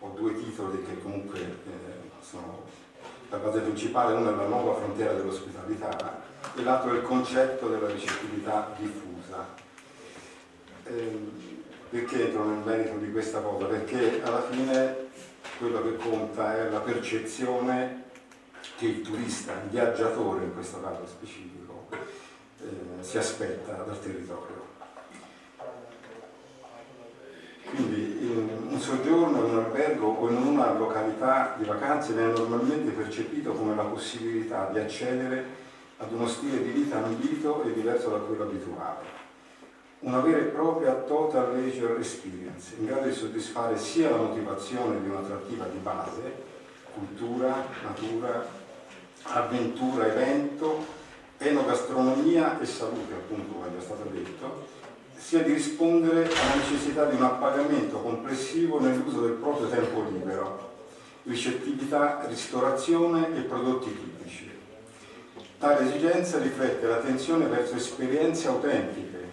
ho due titoli che comunque eh, sono la base principale, uno è la nuova frontiera dell'ospitalità e l'altro è il concetto della ricettività diffusa. Eh, perché entro nel merito di questa cosa? Perché alla fine quello che conta è la percezione che il turista, il viaggiatore in questo caso specifico, eh, si aspetta dal territorio. Quindi soggiorno in un albergo o in una località di vacanze viene normalmente percepito come la possibilità di accedere ad uno stile di vita ambito e diverso da quello abituale. Una vera e propria total leisure experience, in grado di soddisfare sia la motivazione di un'attrattiva di base, cultura, natura, avventura, evento, enogastronomia e salute, appunto come è già stato detto, sia di rispondere alla necessità di un appagamento complessivo nell'uso del proprio tempo libero, ricettività, ristorazione e prodotti tipici. Tale esigenza riflette l'attenzione verso esperienze autentiche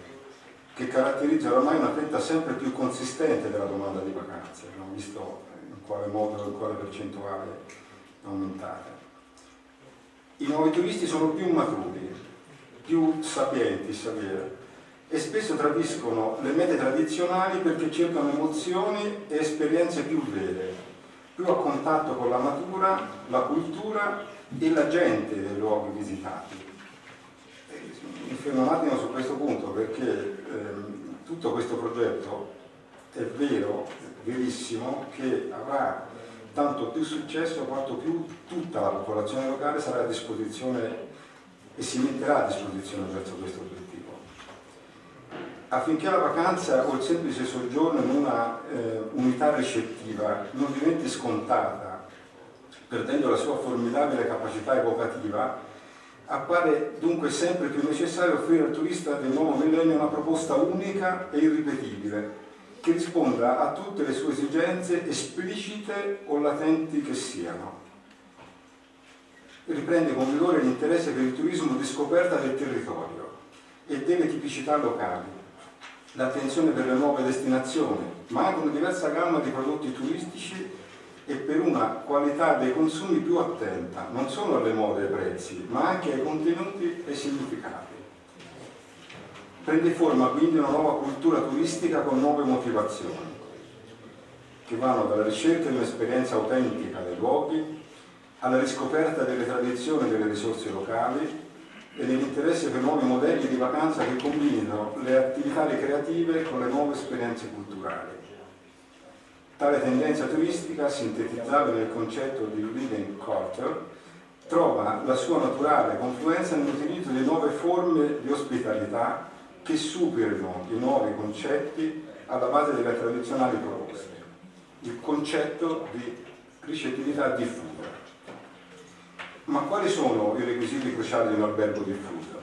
che caratterizzano ormai una fetta sempre più consistente della domanda di vacanze, abbiamo visto in quale modo in quale percentuale è aumentata. I nuovi turisti sono più maturi, più sapienti, sapere, e spesso tradiscono le mete tradizionali perché cercano emozioni e esperienze più vere, più a contatto con la natura, la cultura e la gente dei luoghi visitati. Mi fermo un attimo su questo punto perché ehm, tutto questo progetto è vero, verissimo, che avrà tanto più successo quanto più tutta la popolazione locale sarà a disposizione e si metterà a disposizione verso questo obiettivo affinché la vacanza o il semplice soggiorno in una eh, unità ricettiva non diventi scontata, perdendo la sua formidabile capacità evocativa, appare dunque sempre più necessario offrire al turista del nuovo millennio una proposta unica e irripetibile, che risponda a tutte le sue esigenze esplicite o latenti che siano. Riprende con vigore l'interesse per il turismo di scoperta del territorio e delle tipicità locali, l'attenzione per le nuove destinazioni, ma anche una diversa gamma di prodotti turistici e per una qualità dei consumi più attenta, non solo alle mode e ai prezzi, ma anche ai contenuti e significati. Prende forma quindi una nuova cultura turistica con nuove motivazioni, che vanno dalla ricerca di un'esperienza autentica dei luoghi, alla riscoperta delle tradizioni e delle risorse locali, e nell'interesse per nuovi modelli di vacanza che combinino le attività ricreative con le nuove esperienze culturali. Tale tendenza turistica, sintetizzata nel concetto di living culture, trova la sua naturale confluenza nell'utilizzo di nuove forme di ospitalità che superino i nuovi concetti alla base delle tradizionali proposte. Il concetto di ricettività diffusa. Ma quali sono i requisiti cruciali di un albergo diffuso?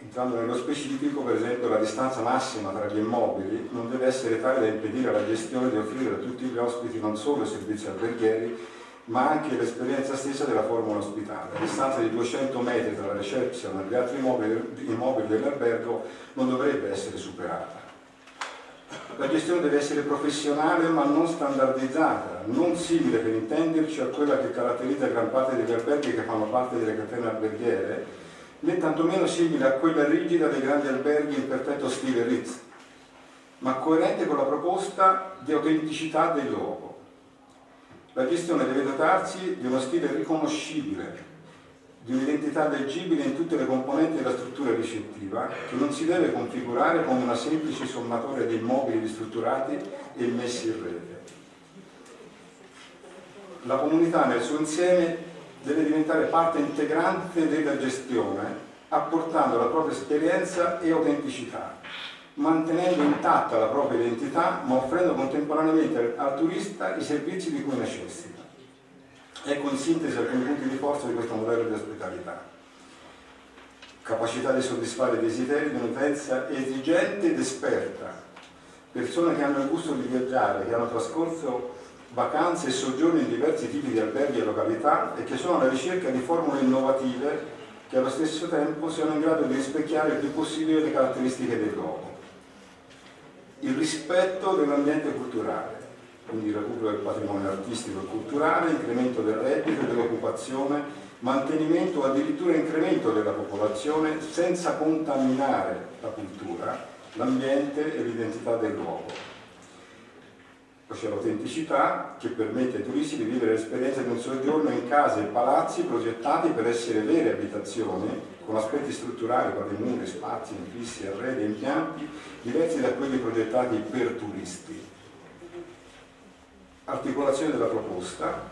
Entrando nello specifico, per esempio, la distanza massima tra gli immobili non deve essere tale da impedire alla gestione di offrire a tutti gli ospiti non solo servizi alberghieri, ma anche l'esperienza stessa della formula ospitale. A distanza di 200 metri tra la reception e gli altri immobili, immobili dell'albergo non dovrebbe essere superata. La gestione deve essere professionale ma non standardizzata, non simile per intenderci a quella che caratterizza gran parte degli alberghi che fanno parte delle catene alberghiere, né tantomeno simile a quella rigida dei grandi alberghi in perfetto stile Ritz, ma coerente con la proposta di autenticità del luogo. La gestione deve dotarsi di uno stile riconoscibile, di un'identità leggibile in tutte le componenti della struttura ricettiva, che non si deve configurare come una semplice sommatoria di immobili ristrutturati e messi in rete. La comunità nel suo insieme deve diventare parte integrante della gestione, apportando la propria esperienza e autenticità, mantenendo intatta la propria identità, ma offrendo contemporaneamente al turista i servizi di cui necessita. Ecco in sintesi alcuni punti di forza di questo modello di ospitalità. Capacità di soddisfare i desideri di un'utenza esigente ed esperta, persone che hanno il gusto di viaggiare, che hanno trascorso vacanze e soggiorni in diversi tipi di alberghi e località e che sono alla ricerca di formule innovative che allo stesso tempo siano in grado di rispecchiare il più possibile le caratteristiche del luogo. Il rispetto dell'ambiente culturale, quindi il recupero del patrimonio artistico e culturale, incremento del reddito e dell'occupazione, mantenimento o addirittura incremento della popolazione senza contaminare la cultura, l'ambiente e l'identità del luogo poi c'è l'autenticità che permette ai turisti di vivere l'esperienza di un soggiorno in case e palazzi progettati per essere vere abitazioni con aspetti strutturali, quali spazi, infissi, arredi e impianti diversi da quelli progettati per turisti. Articolazione della proposta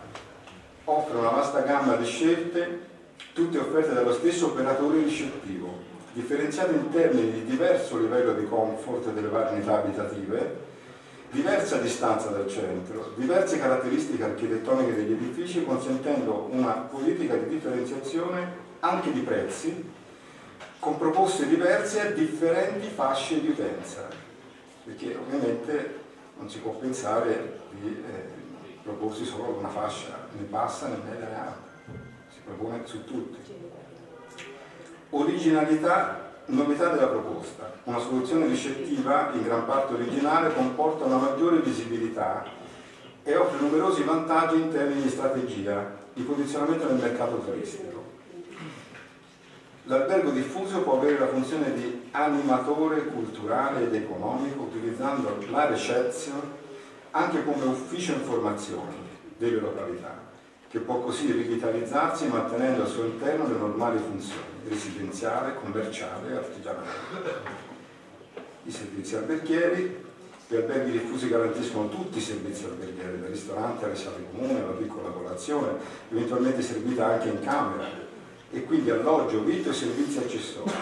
offre una vasta gamma di scelte, tutte offerte dallo stesso operatore ricettivo, differenziate in termini di diverso livello di comfort delle varie unità abitative, diversa distanza dal centro, diverse caratteristiche architettoniche degli edifici, consentendo una politica di differenziazione anche di prezzi, con proposte diverse a differenti fasce di utenza, perché ovviamente non si può pensare di eh, proporsi solo una fascia né bassa né media né alta, si propone su tutti. Originalità Novità della proposta. Una soluzione ricettiva, in gran parte originale, comporta una maggiore visibilità e offre numerosi vantaggi in termini di strategia, di posizionamento nel mercato turistico. L'albergo diffuso può avere la funzione di animatore culturale ed economico utilizzando la reception anche come ufficio informazioni delle località che può così rivitalizzarsi mantenendo al suo interno le normali funzioni residenziale, commerciale e artigianale. I servizi alberghieri, gli alberghi diffusi garantiscono tutti i servizi alberghieri, dal ristorante alle sale comuni, alla piccola colazione, eventualmente servita anche in camera, e quindi alloggio, vitto e servizi accessori.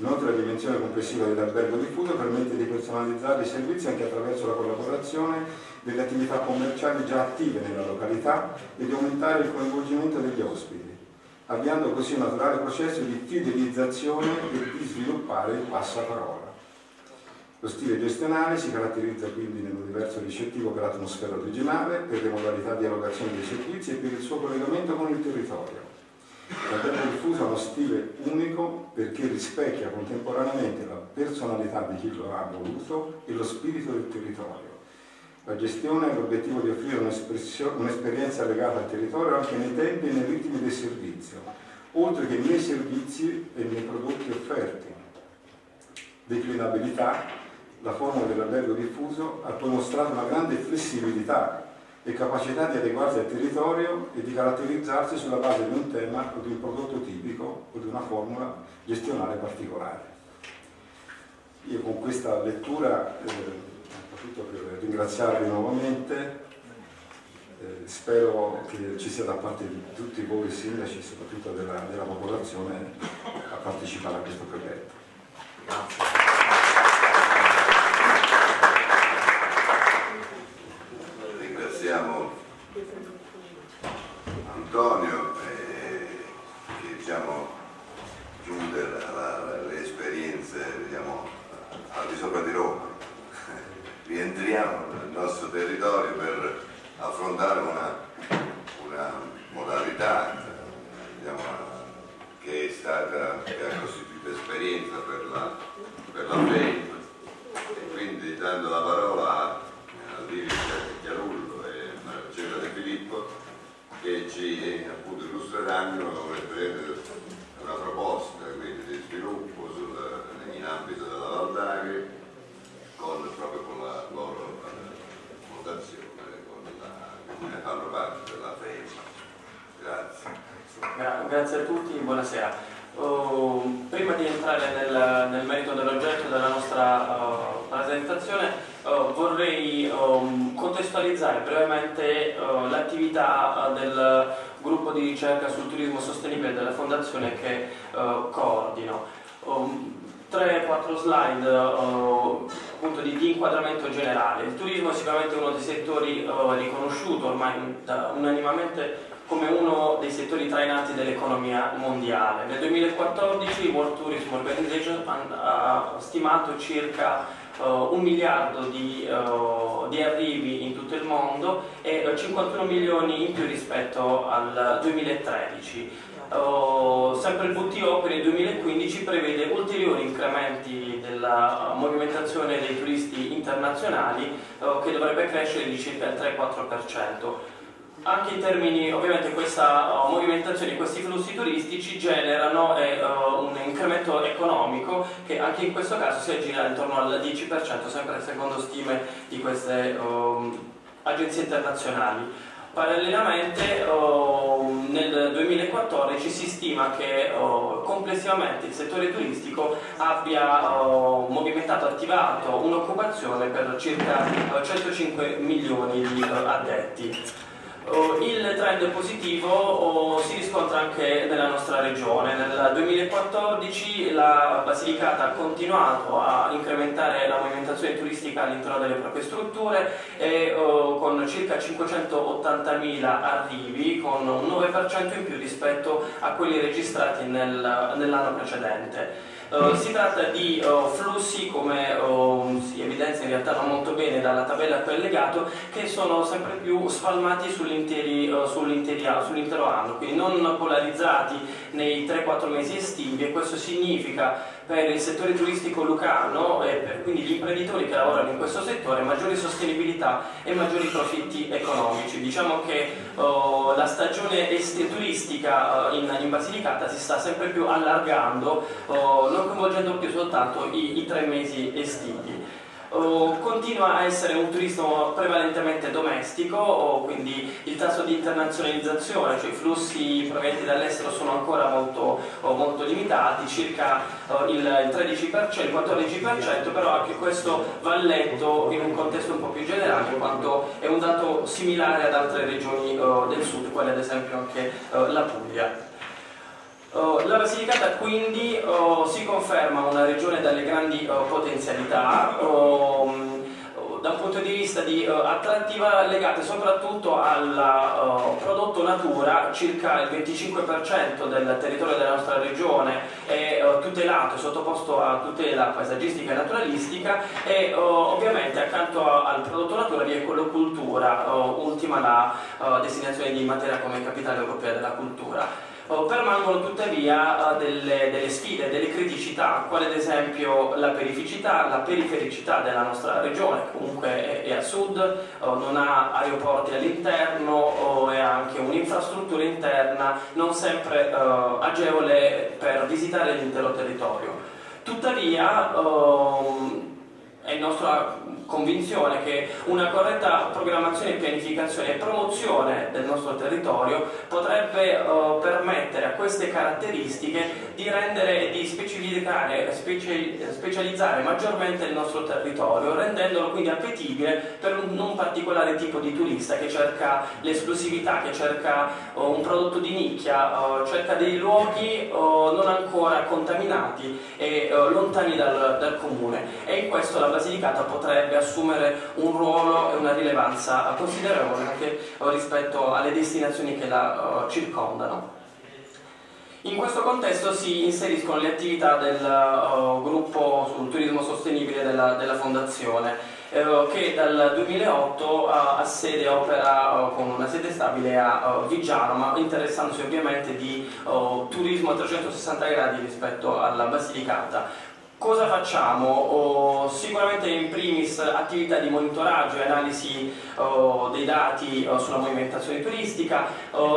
Inoltre la dimensione complessiva dell'albergo diffuso permette di personalizzare i servizi anche attraverso la collaborazione delle attività commerciali già attive nella località e di aumentare il coinvolgimento degli ospiti, avviando così un naturale processo di fidelizzazione e di sviluppare il passaparola. Lo stile gestionale si caratterizza quindi nell'universo ricettivo per l'atmosfera originale, per le modalità di allocazione dei servizi e per il suo collegamento con il territorio. Diffusa ha uno stile unico perché rispecchia contemporaneamente la personalità di chi lo ha voluto e lo spirito del territorio la gestione ha l'obiettivo di offrire un'esperienza legata al territorio anche nei tempi e nei ritmi del servizio, oltre che nei servizi e nei prodotti offerti. Declinabilità, la formula dell'albergo diffuso ha poi mostrato una grande flessibilità e capacità di adeguarsi al territorio e di caratterizzarsi sulla base di un tema o di un prodotto tipico o di una formula gestionale particolare. Io con questa lettura eh, per ringraziarvi nuovamente, eh, spero che ci sia da parte di tutti voi sindaci, soprattutto della, della popolazione, a partecipare a questo progetto. Grazie. Ringraziamo Antonio eh, che diciamo, chiude la, la, le esperienze diciamo, al di sopra di Roma. Rientriamo nel nostro territorio per affrontare una, una modalità diciamo, che è stata, che ha costituito esperienza per la, per la FEI e quindi dando la parola a, a Livia Chiarullo e Marcella De Filippo che ci appunto illustreranno una proposta quindi, di sviluppo sul, in ambito della Valdaghe con, proprio con la loro eh, votazione, con la, ne fanno parte della FEMA. Grazie. Grazie a tutti, buonasera. Uh, prima di entrare nel, nel merito dell'oggetto della nostra uh, presentazione uh, vorrei um, contestualizzare brevemente l'attività del gruppo di ricerca sul turismo sostenibile della Fondazione che coordino. Um, 3-4 slide appunto di, di, inquadramento generale. Il turismo è sicuramente uno dei settori riconosciuto ormai unanimamente come uno dei settori trainanti dell'economia mondiale. Nel 2014 il World Tourism Organization ha stimato circa uh, un miliardo di, uh, di, arrivi in tutto il mondo e 51 milioni in più rispetto al 2013. Sempre il WTO per il 2015 prevede ulteriori incrementi della movimentazione dei turisti internazionali uh, che dovrebbe crescere di circa il 3-4% anche in termini, ovviamente questa uh, movimentazione, questi flussi turistici generano eh, uh, un incremento economico che anche in questo caso si aggira intorno al 10%, sempre secondo stime di queste uh, agenzie internazionali. Parallelamente uh, nel 2014 si stima che uh, complessivamente il settore turistico abbia uh, movimentato, attivato un'occupazione per circa 105 milioni di addetti. Il trend positivo si riscontra anche nella nostra regione. Nel 2014 la Basilicata ha continuato a incrementare la movimentazione turistica all'interno delle proprie strutture e, con circa 580.000 arrivi, con un 9% in più rispetto a quelli registrati nel, nell'anno precedente. Uh, si tratta di uh, flussi, come uh, si evidenzia in realtà molto bene dalla tabella a cui è legato, che sono sempre più spalmati sull'intero anno, quindi non polarizzati nei 3-4 mesi estivi e questo significa per il settore turistico lucano e per quindi gli imprenditori che lavorano in questo settore maggiori sostenibilità e maggiori profitti economici. Diciamo che oh, la stagione turistica in, in, Basilicata si sta sempre più allargando, oh, non coinvolgendo più soltanto i, i tre mesi estivi. Continua a essere un turismo prevalentemente domestico, quindi il tasso di internazionalizzazione, cioè i flussi provenienti dall'estero sono ancora molto, molto limitati, circa il, il 13%, il 14%, però anche questo va letto in un contesto un po' più generale, in quanto è un dato similare ad altre regioni del sud, quale ad esempio anche la Puglia. Uh, la Basilicata quindi uh, si conferma una regione dalle grandi uh, potenzialità um, da un punto di vista di attrattiva legate soprattutto al prodotto natura, circa il 25% del territorio della nostra regione è tutelato, sottoposto a tutela paesaggistica e naturalistica e ovviamente accanto al prodotto natura vi è quellocultura, ultima la destinazione di Matera come capitale europea della cultura. Oh, permangono tuttavia eh, delle, delle, sfide, delle criticità, quale ad esempio la perificità, la perifericità della nostra regione, comunque è, è a sud, oh, non ha aeroporti all'interno ha anche un'infrastruttura interna non sempre uh, agevole per visitare l'intero territorio. Tuttavia, um, è nostra convinzione che una corretta programmazione, pianificazione e promozione del nostro territorio potrebbe uh, permettere a queste caratteristiche di rendere di specificare, speci, specializzare maggiormente il nostro territorio, rendendolo quindi appetibile per un, un particolare tipo di turista che cerca l'esclusività, che cerca uh, un prodotto di nicchia, uh, cerca dei luoghi non ancora contaminati e lontani dal, dal comune. E in questo la Basilicata potrebbe assumere un ruolo e una rilevanza considerevole anche rispetto alle destinazioni che la uh, circondano. In questo contesto si inseriscono le attività del uh, gruppo sul turismo sostenibile della, della Fondazione eh, che dal 2008 ha sede, opera con una sede stabile a Viggiano ma interessandosi ovviamente di turismo a 360 gradi rispetto alla Basilicata Cosa facciamo? Oh, sicuramente in primis attività di monitoraggio e analisi oh, dei dati oh, sulla movimentazione turistica,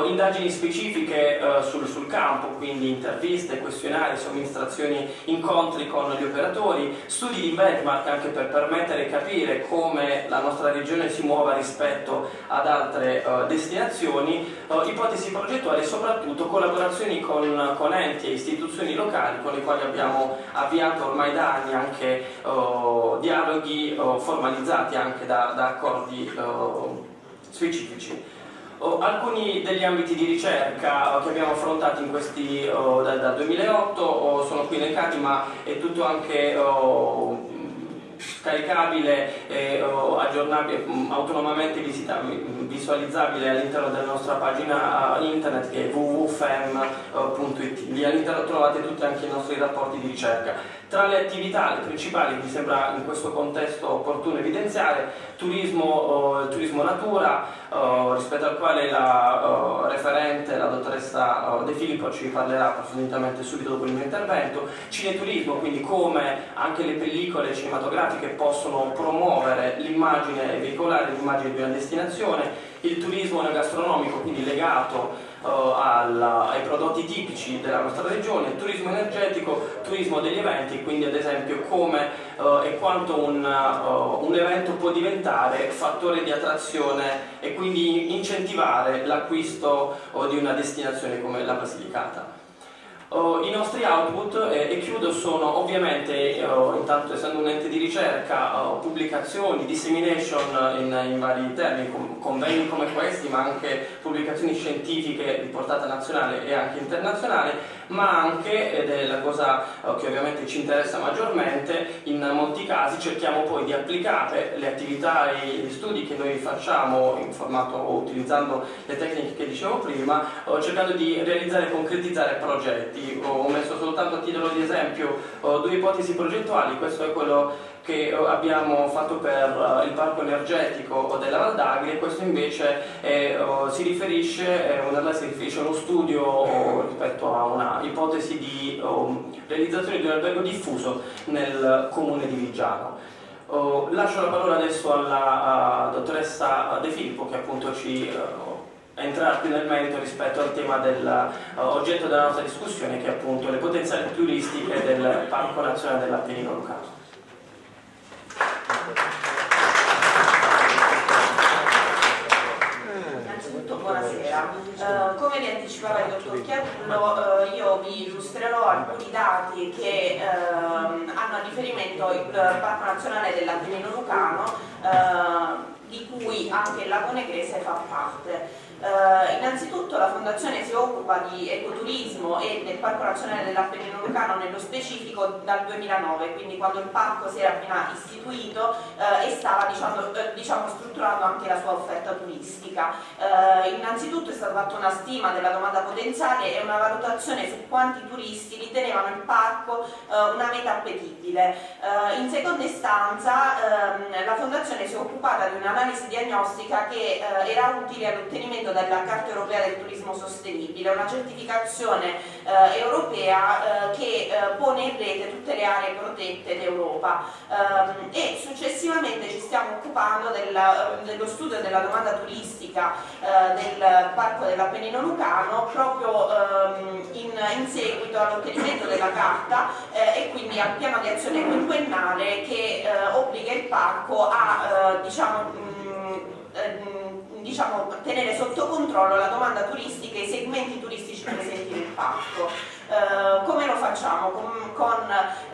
indagini specifiche sul, sul, campo, quindi interviste, questionari, somministrazioni, incontri con gli operatori, studi di benchmark anche per permettere di capire come la nostra regione si muova rispetto ad altre destinazioni, ipotesi progettuali e soprattutto collaborazioni con, con enti e istituzioni locali con le quali abbiamo avviato ormai da anni anche oh, dialoghi oh, formalizzati anche da, da accordi oh, specifici. alcuni degli ambiti di ricerca che abbiamo affrontato in questi, dal, dal, 2008 sono qui elencati ma è tutto anche scaricabile e aggiornabile, mm, autonomamente visualizzabile all'interno della nostra pagina internet che è www.fem.it. Lì all'interno trovate tutti anche i nostri rapporti di ricerca. Tra le attività le principali mi sembra in questo contesto opportuno evidenziare turismo, eh, turismo natura, eh, rispetto al quale la eh, referente, la dottoressa De Filippo ci parlerà approfonditamente subito dopo il mio intervento, cineturismo, quindi come anche le pellicole cinematografiche possono promuovere l'immagine veicolare l'immagine di una destinazione, il turismo gastronomico, quindi legato uh, alla, ai prodotti tipici della nostra regione, turismo energetico, turismo degli eventi, quindi ad esempio come uh, e quanto un, uh, un, evento può diventare fattore di attrazione e quindi incentivare l'acquisto di una destinazione come la Basilicata. Uh, I nostri output, eh, e chiudo, sono ovviamente, uh, intanto essendo un ente di ricerca, uh, pubblicazioni, dissemination in, in vari termini, com convegni come questi, ma anche pubblicazioni scientifiche di portata nazionale e anche internazionale, ma anche, ed è la cosa che ovviamente ci interessa maggiormente, in molti casi cerchiamo poi di applicare le attività e gli studi che noi facciamo in formato o utilizzando le tecniche che dicevo prima, cercando di realizzare e concretizzare progetti. Ho messo soltanto a titolo di esempio due ipotesi progettuali, questo è quello che abbiamo fatto per il parco energetico della Valdagri e questo invece è, si, riferisce, si riferisce a uno studio rispetto a una ipotesi di realizzazione di un albergo diffuso nel comune di Viggiano. lascio la parola adesso alla dottoressa De Filippo che appunto ci entrare più nel merito rispetto al tema dell'oggetto uh, della nostra discussione che è appunto le potenziali turistiche del Parco Nazionale dell'Appennino Lucano. Innanzitutto buonasera, uh, come vi anticipava il dottor Chiarullo uh, io vi illustrerò alcuni dati che ehm, hanno a riferimento il Parco Nazionale dell'Appennino Lucano di cui anche il Lago Negrese fa parte. Uh, innanzitutto la Fondazione si occupa di ecoturismo e del Parco Nazionale dell'Appennino Lucano nello specifico dal 2009, quindi quando il parco si era appena istituito uh, e stava diciamo, uh, diciamo, strutturando anche la sua offerta turistica. innanzitutto è stata fatta una stima della domanda potenziale e una valutazione su quanti turisti ritenevano il parco una meta appetibile. in seconda istanza ehm, la Fondazione si è occupata di un'analisi diagnostica che era utile all'ottenimento seguito dalla Carta Europea del Turismo Sostenibile, una certificazione eh, europea eh, che eh, pone in rete tutte le aree protette d'Europa. Ehm, e successivamente ci stiamo occupando della, dello studio della domanda turistica eh, del Parco dell'Appennino Lucano proprio ehm, in, in, seguito all'ottenimento della carta eh, e quindi al piano di azione quinquennale che eh, obbliga il parco a eh, diciamo, mh, mm, ehm, diciamo, tenere sotto controllo la domanda turistica e i segmenti turistici presenti nel parco. Eh, come lo facciamo? Con, con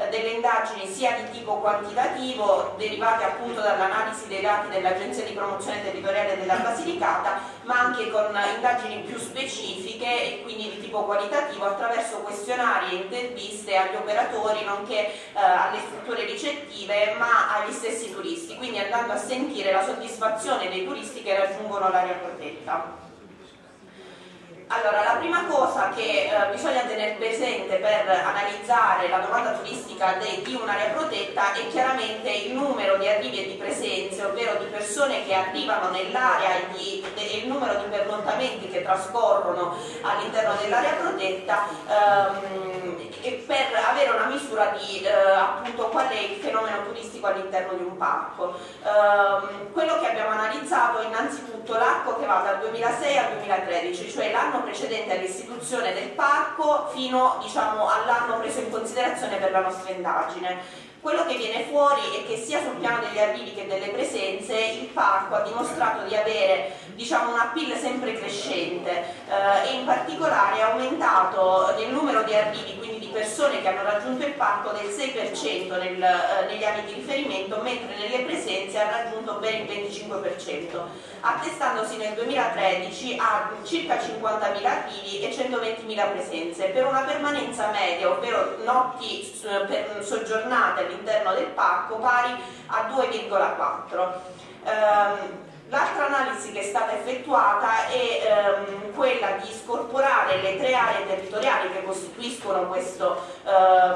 delle indagini sia di tipo quantitativo derivate appunto dall'analisi dei dati dell'Agenzia di Promozione Territoriale della Basilicata ma anche con indagini più specifiche e quindi di tipo qualitativo attraverso questionari e interviste agli operatori nonché eh, alle strutture ricettive ma agli stessi turisti quindi andando a sentire la soddisfazione dei turisti che raggiungono l'area protetta. Allora, la prima cosa che eh, bisogna tenere presente per analizzare la domanda turistica de, di un'area protetta è chiaramente il numero di arrivi e di presenze, ovvero di persone che arrivano nell'area e, de, il numero di pernottamenti che trascorrono all'interno dell'area protetta ehm, per avere una misura di eh, appunto qual è il fenomeno turistico all'interno di un parco. Ehm, quello che abbiamo analizzato è innanzitutto l'arco che va dal 2006 al 2013, cioè l'anno l'anno precedente all'istituzione del parco fino diciamo, all'anno preso in considerazione per la nostra indagine. Quello che viene fuori è che sia sul piano degli arrivi che delle presenze il parco ha dimostrato di avere diciamo, un appeal sempre crescente eh, e in particolare ha aumentato nel numero di arrivi, quindi di persone che hanno raggiunto il parco del 6% nel, eh, negli anni di riferimento, mentre nelle presenze ha raggiunto ben il 25%, attestandosi nel 2013 a circa 50.000 arrivi e 120.000 presenze, per una permanenza media, ovvero notti eh, soggiornate all'interno del parco pari a 2,4. L'altra analisi che è stata effettuata è ehm, quella di scorporare le tre aree territoriali che costituiscono questo eh,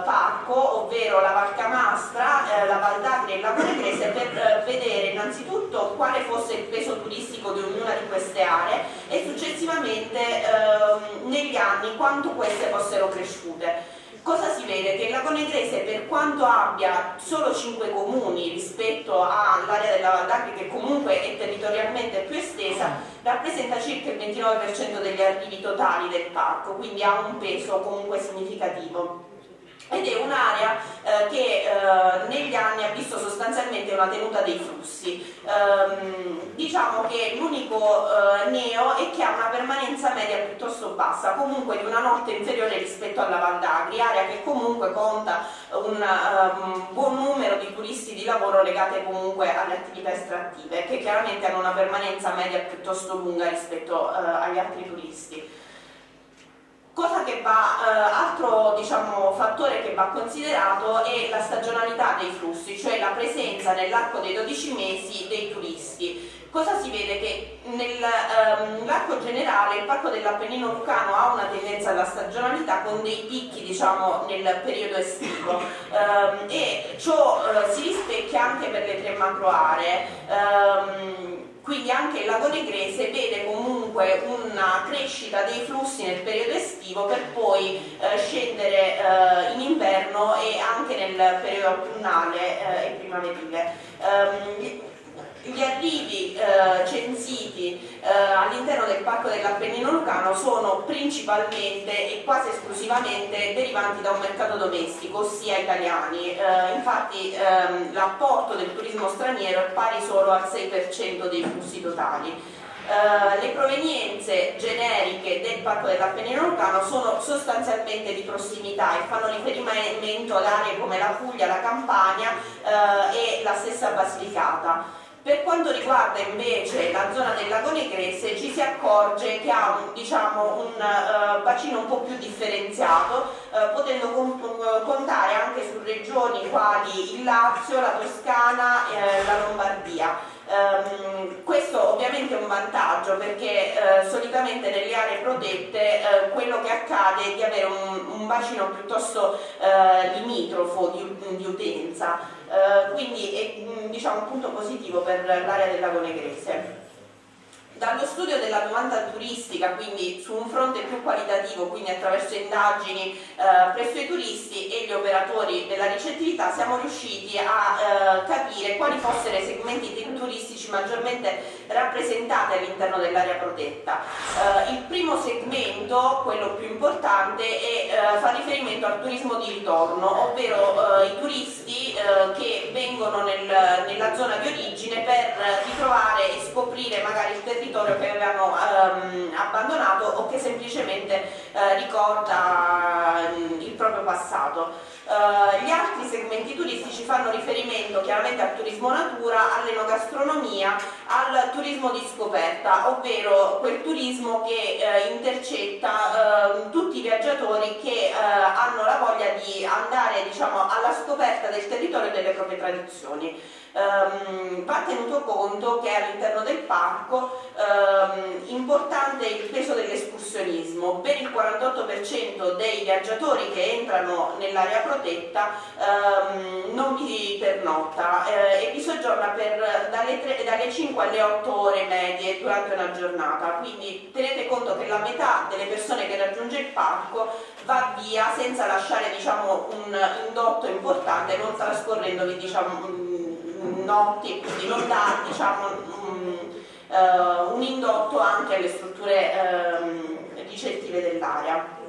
parco, ovvero la Val Camastra, eh, la Val d'Agri e il Lago per eh, vedere innanzitutto quale fosse il peso turistico di ognuna di queste aree e successivamente ehm, negli anni quanto queste fossero cresciute. Cosa si vede? Che il Lago Negrese per quanto abbia solo 5 comuni rispetto all'area della Val d'Agri che comunque è territorialmente più estesa rappresenta circa il 29% degli arrivi totali del parco quindi ha un peso comunque significativo ed è un'area eh, che eh, negli anni ha visto sostanzialmente una tenuta dei flussi. Ehm, diciamo che l'unico eh, neo è che ha una permanenza media piuttosto bassa, comunque di una notte inferiore rispetto alla Val d'Agri, area che comunque conta un um, buon numero di turisti di lavoro legate comunque alle attività estrattive, che chiaramente hanno una permanenza media piuttosto lunga rispetto uh, agli altri turisti. Cosa che va, eh, altro diciamo, fattore che va considerato è la stagionalità dei flussi, cioè la presenza nell'arco dei 12 mesi dei turisti. Cosa si vede? Che nell'arco ehm, generale il parco dell'Appennino Lucano ha una tendenza alla stagionalità con dei picchi diciamo, nel periodo estivo ehm, e ciò eh, si rispecchia anche per le tre macro aree. Ehm, quindi anche il lago Negrese vede comunque una crescita dei flussi nel periodo estivo per poi eh, scendere eh, in inverno e anche nel periodo autunnale eh, e primaverile. Um, gli arrivi eh, censiti eh, all'interno del parco dell'Appennino Lucano sono principalmente e quasi esclusivamente derivanti da un mercato domestico, ossia italiani. Eh, infatti ehm, l'apporto del turismo straniero è pari solo al 6% dei flussi totali. Uh, le provenienze generiche del parco dell'Appennino Lucano sono sostanzialmente di prossimità e fanno riferimento ad aree come la Puglia, la Campania uh, e la stessa Basilicata. Per quanto riguarda invece la zona del lago Negrese ci si accorge che ha diciamo, un uh, bacino un po' più differenziato, uh, potendo contare anche su regioni quali il Lazio, la Toscana e uh, la Lombardia. Um, questo ovviamente è un vantaggio perché uh, solitamente nelle aree protette uh, quello che accade è di avere un, un bacino piuttosto uh, limitrofo di, di utenza, quindi è diciamo, un punto positivo per l'area del lago Negrese. Dallo studio della domanda turistica, quindi su un fronte più qualitativo, quindi attraverso indagini eh, presso i turisti e gli operatori della ricettività, siamo riusciti a eh, capire quali fossero i segmenti turistici maggiormente rappresentati all'interno dell'area protetta. Eh, il primo segmento, quello più importante, è, eh, fa riferimento al turismo di ritorno, ovvero eh, i turisti eh, che vengono nel, nella zona di origine per ritrovare e scoprire magari il territorio territorio che avevano ehm, abbandonato o che semplicemente eh, ricorda mm, il proprio passato. Uh, gli altri segmenti turistici fanno riferimento chiaramente al turismo natura, all'enogastronomia, al turismo di scoperta, ovvero quel turismo che uh, intercetta uh, tutti i viaggiatori che hanno la voglia di andare diciamo, alla scoperta del territorio e delle proprie tradizioni. Um, va tenuto conto che all'interno del parco um, importante il peso dell'escursionismo, per il 48% dei viaggiatori che entrano nell'area protetta um, non vi pernotta eh, e vi soggiorna per, dalle, 3, dalle 5 alle 8 ore medie durante una giornata, quindi tenete conto che la metà delle persone che raggiunge il parco va via senza lasciare diciamo, un indotto importante, non trascorrendovi diciamo, notti e quindi non dà diciamo, un, uh, un, indotto anche alle strutture um, ricettive dell'area.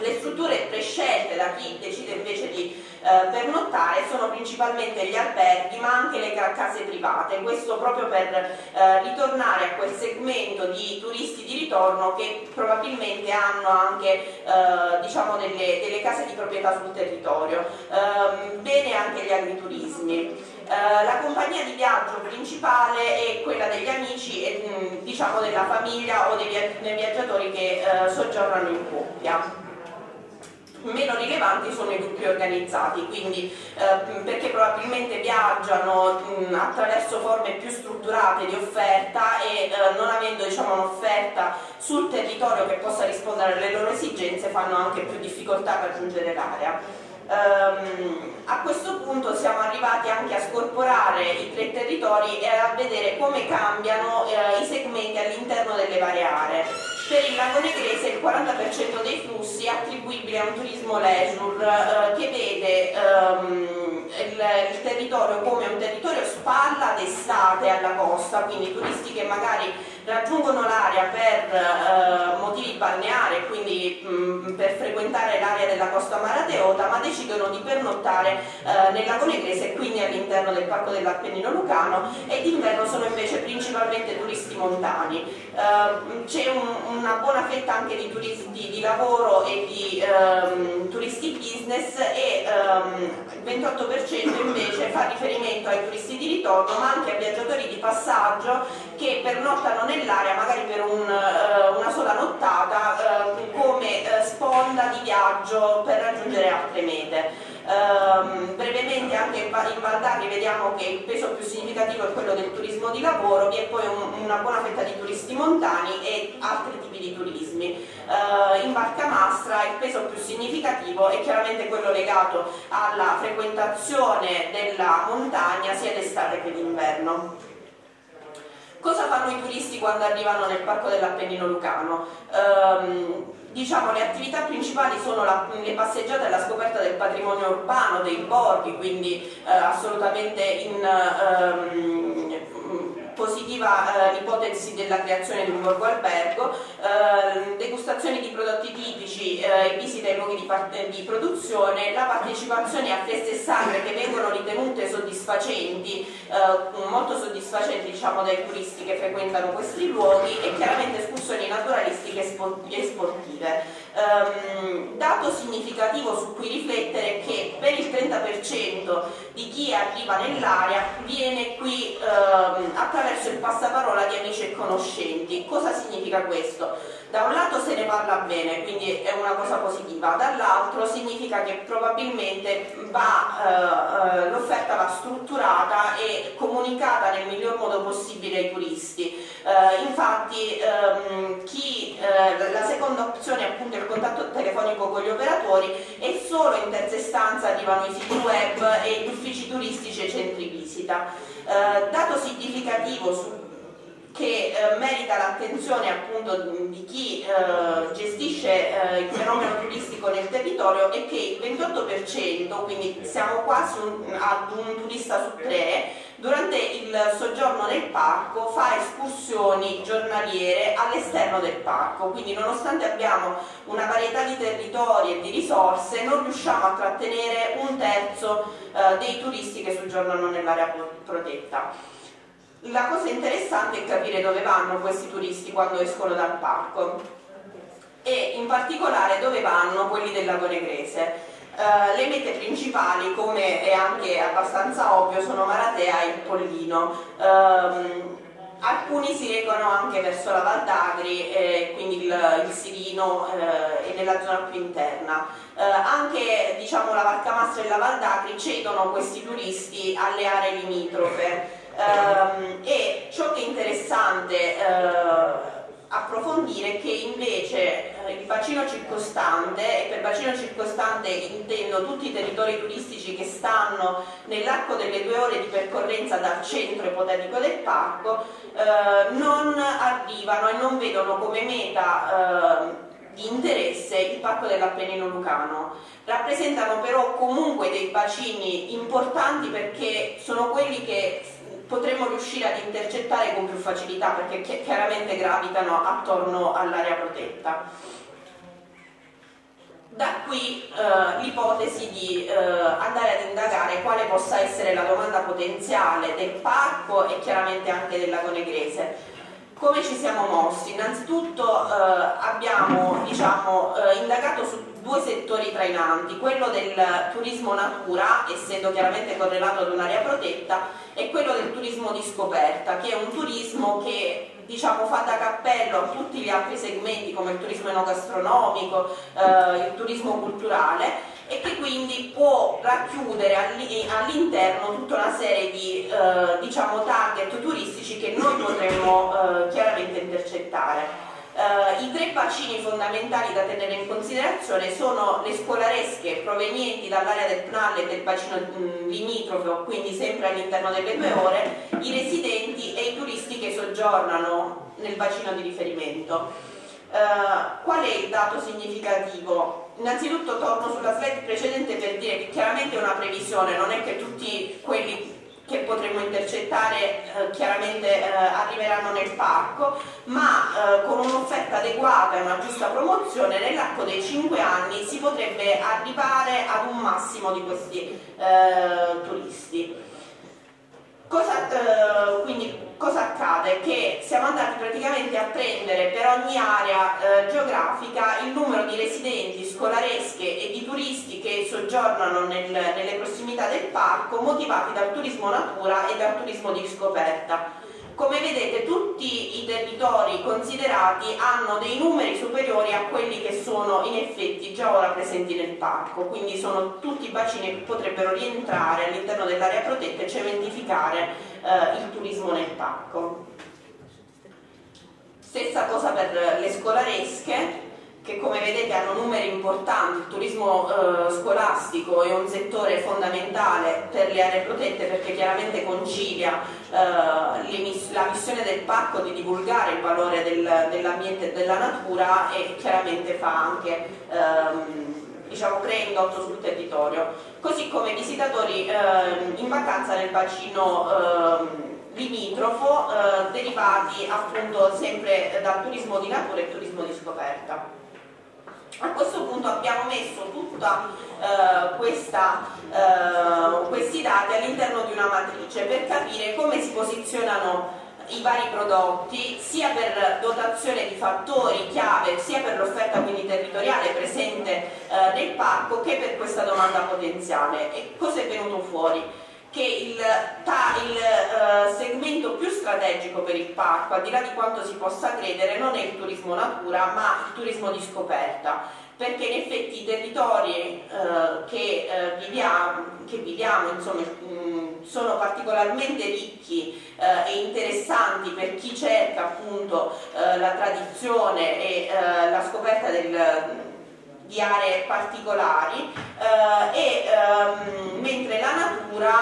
Le strutture prescelte da chi decide invece di eh, pernottare sono principalmente gli alberghi ma anche le case private, questo proprio per eh, ritornare a quel segmento di turisti di ritorno che probabilmente hanno anche eh, diciamo delle, delle, case di proprietà sul territorio. Ehm, bene anche gli agriturismi. Uh, la compagnia di viaggio principale è quella degli amici e mm, diciamo della famiglia o dei, viaggiatori che uh, soggiornano in coppia meno rilevanti sono i gruppi organizzati, quindi eh, perché probabilmente viaggiano mh, attraverso forme più strutturate di offerta e eh, non avendo diciamo, un'offerta sul territorio che possa rispondere alle loro esigenze fanno anche più difficoltà a raggiungere l'area. Um, a questo punto siamo arrivati anche a scorporare i tre territori e a vedere come cambiano eh, i segmenti all'interno delle varie aree. Per il lago Negrese il 40% dei flussi è attribuibile a un turismo leisure eh, che vede um, il, il, territorio come un territorio spalla d'estate alla costa, quindi turisti che magari raggiungono l'area per eh, motivi balneari, quindi mh, per frequentare l'area della costa Marateota, ma decidono di pernottare eh, nel lago Negrese e quindi all'interno del parco dell'Appennino Lucano e d'inverno sono invece principalmente turisti montani. Eh, c'è un, una buona fetta anche di turisti di lavoro e di ehm, turisti business e ehm, il 28% invece fa riferimento ai turisti di ritorno ma anche a viaggiatori di passaggio che pernottano nel nell'area magari per un, uh, una sola nottata uh, come uh, sponda di viaggio per raggiungere altre mete. Um, brevemente anche in Val d'Agri vediamo che il peso più significativo è quello del turismo di lavoro, vi è poi un, una buona fetta di turisti montani e altri tipi di turismi. Uh, in Barcamastra il peso più significativo è chiaramente quello legato alla frequentazione della montagna sia d'estate che d'inverno. Cosa fanno i turisti quando arrivano nel parco dell'Appennino Lucano? Um, diciamo, le attività principali sono la, le passeggiate e la scoperta del patrimonio urbano, dei borghi, quindi uh, assolutamente in, um, positiva eh, l'ipotesi della creazione di un borgo albergo, eh, degustazioni di prodotti tipici e eh, visite ai luoghi di, di, produzione, la partecipazione a feste sacre che vengono ritenute soddisfacenti, eh, molto soddisfacenti diciamo, dai turisti che frequentano questi luoghi e chiaramente escursioni naturalistiche e sportive. Um, dato significativo su cui riflettere è che per il 30% di chi arriva nell'area viene qui um, attraverso il passaparola di amici e conoscenti. Cosa significa questo? Da un lato se ne parla bene, quindi è una cosa positiva, dall'altro significa che probabilmente uh, uh, l'offerta va strutturata e comunicata nel miglior modo possibile ai turisti. Uh, infatti um, chi, la seconda opzione è appunto il contatto telefonico con gli operatori e solo in terza istanza arrivano i siti web e gli uffici turistici e centri visita. dato significativo su che eh, merita l'attenzione appunto di chi eh, gestisce eh, il fenomeno turistico nel territorio è che il 28%, quindi siamo quasi ad un turista su tre, durante il soggiorno nel parco fa escursioni giornaliere all'esterno del parco, quindi nonostante abbiamo una varietà di territori e di risorse non riusciamo a trattenere un terzo eh, dei turisti che soggiornano nell'area protetta. La cosa interessante è capire dove vanno questi turisti quando escono dal parco e in particolare dove vanno quelli del lago Negrese. Uh, le mete principali, come è anche abbastanza ovvio, sono Maratea e Pollino. Uh, alcuni si recano anche verso la Val d'Agri, eh, quindi il, il Sirino eh, e nella zona più interna. Eh, anche diciamo, la Valcamastra e la Val d'Agri cedono questi turisti alle aree limitrofe ehm, e ciò che è interessante eh, approfondire è che invece eh, il bacino circostante, e per bacino circostante intendo tutti i territori turistici che stanno nell'arco delle due ore di percorrenza dal centro ipotetico del parco, eh, non arrivano e non vedono come meta eh, di interesse il parco dell'Appennino Lucano. Rappresentano però comunque dei bacini importanti perché sono quelli che potremmo riuscire ad intercettare con più facilità perché chiaramente gravitano attorno all'area protetta. Da qui eh, l'ipotesi di eh, andare ad indagare quale possa essere la domanda potenziale del parco e chiaramente anche del lago Negrese. Come ci siamo mossi? Innanzitutto eh, abbiamo diciamo, eh, indagato su due settori trainanti, quello del turismo natura, essendo chiaramente correlato ad un'area protetta, e quello del turismo di scoperta, che è un turismo che diciamo, fa da cappello a tutti gli altri segmenti come il turismo enogastronomico, eh, il turismo culturale e che quindi può racchiudere all'interno tutta una serie di eh, diciamo, target turistici che noi potremmo eh, chiaramente intercettare. Uh, I tre bacini fondamentali da tenere in considerazione sono le scolaresche provenienti dall'area del PNAL e del bacino mh, limitrofo, quindi sempre all'interno delle due ore, i residenti e i turisti che soggiornano nel bacino di riferimento. Uh, qual è il dato significativo? Innanzitutto torno sulla slide precedente per dire che chiaramente è una previsione, non è che tutti quelli che potremo intercettare eh, chiaramente eh, arriveranno nel parco, ma eh, con un'offerta adeguata e una giusta promozione nell'arco dei 5 anni si potrebbe arrivare ad un massimo di questi eh, turisti. Cosa, eh, quindi cosa accade? Che siamo andati praticamente a prendere per ogni area eh, geografica il numero di residenti scolaresche e di turisti che soggiornano nel, nelle prossimità del parco motivati dal turismo natura e dal turismo di scoperta. Come vedete tutti i territori considerati hanno dei numeri superiori a quelli che sono in effetti già ora presenti nel parco, quindi sono tutti bacini che potrebbero rientrare all'interno dell'area protetta e cementificare eh, il turismo nel parco. Stessa cosa per le scolaresche, che come vedete hanno numeri importanti, il turismo eh, scolastico è un settore fondamentale per le aree protette perché chiaramente concilia miss la missione del parco di divulgare il valore del, dell'ambiente e della natura e chiaramente fa anche ehm, diciamo, crea indotto sul territorio, così come visitatori ehm, in vacanza nel bacino ehm, limitrofo eh, derivati appunto sempre dal turismo di natura e turismo di scoperta. A questo punto abbiamo messo tutti eh, eh, questi dati all'interno di una matrice per capire come si posizionano i vari prodotti sia per dotazione di fattori chiave sia per l'offerta quindi territoriale presente eh, nel parco che per questa domanda potenziale e cosa è venuto fuori? Che il, ta, il uh, segmento più strategico per il parco, al di là di quanto si possa credere, non è il turismo natura, ma il turismo di scoperta, perché in effetti i territori uh, che, uh, viviamo, che, viviamo, insomma, mh, sono particolarmente ricchi e interessanti per chi cerca appunto la tradizione e la scoperta del di aree particolari eh, e ehm, mentre la natura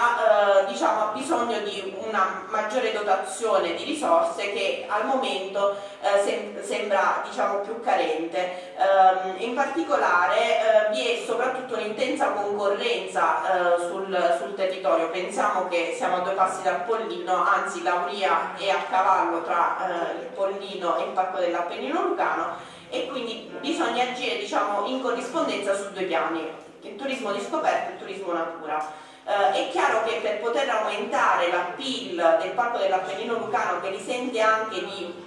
eh, diciamo, ha bisogno di una maggiore dotazione di risorse che al momento eh, sem sembra diciamo, più carente. Ehm, in particolare eh, vi è soprattutto un'intensa concorrenza eh, sul, sul, territorio, pensiamo che siamo a due passi dal Pollino, anzi Lauria è a cavallo tra eh, il Pollino e il Parco dell'Appennino Lucano e quindi bisogna agire diciamo, in corrispondenza su due piani, il turismo di scoperta e il turismo natura. Uh, è chiaro che per poter aumentare l'appeal del Parco dell'Appennino Lucano che risente anche di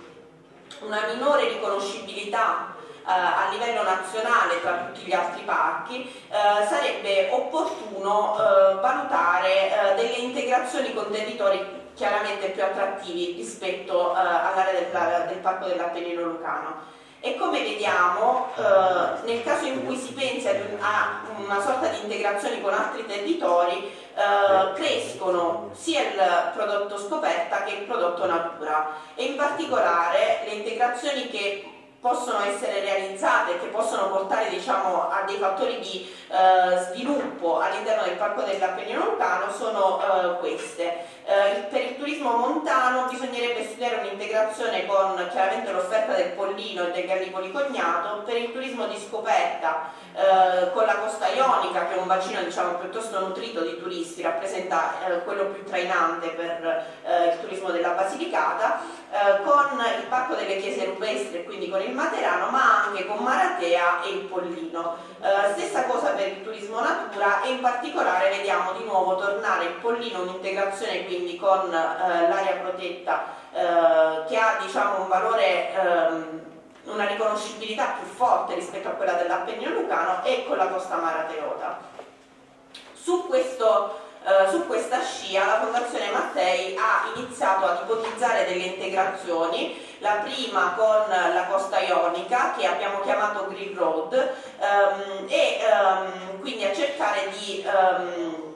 una minore riconoscibilità uh, a livello nazionale tra tutti gli altri parchi, uh, sarebbe opportuno valutare delle integrazioni con territori chiaramente più attrattivi rispetto all'area del, del Parco dell'Appennino Lucano e come vediamo eh, nel caso in cui si pensi a una sorta di integrazione con altri territori eh, crescono sia il prodotto scoperta che il prodotto natura e in particolare le integrazioni che possono essere realizzate, che possono portare diciamo, a dei fattori di eh, sviluppo all'interno del Parco dell'Appennino Lucano sono eh, queste. Eh, per il turismo montano bisognerebbe studiare un'integrazione con chiaramente l'offerta del Pollino e del Gallipoli Cognato, per il turismo di scoperta eh, con la costa ionica che è un bacino diciamo, piuttosto nutrito di turisti, rappresenta eh, quello più trainante per eh, il turismo della Basilicata, eh, con il Parco delle Chiese Rupestre, quindi con il Materano, ma anche con Maratea e il Pollino. Eh, stessa cosa per il turismo natura e in particolare vediamo di nuovo tornare il Pollino, un'integrazione quindi con eh, l'area protetta che ha diciamo, un valore ehm, una riconoscibilità più forte rispetto a quella dell'Appennino Lucano e con la costa marateota. Su, questo, eh, su questa scia la Fondazione Mattei ha iniziato ad ipotizzare delle integrazioni, la prima con la costa ionica che abbiamo chiamato Green Road ehm, e ehm, quindi a cercare di ehm,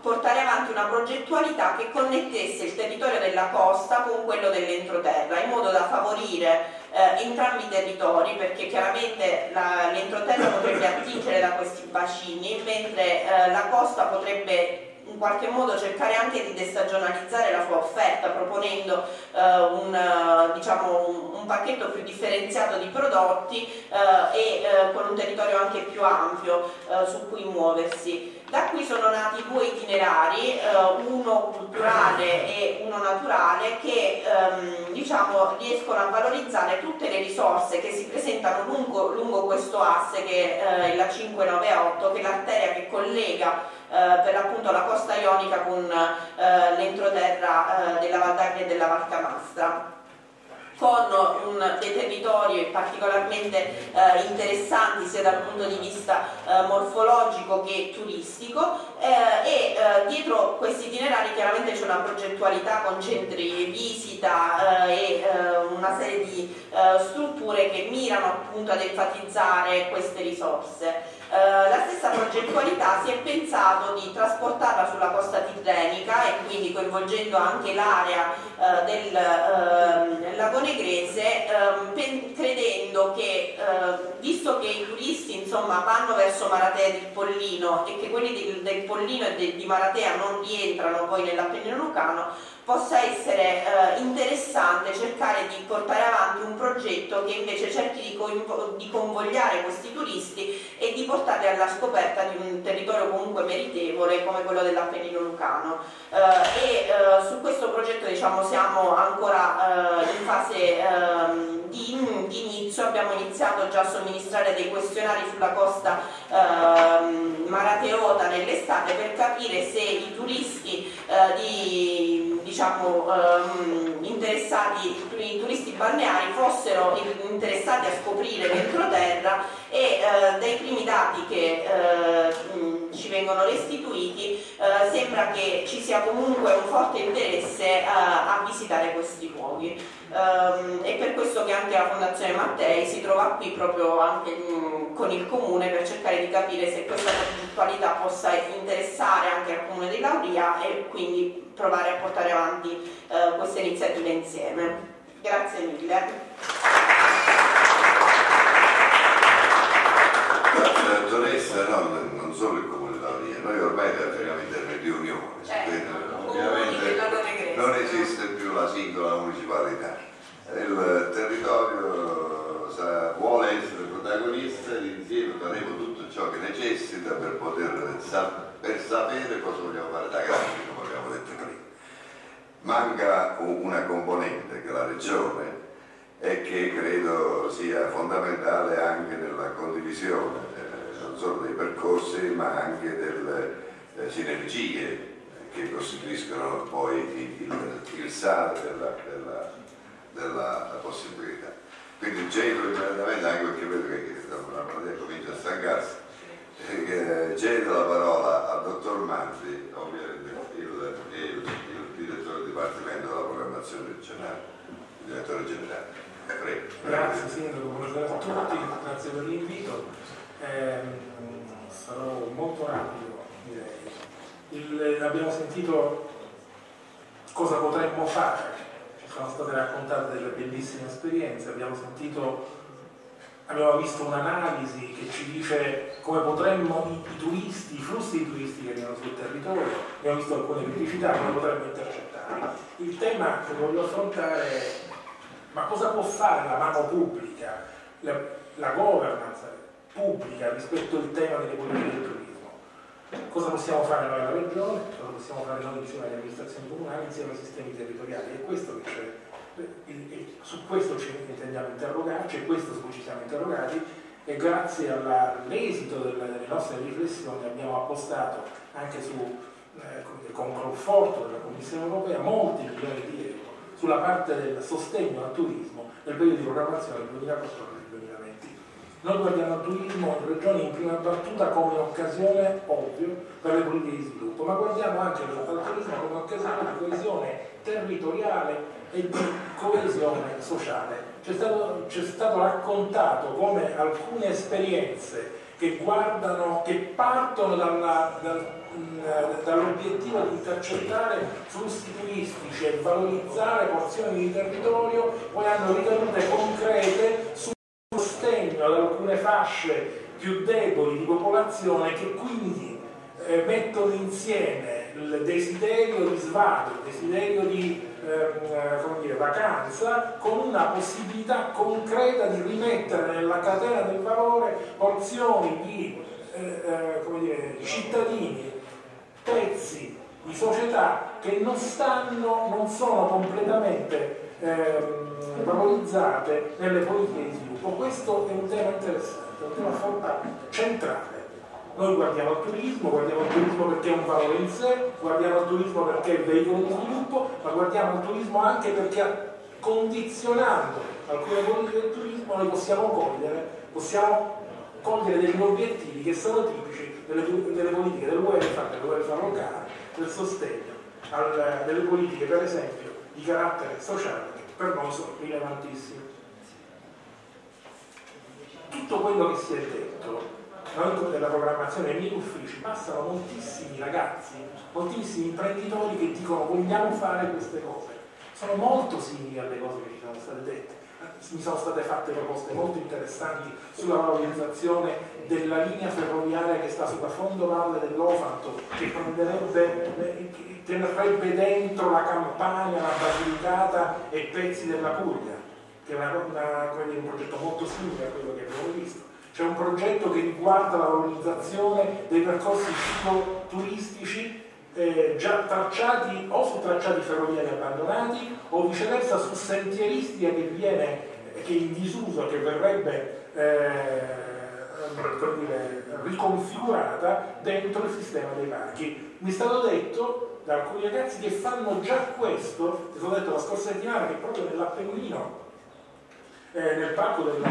portare avanti una progettualità che connettesse il territorio della costa con quello dell'entroterra in modo da favorire eh, entrambi i territori perché chiaramente l'entroterra potrebbe attingere da questi bacini mentre eh, la costa potrebbe qualche modo cercare anche di destagionalizzare la sua offerta proponendo eh, un, eh, diciamo, un, un, pacchetto più differenziato di prodotti eh, e eh, con un territorio anche più ampio su cui muoversi. Da qui sono nati due itinerari, uno culturale e uno naturale, che ehm, diciamo, riescono a valorizzare tutte le risorse che si presentano lungo, lungo questo asse che è la 598, che è l'arteria che collega per appunto la costa ionica con eh, l'entroterra eh, della Valdagna e della Valcamastra con un, dei territori particolarmente eh, interessanti sia dal punto di vista eh, morfologico che turistico eh, e eh, dietro questi itinerari chiaramente c'è una progettualità con centri visita eh, e eh, una serie di strutture che mirano appunto ad enfatizzare queste risorse. Uh, la stessa progettualità si è pensato di trasportarla sulla costa tirrenica e quindi coinvolgendo anche l'area uh, del uh, lago negrese um, credendo che visto che i turisti insomma, vanno verso Maratea del Pollino e che quelli del, del Pollino e de, di Maratea non rientrano poi nell'Appennino Lucano possa essere eh, interessante cercare di portare avanti un progetto che invece cerchi di, di, convogliare questi turisti e di portarli alla scoperta di un territorio comunque meritevole come quello dell'Appennino Lucano. Eh, e eh, su questo progetto diciamo, siamo ancora eh, in fase ehm, di, di, abbiamo iniziato già a somministrare dei questionari sulla costa ehm, marateota nell'estate per capire se i turisti eh, di diciamo, ehm, interessati, i turisti balneari fossero interessati a scoprire l'entroterra e eh, dai primi dati che eh, ci vengono restituiti eh, sembra che ci sia comunque un forte interesse a visitare questi luoghi. Um, è per questo che anche la Fondazione Mattei si trova qui proprio anche mh, con il Comune per cercare di capire se questa progettualità possa interessare anche al Comune di Lauria e quindi provare a portare avanti uh, queste iniziative insieme. Grazie mille. dottoressa, no, non solo il comune della Lavia, noi ormai ragioniamo in termini di unione, Certo, quindi comuni ovviamente. Non esiste più la singola municipalità. Il territorio sa- vuole essere protagonista e insieme faremo tutto ciò che necessita per poter per sapere cosa vogliamo fare da grandi, come abbiamo detto prima. Manca una componente che è la regione e che credo sia fondamentale anche nella condivisione eh, non solo dei percorsi ma anche delle eh, sinergie che costituiscono poi il, il- sale della, della- della possibilità. Quindi cedo immediatamente anche perché vedo che comincia a stancarsi. eh, cedo la parola al dottor Manzi, ovviamente il, il- il direttore del Dipartimento della Programmazione Regionale, il direttore generale. Prego. Grazie Sindaco, buonasera a tutti, grazie per l'invito. Ehm, sarò molto rapido. Il- abbiamo sentito cosa potremmo fare, ci sono state raccontate delle bellissime esperienze, abbiamo sentito, abbiamo visto un'analisi che ci dice come potremmo i, turisti, i flussi di turisti che arrivano sul territorio, abbiamo visto alcune criticità, come potremmo intercettare. Il tema che voglio affrontare è ma cosa può fare la mano pubblica, la, la governance pubblica rispetto al tema delle politiche del turismo? Cosa possiamo fare noi alla Regione, cosa possiamo fare noi insieme alle amministrazioni comunali, insieme ai sistemi territoriali? È questo che c'è, su questo ci intendiamo interrogarci, è questo su cui ci siamo interrogati e grazie all'esito delle, nostre riflessioni abbiamo appostato anche su, eh, con conforto della Commissione europea molti milioni di euro sulla parte del sostegno al turismo nel periodo di programmazione del 2014-2020. Noi guardiamo al turismo in regione in prima battuta come occasione, ovvio, per le politiche di sviluppo, ma guardiamo anche al turismo come occasione di coesione territoriale e di coesione sociale. C'è stato, stato raccontato come alcune esperienze che guardano, che partono dalla- dal- dall'obiettivo di intercettare flussi turistici e valorizzare porzioni di territorio, poi hanno ricadute concrete sostegno ad alcune fasce più deboli di popolazione che quindi eh, mettono insieme il desiderio di svago, il desiderio di ehm, eh, dire, vacanza con una possibilità concreta di rimettere nella catena del valore porzioni di eh, eh, dire, cittadini, pezzi di società che non stanno, non sono completamente ehm, valorizzate nelle politiche di sviluppo. Questo è un tema interessante, un tema fondamentale, centrale. Noi guardiamo al turismo, guardiamo al turismo perché è un valore in sé, guardiamo al turismo perché è veicolo di sviluppo, ma guardiamo al turismo anche perché condizionando alcune politiche del turismo noi possiamo cogliere, possiamo cogliere degli obiettivi che sono tipici delle, delle politiche del welfare, del welfare locale, del sostegno, al- delle politiche per esempio di carattere sociale che per noi sono rilevantissime. Tutto quello che si è detto noi della programmazione nei miei uffici passano moltissimi ragazzi, moltissimi imprenditori che dicono vogliamo fare queste cose. Sono molto simili alle cose che ci sono state dette. Mi sono state fatte proposte molto interessanti sulla valorizzazione della linea ferroviaria che sta sulla fondovalle dell'Ofanto, che prenderebbe, che terrebbe dentro la Campania, la Basilicata e pezzi della Puglia, che è una- dire, un progetto molto simile a quello che abbiamo visto. C'è un progetto che riguarda la valorizzazione dei percorsi cicloturistici eh, già tracciati o su tracciati ferroviari abbandonati o viceversa su sentieristica che viene che è in disuso, che verrebbe eh, dire, riconfigurata dentro il sistema dei parchi. Mi è stato detto da alcuni ragazzi che fanno già questo, mi stato detto la scorsa settimana che proprio nell'Appennino eh, nel parco del-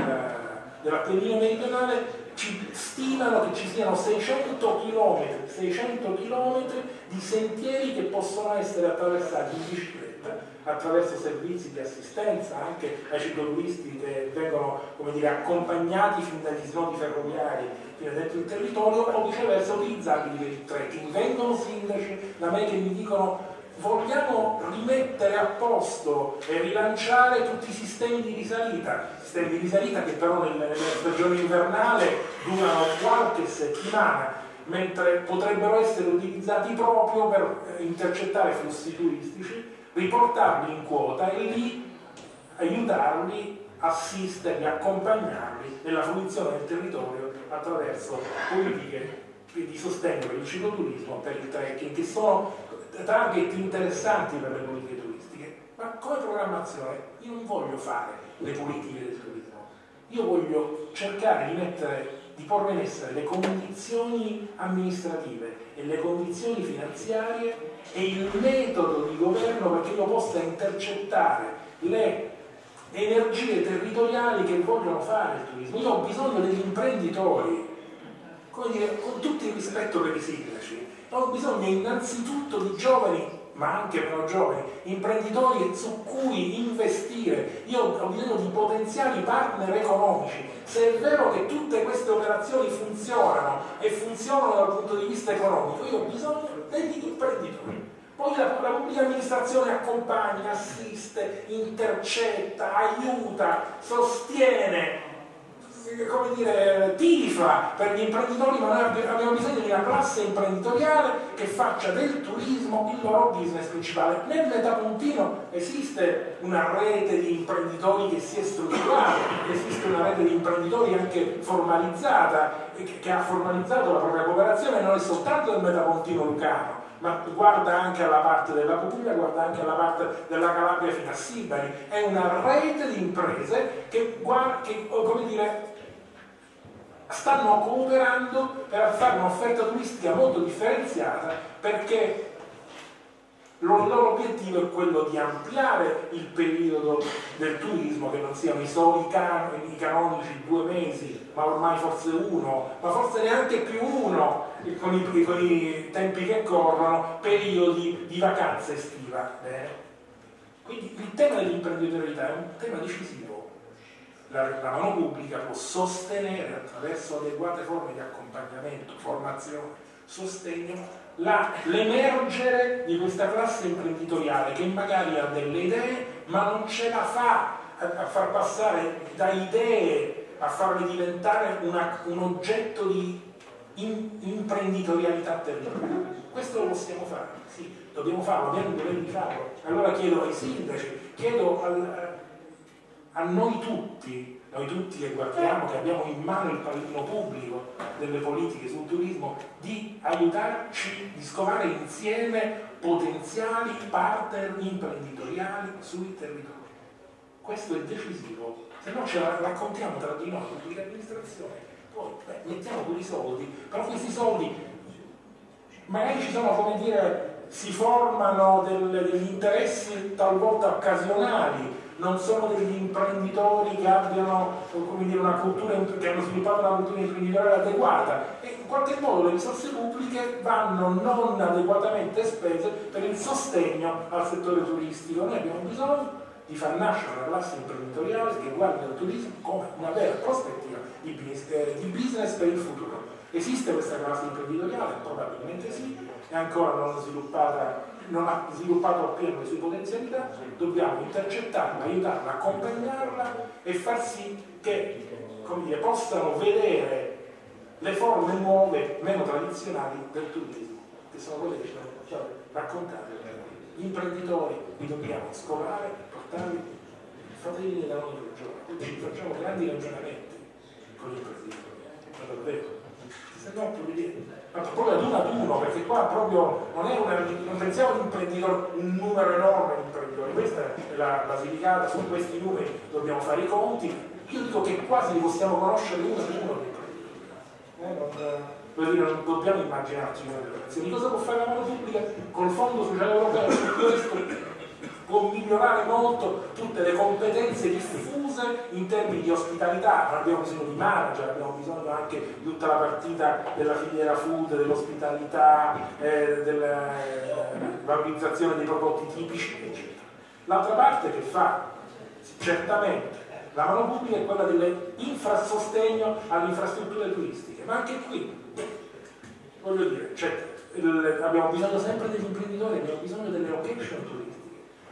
dell'Appennino meridionale ci stimano che ci siano 600 km, 600 km di sentieri che possono essere attraversati in bicicletta attraverso servizi di assistenza anche ai cicloturisti che vengono dire, accompagnati fin dagli snodi ferroviari fino dentro il territorio o viceversa utilizzabili per il trekking. Vengono sindaci da me che mi dicono vogliamo rimettere a posto e rilanciare tutti i sistemi di risalita, sistemi di risalita che però nella stagione invernale durano qualche settimana, mentre potrebbero essere utilizzati proprio per eh, intercettare flussi turistici, riportarli in quota e lì aiutarli, assisterli, accompagnarli nella fruizione del territorio attraverso politiche di sostegno per il cicloturismo, per il trekking, che sono target interessanti per le politiche turistiche, ma come programmazione io non voglio fare le politiche del turismo, io voglio cercare di mettere di porre in essere le condizioni amministrative e le condizioni finanziarie e il metodo di governo perché io possa intercettare le energie territoriali che vogliono fare il turismo. Io ho bisogno degli imprenditori, come dire, con tutto il rispetto per i sindaci, ho bisogno innanzitutto di giovani ma anche meno giovani, imprenditori su cui investire. Io ho bisogno di potenziali partner economici. Se è vero che tutte queste operazioni funzionano e funzionano dal punto di vista economico, io ho bisogno degli imprenditori. Poi la, la pubblica amministrazione accompagna, assiste, intercetta, aiuta, sostiene come dire, tifa per gli imprenditori, ma noi abbiamo bisogno di una classe imprenditoriale che faccia del turismo il loro business principale. Nel metapuntino esiste una rete di imprenditori che si è strutturata, esiste una rete di imprenditori anche formalizzata, che ha formalizzato la propria cooperazione non è soltanto del metapontino lucano, ma guarda anche alla parte della Puglia, guarda anche alla parte della Calabria fino a Sibari, è una rete di imprese che, che come dire, stanno cooperando per fare un'offerta turistica molto differenziata perché il loro obiettivo è quello di ampliare il periodo del turismo, che non siano i soli can i canonici due mesi, ma ormai forse uno, ma forse neanche più uno, con i, con i tempi che corrono, periodi di vacanza estiva. Eh? Quindi il tema dell'imprenditorialità è un tema decisivo la, la mano pubblica può sostenere attraverso adeguate forme di accompagnamento, formazione, sostegno l'emergere di questa classe imprenditoriale che magari ha delle idee ma non ce la fa a, a far passare da idee a farle diventare una, un oggetto di in, imprenditorialità territoriale. Questo lo possiamo fare, sì, dobbiamo farlo, abbiamo il dovere di farlo. Allora chiedo ai sindaci, chiedo al, a noi tutti, noi tutti che guardiamo, che abbiamo in mano il pallino pubblico delle politiche sul turismo, di aiutarci, di scovare insieme potenziali partner imprenditoriali sui territori. Questo è decisivo, se no ce la raccontiamo tra di noi, pubblica amministrazione, poi beh, mettiamo pure i soldi, però questi soldi magari ci sono, come dire, si formano del, degli interessi talvolta occasionali non sono degli imprenditori che abbiano dire, una cultura, che hanno sviluppato una cultura imprenditoriale adeguata e in qualche modo le risorse pubbliche vanno non adeguatamente spese per il sostegno al settore turistico. Noi abbiamo bisogno di far nascere una classe imprenditoriale che guardi al turismo come una vera prospettiva eh, di business per il futuro. Esiste questa classe imprenditoriale? Probabilmente sì, è ancora non sviluppata non ha sviluppato appieno le sue potenzialità, dobbiamo intercettarla, aiutarla, accompagnarla e far sì che dire, possano vedere le forme nuove, meno tradizionali del turismo, che sono quelle che ci hanno raccontate. Gli imprenditori li dobbiamo scovare, portarli, della nostra regione, quindi facciamo grandi ragionamenti con gli imprenditori, ma davvero, se no proprio ad uno ad uno, perché qua proprio non, è una, non pensiamo ad un numero enorme di imprenditori, questa è la Basilicata, su questi numeri dobbiamo fare i conti, io dico che quasi li possiamo conoscere uno ad uno eh, non, non dobbiamo immaginarci relazioni. Cosa può fare la mano pubblica col Fondo Sociale Europeo su questo? può migliorare molto tutte le competenze diffuse in termini di ospitalità, abbiamo bisogno di manager, abbiamo bisogno anche di tutta la partita della filiera food, dell'ospitalità, eh, della valorizzazione dei prodotti tipici, eccetera. L'altra parte che fa certamente la mano pubblica è quella dell'infrasostegno alle infrastrutture turistiche, ma anche qui, voglio dire, il, abbiamo bisogno sempre degli imprenditori, abbiamo bisogno delle location turistiche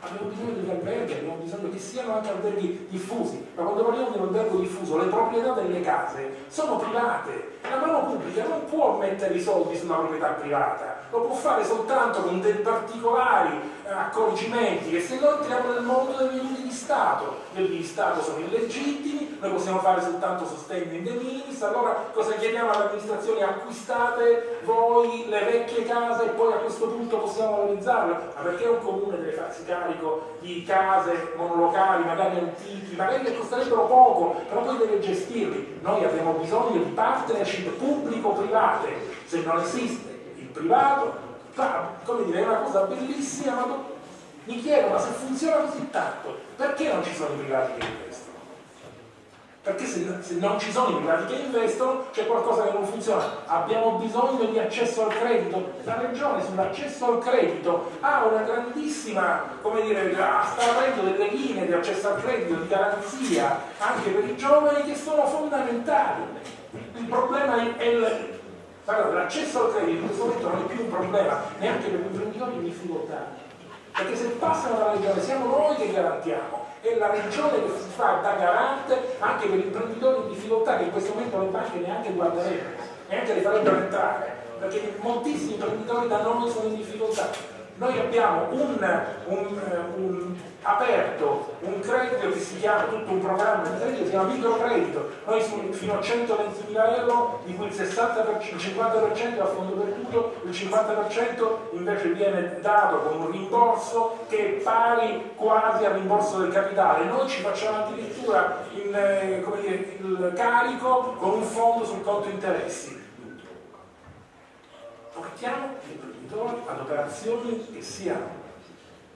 abbiamo bisogno degli alberghi, abbiamo bisogno che siano anche alberghi diffusi, ma quando parliamo di un albergo diffuso, le proprietà delle case sono private, la mano pubblica non può mettere i soldi su una proprietà privata, lo può fare soltanto con dei particolari accorgimenti che se noi entriamo nel mondo degli aiuti di Stato, gli aiuti di Stato sono illegittimi, noi possiamo fare soltanto sostegno in de minimis, allora cosa chiediamo alle amministrazioni? Acquistate voi le vecchie case e poi a questo punto possiamo valorizzarle, ma perché un comune deve farsi carico di case monolocali, magari antichi, magari che costerebbero poco, però poi deve gestirli. Noi abbiamo bisogno di partnership pubblico-private, se non esiste il privato, come dire, è una cosa bellissima, ma mi chiedo, ma se funziona così tanto, perché non ci sono i privati che investono? Perché se, se, non ci sono i privati che investono c'è qualcosa che non funziona. Abbiamo bisogno di accesso al credito. La regione sull'accesso al credito ha una grandissima, come dire, sta aprendo delle linee di accesso al credito, di garanzia anche per i giovani che sono fondamentali. Il problema è il, l'accesso al credito in questo momento non è più un problema neanche per gli imprenditori in difficoltà. Perché se passano dalla regione siamo noi che garantiamo. È la regione che si fa da garante anche per imprenditori in difficoltà che in questo momento le banche neanche guarderebbero, neanche le farebbero entrare, perché moltissimi imprenditori da noi sono in difficoltà noi abbiamo un, un, un, aperto un credito che si chiama, tutto un programma di credito, si chiama microcredito, noi fino a 120.000 euro, di cui il, 60%, il 50% è a fondo perduto, il 50% invece viene dato con un rimborso che è pari quasi al rimborso del capitale. Noi ci facciamo addirittura in, eh, dire, il carico con un fondo sul conto interessi. Portiamo imprenditori ad operazioni che siano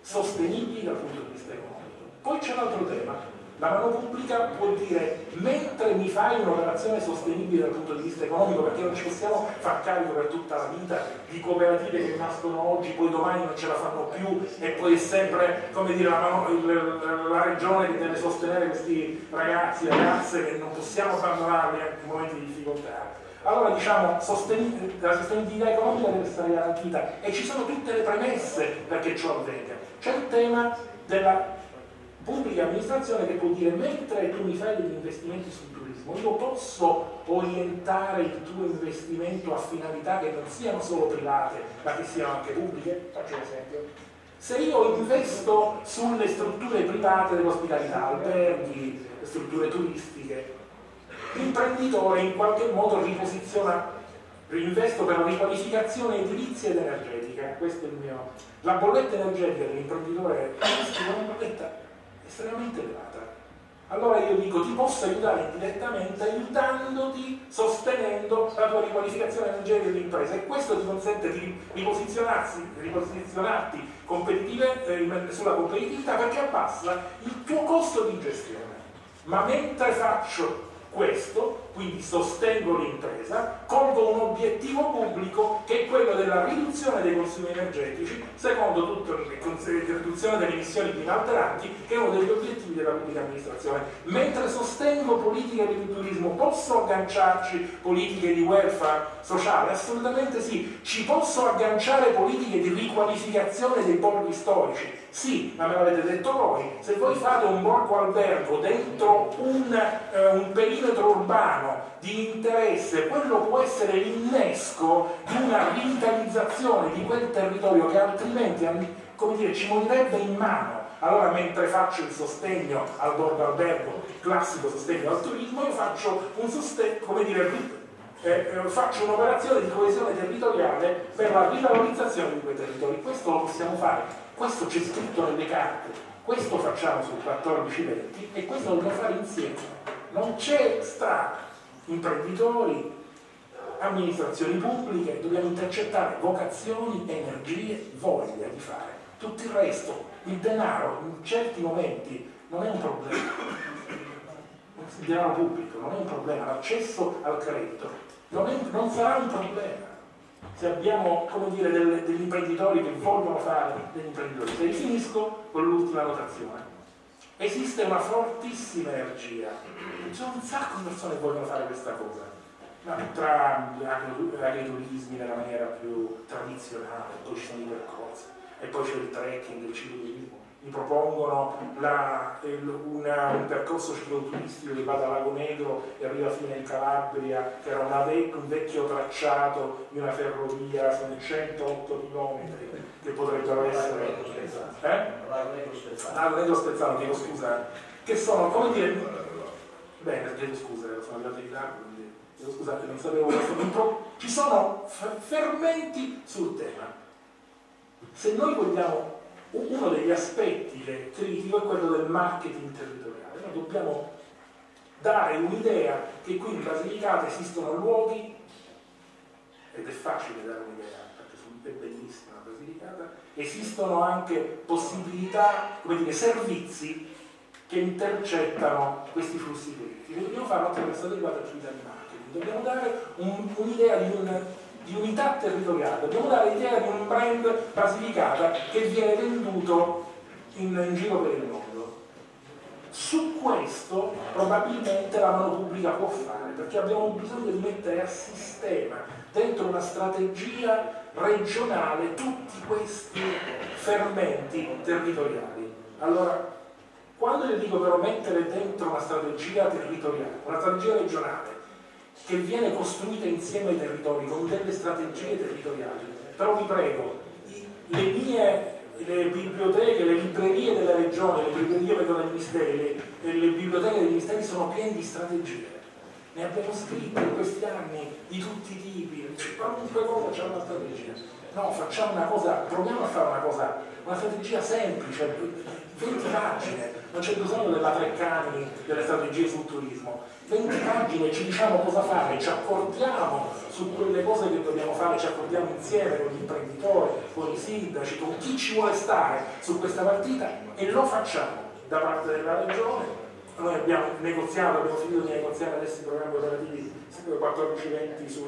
sostenibili dal punto di vista economico. Poi c'è un altro tema. La mano pubblica può dire mentre mi fai un'operazione sostenibile dal punto di vista economico, perché non ci possiamo far carico per tutta la vita di cooperative che nascono oggi, poi domani non ce la fanno più e poi è sempre dire, la, mano, il, la regione che deve sostenere questi ragazzi, ragazze che non possiamo abbandonarli in momenti di difficoltà allora diciamo la sostenibilità economica deve essere garantita e ci sono tutte le premesse perché ciò avvenga. C'è il tema della pubblica amministrazione che può dire mentre tu mi fai degli investimenti sul turismo, io posso orientare il tuo investimento a finalità che non siano solo private, ma che siano anche pubbliche? Faccio un esempio. Se io investo sulle strutture private dell'ospitalità, alberghi, strutture turistiche, l'imprenditore in qualche modo riposiziona, rinvesto per la riqualificazione edilizia ed energetica, questo è il mio. La bolletta energetica dell'imprenditore è una bolletta estremamente elevata. Allora io dico ti posso aiutare direttamente aiutandoti, sostenendo la tua riqualificazione energetica dell'impresa e questo ti consente di riposizionarsi, riposizionarti eh, sulla competitività perché abbassa il tuo costo di gestione. Ma mentre faccio questo, quindi sostengo l'impresa, colgo un obiettivo pubblico che è quello della riduzione dei consumi energetici, secondo tutta la riduzione delle emissioni climalteranti, che è uno degli obiettivi della pubblica amministrazione. Mentre sostengo politiche di turismo, posso agganciarci politiche di welfare sociale? Assolutamente sì. Ci posso agganciare politiche di riqualificazione dei borghi storici? Sì, ma me l'avete detto voi, se voi fate un borgo albergo dentro un, eh, un perimetro urbano di interesse, quello può essere l'innesco di una rivitalizzazione di quel territorio che altrimenti come dire, ci morirebbe in mano. Allora mentre faccio il sostegno al borgo albergo, classico sostegno al turismo, io faccio un sostegno, come dire, eh, eh, faccio un'operazione di coesione territoriale per la rivalorizzazione di quei territori. Questo lo possiamo fare questo c'è scritto nelle carte, questo facciamo sul 1420 e questo dobbiamo fare insieme. Non c'è sta imprenditori, amministrazioni pubbliche, dobbiamo intercettare vocazioni, energie, voglia di fare. Tutto il resto, il denaro in certi momenti non è un problema. Il denaro pubblico non è un problema, l'accesso al credito non, è, non sarà un problema se abbiamo come dire, delle, degli imprenditori che vogliono fare degli imprenditori. Se rifinisco con l'ultima notazione. Esiste una fortissima energia, c'è un sacco di persone che vogliono fare questa cosa, tra gli agriturismi nella maniera più tradizionale, poi ci sono i percorsi e poi c'è il trekking, il cicloturismo. Mi propongono la, una, un percorso cicloturistico che va da Lago Negro e arriva fino in Calabria, che era vec un vecchio tracciato di una ferrovia, sono 108 km che potrebbero essere... Eh? Lago Negro Spezzano, chiedo scusa, che sono, come dire... Bene, chiedo scusa, sono arrivato in ritardo, quindi scusate, non sapevo questo, ci sono fermenti sul tema. Se noi vogliamo, uno degli aspetti critico è quello del marketing territoriale, noi dobbiamo dare un'idea che qui in Basilicata esistono luoghi, ed è facile dare un'idea, perché è bellissima la Basilicata, esistono anche possibilità, come dire, servizi che intercettano questi flussi turistici. Dobbiamo fare attraverso adeguate attività di marketing dobbiamo dare un'idea un di, un, di, unità territoriale, dobbiamo dare l'idea di un brand basilicata che viene venduto in, in giro per il mondo. Su questo probabilmente la mano pubblica può fare, perché abbiamo bisogno di mettere a sistema dentro una strategia regionale tutti questi fermenti territoriali. Allora, quando io dico però mettere dentro una strategia territoriale, una strategia regionale, che viene costruita insieme ai territori con delle strategie territoriali. Però vi prego, le mie le biblioteche, le librerie della regione, le librerie vengono dai ministeri, le, le biblioteche dei ministeri sono piene di strategie. Ne abbiamo scritte in questi anni di tutti i tipi, qualunque cosa c'è una strategia. No, facciamo una cosa, proviamo a fare una cosa, una strategia semplice, 20 pagine, non c'è bisogno della Treccani, delle strategie sul turismo 20 pagine ci diciamo cosa fare, ci accordiamo su quelle cose che dobbiamo fare, ci accordiamo insieme con gli imprenditori, con i sindaci, con chi ci vuole stare su questa partita e lo facciamo da parte della regione. Noi abbiamo negoziato, abbiamo finito di negoziare adesso i programmi operativi 14-20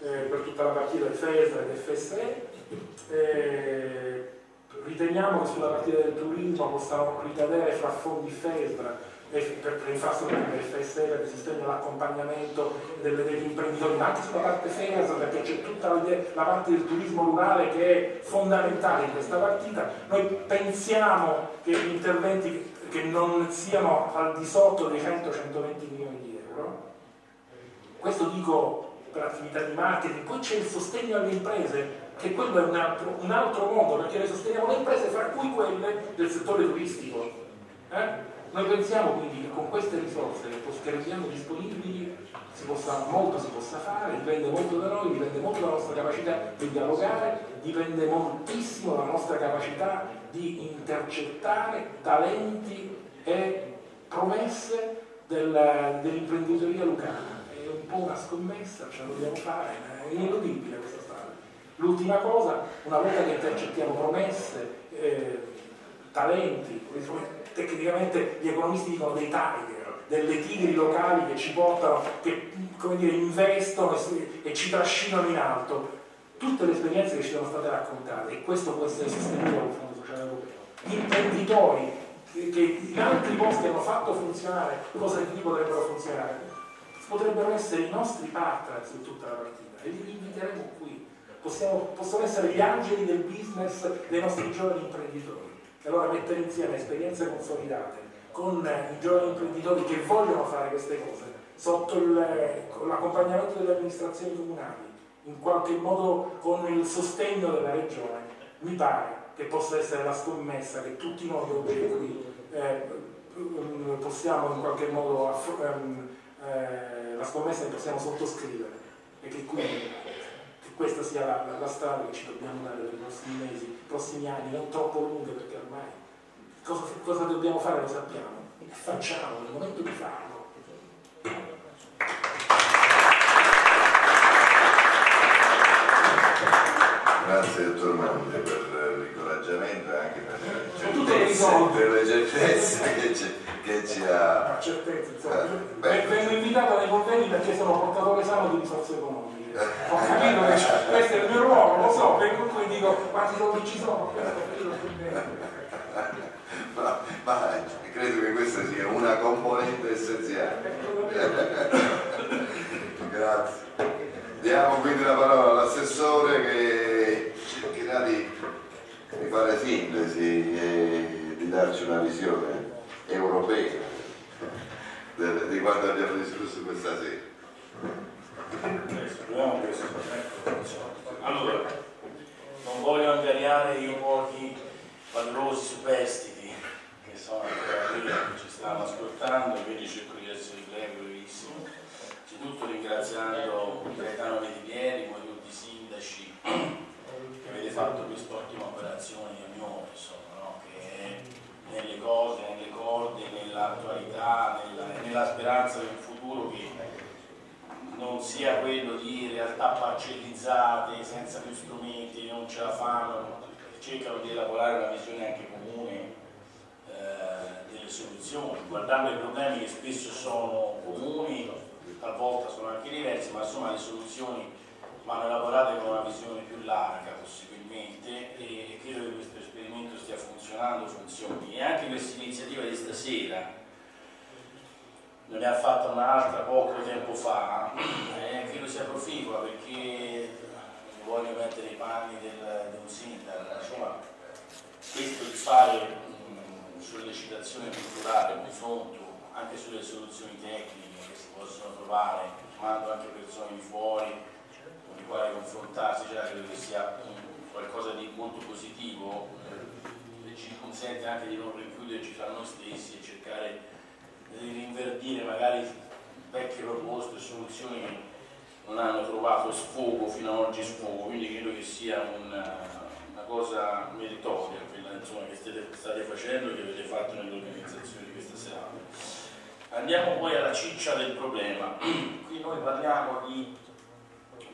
eh, per tutta la partita del FESRA e FSE. Eh, riteniamo che sulla partita del turismo possano ricadere fra fondi FESRA per le infrastrutture del FSE per il sistema dell'accompagnamento degli imprenditori, ma anche sulla parte FEAS perché c'è tutta la, la, parte del turismo rurale che è fondamentale in questa partita. Noi pensiamo che gli interventi che non siano al di sotto dei 100-120 milioni di euro, questo dico per attività di marketing, poi c'è il sostegno alle imprese, che quello è un altro, un altro mondo, perché noi sosteniamo le imprese, fra cui quelle del settore turistico. Eh? Noi pensiamo quindi che con queste risorse che rendiamo disponibili si possa, molto si possa fare, dipende molto da noi, dipende molto dalla nostra capacità di dialogare, dipende moltissimo dalla nostra capacità di intercettare talenti e promesse del, dell'imprenditoria locale. È un po' una scommessa, ce la dobbiamo fare, è ineludibile questa. L'ultima cosa, una volta che intercettiamo promesse, eh, talenti, tecnicamente gli economisti dicono dei tiger, delle tigri locali che ci portano, che dire, investono e, e ci trascinano in alto. Tutte le esperienze che ci sono state raccontate, e questo può essere sostenuto dal Fondo Sociale Europeo, imprenditori che, in altri posti hanno fatto funzionare cose che qui potrebbero funzionare, potrebbero essere i nostri partner su tutta la partita e li inviteremo qui. Possiamo, possono essere gli angeli del business dei nostri giovani imprenditori. E allora mettere insieme esperienze consolidate con i giovani imprenditori che vogliono fare queste cose, sotto l'accompagnamento delle amministrazioni comunali, in qualche modo con il sostegno della regione, mi pare che possa essere la scommessa che tutti noi obiettivi eh, possiamo in qualche modo ehm, eh, la scommessa che possiamo sottoscrivere e che quindi questa sia la, la, la, strada che ci dobbiamo dare per i prossimi mesi, i prossimi anni, non troppo lunghe perché ormai cosa, cosa dobbiamo fare lo sappiamo, facciamo, nel momento di farlo. Grazie dottor Monti per l'incoraggiamento e anche per le certezze, per le certezze che ci, Certezze, insomma. Eh, vengo invitato nei convegni perché sono portatore sano di risorse economiche ho capito che questo è il mio ruolo, lo so, vengo qui e dico quanti soldi ci sono, ma, ma credo che questa sia una componente essenziale. Grazie. Diamo quindi la parola all'assessore che cercherà di, di fare sintesi e di darci una visione europea di quanto abbiamo discusso questa sera. Allora, non voglio angariare i pochi valorosi superstiti che sono ancora qui, che ci stanno ascoltando, quindi cerco di essere breve, brevissimo. Innanzitutto ringraziando Gaetano Vetivieri, voi tutti i sindaci che avete fatto quest'ottima operazione di unione, insomma, nelle cose, nelle corde, nell'attualità, nella, nella speranza del futuro che non sia quello di realtà parcellizzate, senza più strumenti, non ce la fanno, cercano di elaborare una visione anche comune eh, delle soluzioni, guardando i problemi che spesso sono comuni, talvolta sono anche diversi, ma insomma le soluzioni vanno elaborate con una visione più larga possibilmente e credo che esperimento stia funzionando, funzioni. E anche questa iniziativa di stasera, ne ha fatta un'altra poco tempo fa, eh, credo sia proficua perché voglio mettere i panni del, un sindaco, insomma, questo di fare mh, sollecitazione culturale, confronto anche sulle soluzioni tecniche che si possono trovare, chiamando anche persone di fuori con i quali confrontarsi, cioè credo che sia mh, qualcosa di molto positivo eh, e ci consente anche di non rinchiuderci tra noi stessi e cercare di rinverdire magari vecchie proposte e soluzioni che non hanno trovato sfogo fino ad oggi sfogo, quindi credo che sia una, una cosa meritoria quella insomma, che state, state facendo e che avete fatto nell'organizzazione di questa serata. Andiamo poi alla ciccia del problema. Qui noi parliamo di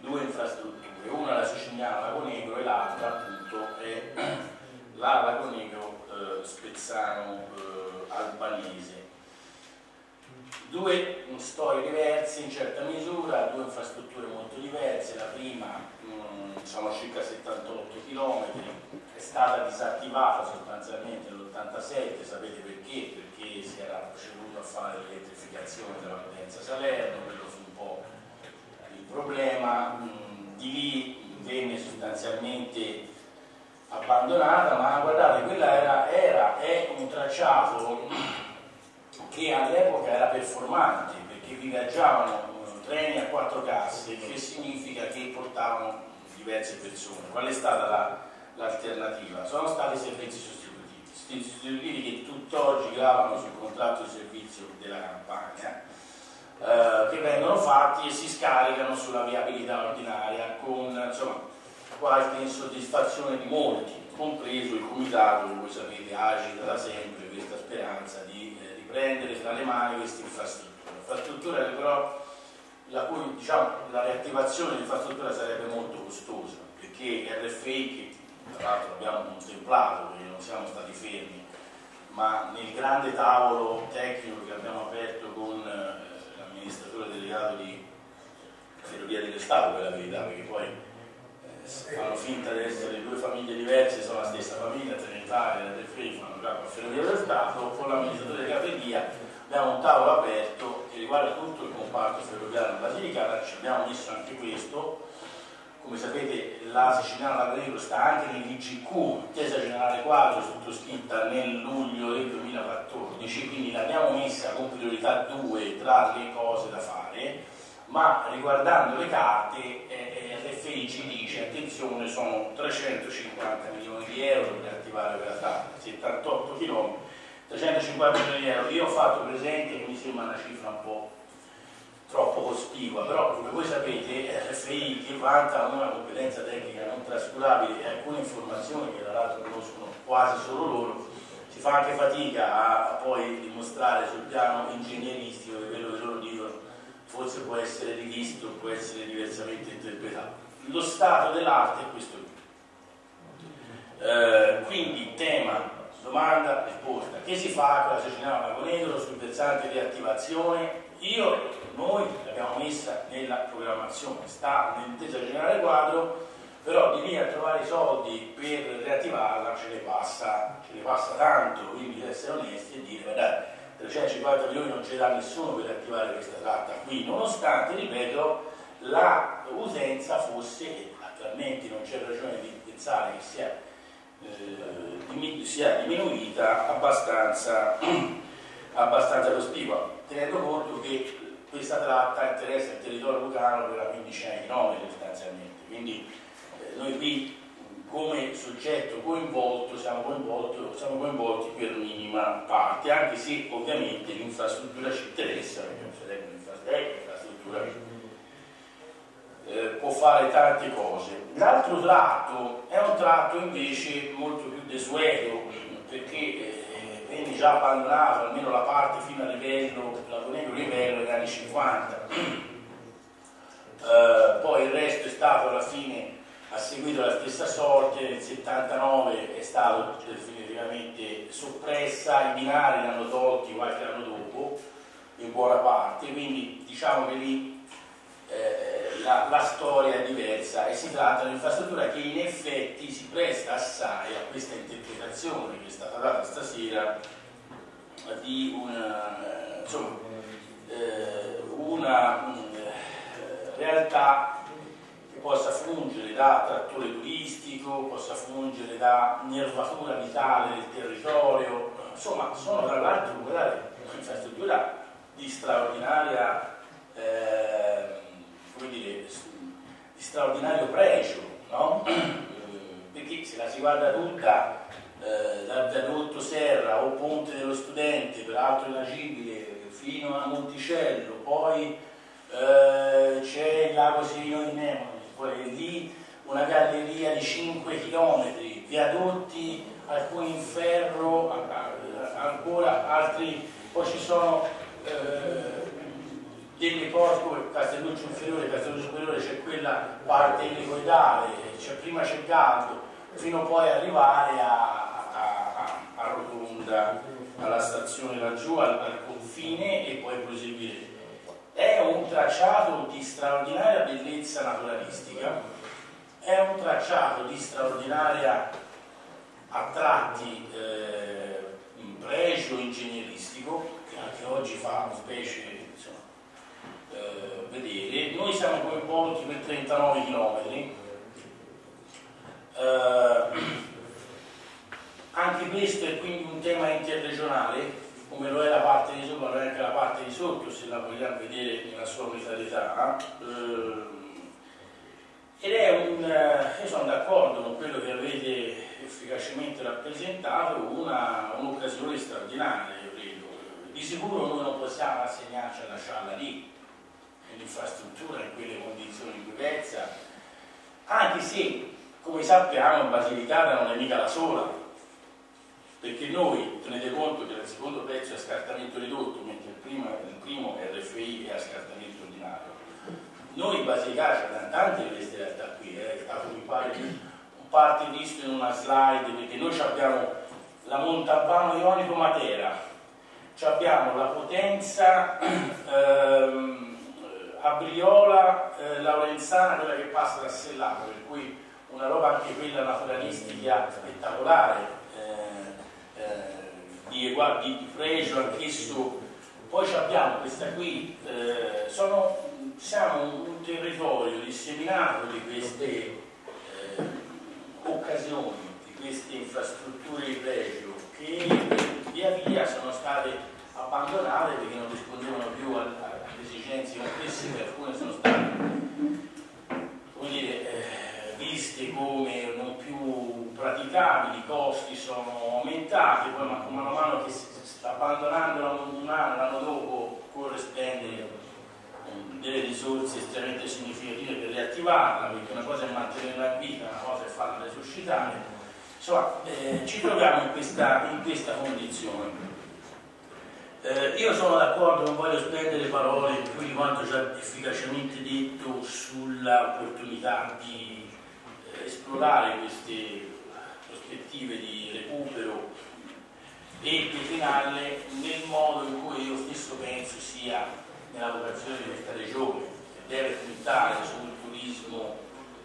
due infrastrutture, una la siciliana Lago Negro e l'altra appunto è la Lago Negro eh, Spezzano eh, Albanese due storie diverse in certa misura, due infrastrutture molto diverse, la prima mh, sono circa 78 km, è stata disattivata sostanzialmente nell'87, sapete perché? Perché si era proceduto a fare l'elettrificazione della potenza Salerno, quello fu un po' il problema, mh, di lì venne sostanzialmente abbandonata, ma guardate, quella era, era è un tracciato che all'epoca era performante perché vi viaggiavano treni a quattro casse, che significa che portavano diverse persone. Qual è stata la- l'alternativa? Sono stati i servizi sostitutivi, sostitutivi che tutt'oggi gravano sul contratto di servizio della campagna, eh, che vengono fatti e si scaricano sulla viabilità ordinaria con insomma, qualche insoddisfazione di molti, compreso il comitato che voi sapete agita da sempre questa speranza di eh, riprendere tra le mani questa infrastruttura. Infrastruttura che però la cui diciamo, la riattivazione dell'infrastruttura sarebbe molto costosa, perché RFI, che tra l'altro abbiamo contemplato perché non siamo stati fermi, ma nel grande tavolo tecnico che abbiamo aperto con eh, l'amministratore delegato di Ferrovia dello Stato, per la verità, perché poi fanno finta di essere due famiglie diverse, sono la stessa famiglia, Trenitalia, la Refri, fanno capo a Ferrovia dello Stato, con l'amministratore della Ferrovia abbiamo un tavolo aperto che riguarda tutto il comparto ferroviario Basilicata, ci abbiamo messo anche questo, come sapete la Siciliana Lago sta anche nell'IGQ, intesa generale quadro, sottoscritta nel luglio del 2014, quindi l'abbiamo messa con priorità 2 tra le cose da fare, ma riguardando le carte eh, eh, RFI ci dice attenzione sono 350 milioni di euro per attivare quella tratta, 78 km, 350 milioni di euro. Io ho fatto presente che mi sembra una cifra un po' troppo cospicua, però come voi sapete RFI che vanta una competenza tecnica non trascurabile e alcune informazioni che tra l'altro conoscono quasi solo loro, si fa anche fatica a, poi dimostrare sul piano ingegneristico che quello che loro forse può essere rivisto, può essere diversamente interpretato. Lo stato dell'arte è questo qui. Eh, quindi tema, domanda, risposta. Che si fa con la Siciliana Lago Negro sul versante di attivazione? Io, noi l'abbiamo messa nella programmazione, sta nell'intesa generale quadro, però di lì a trovare i soldi per riattivarla ce ne passa, ce ne passa tanto, quindi essere onesti e dire, guardate, 350 milioni non ce l'ha nessuno per attivare questa tratta qui, nonostante, ripeto, la utenza fosse, attualmente non c'è ragione di pensare che sia, eh, sia diminuita abbastanza, abbastanza cospicua, tenendo conto che questa tratta interessa il territorio lucano per la quindicina di chilometri sostanzialmente, quindi eh, noi qui come soggetto coinvolto siamo, coinvolto siamo, coinvolti per minima parte, anche se ovviamente l'infrastruttura ci interessa, perché l'infrastruttura eh, può fare tante cose. L'altro tratto è un tratto invece molto più desueto, perché eh, venne già abbandonato almeno la parte fino a livello, lagonego livello negli anni 50. Eh, poi il resto è stato alla fine ha seguito la stessa sorte, nel 79 è stato definitivamente soppressa, i binari l'hanno tolti qualche anno dopo, in buona parte, quindi diciamo che lì eh, la, la, storia è diversa e si tratta di un'infrastruttura che in effetti si presta assai a questa interpretazione che è stata data stasera di una, eh, insomma, eh, una eh, realtà possa fungere da trattore turistico, possa fungere da nervatura vitale del territorio, insomma sono tra l'altro un'infrastruttura di straordinaria, eh, come dire, di straordinario pregio, no? perché se la si guarda tutta eh, dal viadotto Serra o Ponte dello Studente, peraltro inagibile, fino a Monticello, poi eh, c'è il lago Sirino di poi lì una galleria di 5 km, viadotti, alcuni in ferro, ancora altri, poi ci sono eh, delle porte Castelluccio inferiore, Castelluccio superiore, c'è quella parte elicoidale, cioè prima c'è Galdo, fino poi arrivare a, a, a Rotonda, alla stazione laggiù, al, al confine e poi proseguire è un tracciato di straordinaria bellezza naturalistica, è un tracciato di straordinaria a tratti eh, pregio ingegneristico, che anche oggi fa specie insomma, eh, vedere. Noi siamo coinvolti per 39 km. Eh, anche questo è quindi un tema interregionale come lo è la parte di sopra, lo è anche la parte di sotto, se la vogliamo vedere nella sua unitarietà. Eh, ed è un, eh, io sono d'accordo con quello che avete efficacemente rappresentato, un'occasione un straordinaria, io credo. Di sicuro noi non possiamo assegnarci a lasciarla lì, l'infrastruttura in quelle condizioni di durezza, anche se, come sappiamo, Basilicata non è mica la sola, perché noi tenete conto che il secondo pezzo è a scartamento ridotto, mentre il primo, il primo RFI è a scartamento ordinario. Noi in Basilicata abbiamo tante di queste realtà qui, eh, è stato mi pare un parte visto in una slide, perché noi abbiamo la Montalbano Ionico Matera, abbiamo la potenza ehm, Abriola eh, Laurenzana, quella che passa da Sellato, per cui una roba anche quella naturalistica spettacolare di, di, di pregio anch'esso. Poi abbiamo questa qui, eh, sono, siamo un, territorio disseminato di queste eh, occasioni, di queste infrastrutture di pregio che via via sono state abbandonate perché non rispondevano più alle esigenze complessive, alcune sono state come dire, eh, viste come non più praticabili, i costi sono aumentati, poi man mano che si sta abbandonando un anno, l'anno dopo occorre spendere um, delle risorse estremamente significative per riattivarla, perché una cosa è mantenerla in vita, una cosa è farla resuscitare. Insomma, eh, ci troviamo in questa, in questa condizione. Eh, io sono d'accordo, non voglio spendere parole più di quanto già efficacemente detto sull'opportunità di eh, esplorare queste prospettive di recupero e declinarle nel modo in cui io stesso penso sia nella vocazione di questa regione, che deve puntare sul turismo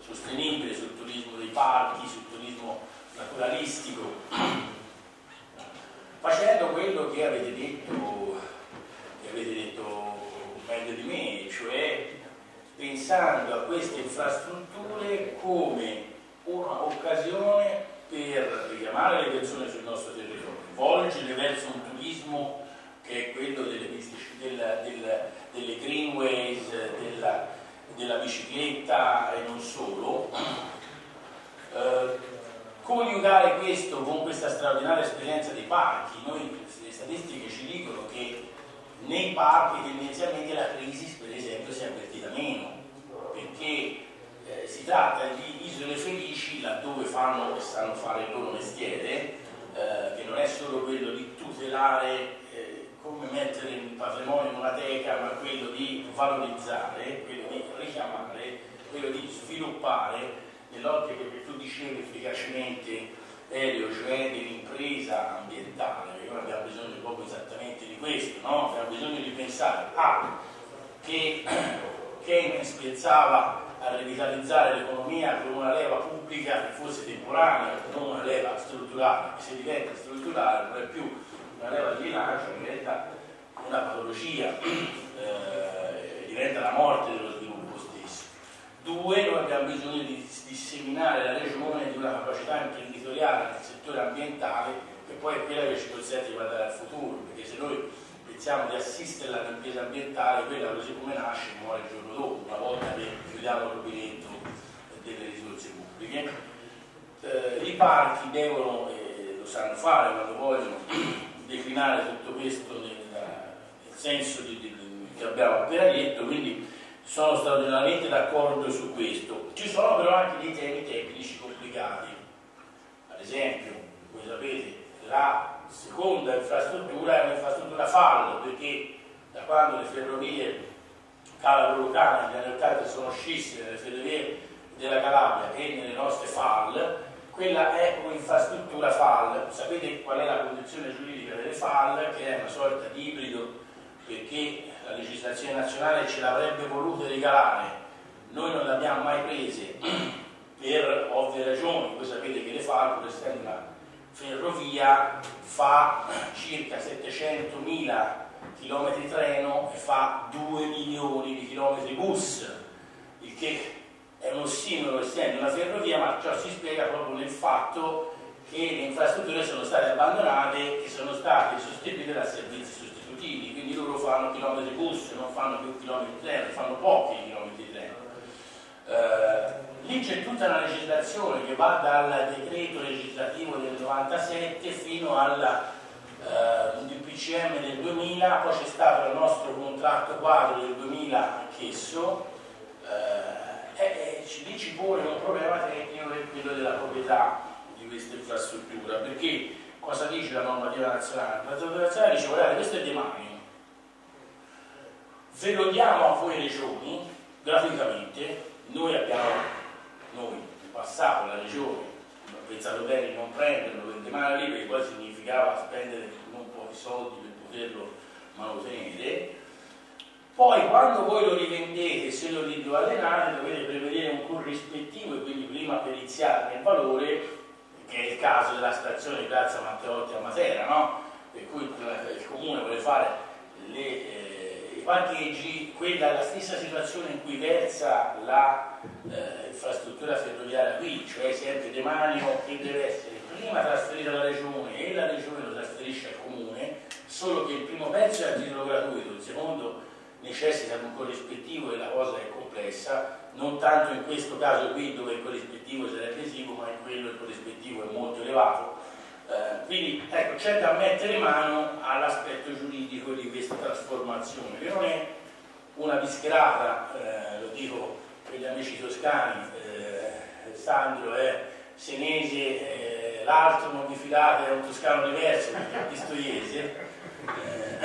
sostenibile, sul turismo dei parchi, sul turismo naturalistico, facendo quello che avete detto, che avete detto meglio di me, cioè pensando a queste infrastrutture come un'occasione per richiamare le persone sul nostro territorio, volgere verso un turismo che è quello delle, della, della, delle greenways, della, della, bicicletta e non solo. Eh, coniugare questo con questa straordinaria esperienza dei parchi, noi le statistiche ci dicono che nei parchi tendenzialmente la crisi per esempio si è avvertita meno, perché eh, si tratta di isole felici laddove fanno e sanno fare il loro mestiere, eh, che non è solo quello di tutelare eh, come mettere il patrimonio in una teca, ma quello di valorizzare, quello di richiamare, quello di sviluppare nell'ottica che tu dicevi efficacemente Elio, cioè dell'impresa ambientale, perché noi abbiamo bisogno proprio esattamente di questo, no? abbiamo bisogno di pensare a che Keynes pensava a rivitalizzare l'economia con una leva pubblica che fosse temporanea, non una leva strutturale, che se diventa strutturale non è più una leva di bilancio, diventa una patologia, eh, diventa la morte dello sviluppo stesso. Due, noi abbiamo bisogno di disseminare la regione di una capacità imprenditoriale nel settore ambientale che poi è quella che ci consente di guardare al futuro, perché se noi pensiamo di assistere all'impresa ambientale, quella così come nasce muore il giorno dopo, una volta che chiudiamo il rubinetto delle risorse pubbliche. Eh, I parchi devono, eh, lo sanno fare quando vogliono, declinare tutto questo nel, nel senso di, di, che abbiamo appena detto, quindi sono straordinariamente d'accordo su questo. Ci sono però anche dei temi tecnici complicati. Ad esempio, voi sapete, la seconda infrastruttura è un'infrastruttura fallo, perché da quando le ferrovie Calabro-Lucana negli anni 80 sono scisse nelle ferrovie della Calabria e nelle nostre FAL, quella è un'infrastruttura FAL. Sapete qual è la condizione giuridica delle FAL? Che è una sorta di ibrido perché la legislazione nazionale ce l'avrebbe voluto regalare, noi non le abbiamo mai prese per ovvie ragioni, voi sapete che le FAL, pur essendo una ferrovia, fa circa 700.000 km treno e fa 2 milioni di chilometri bus, il che è uno ossimolo essendo una ferrovia, ma ciò si spiega proprio nel fatto che le infrastrutture sono state abbandonate e sono state sostituite da servizi sostitutivi, quindi loro fanno chilometri bus, non fanno più chilometri treno, fanno pochi chilometri treno. Eh, lì c'è tutta una legislazione che va dal decreto legislativo del 97 fino al eh, DPCM del 2000, poi c'è stato il nostro contratto quadro del 2000 anch'esso, eh, e, e lì ci pone un problema tecnico che è quello della proprietà di questa infrastruttura, perché cosa dice la normativa nazionale? La normativa nazionale dice guardate questo è demanio, ve lo diamo a voi regioni gratuitamente, noi abbiamo noi in passato la regione pensato bene di non prenderlo per demanare lì perché poi significava spendere non pochi soldi per poterlo mantenere poi quando voi lo rivendete se lo allenate dovete prevedere un corrispettivo e quindi prima periziare il valore che è il caso della stazione di Piazza Matteotti a Matera no? per cui il comune vuole fare le, eh, parcheggi quella è la stessa situazione in cui versa la eh, ferroviaria qui, cioè sempre demanio che deve essere prima trasferito alla regione e la regione lo trasferisce al comune, solo che il primo pezzo è a titolo gratuito, il secondo necessita di un corrispettivo e la cosa è complessa, non tanto in questo caso qui dove il corrispettivo sarebbe esiguo, ma in quello il corrispettivo è molto elevato. Eh, quindi ecco, c'è da mettere mano all'aspetto giuridico di questa trasformazione, che non è una discherata, eh, lo dico per gli amici toscani, eh, Sandro è senese, eh, l'altro non vi fidate è un toscano diverso, è pistoiese. Eh,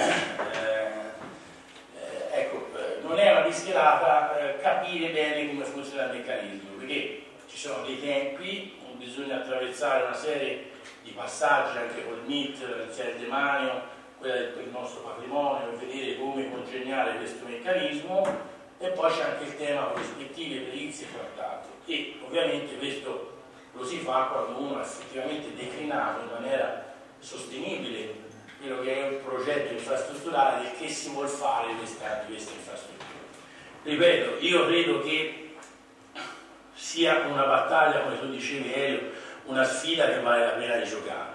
ecco, non è una discherata capire bene come funziona il meccanismo, perché ci sono dei tempi, bisogna attraversare una serie di passaggi anche col MIT, il CEL demanio, quella del nostro patrimonio, vedere come congegnare questo meccanismo e poi c'è anche il tema prospettive, perizie e quant'altro e ovviamente questo lo si fa quando uno ha effettivamente declinato in maniera sostenibile quello che è un progetto infrastrutturale del che si vuole fare di questa, questa infrastruttura. ripeto, io credo che sia una battaglia, come tu dicevi Elio, una sfida che vale la pena di giocare.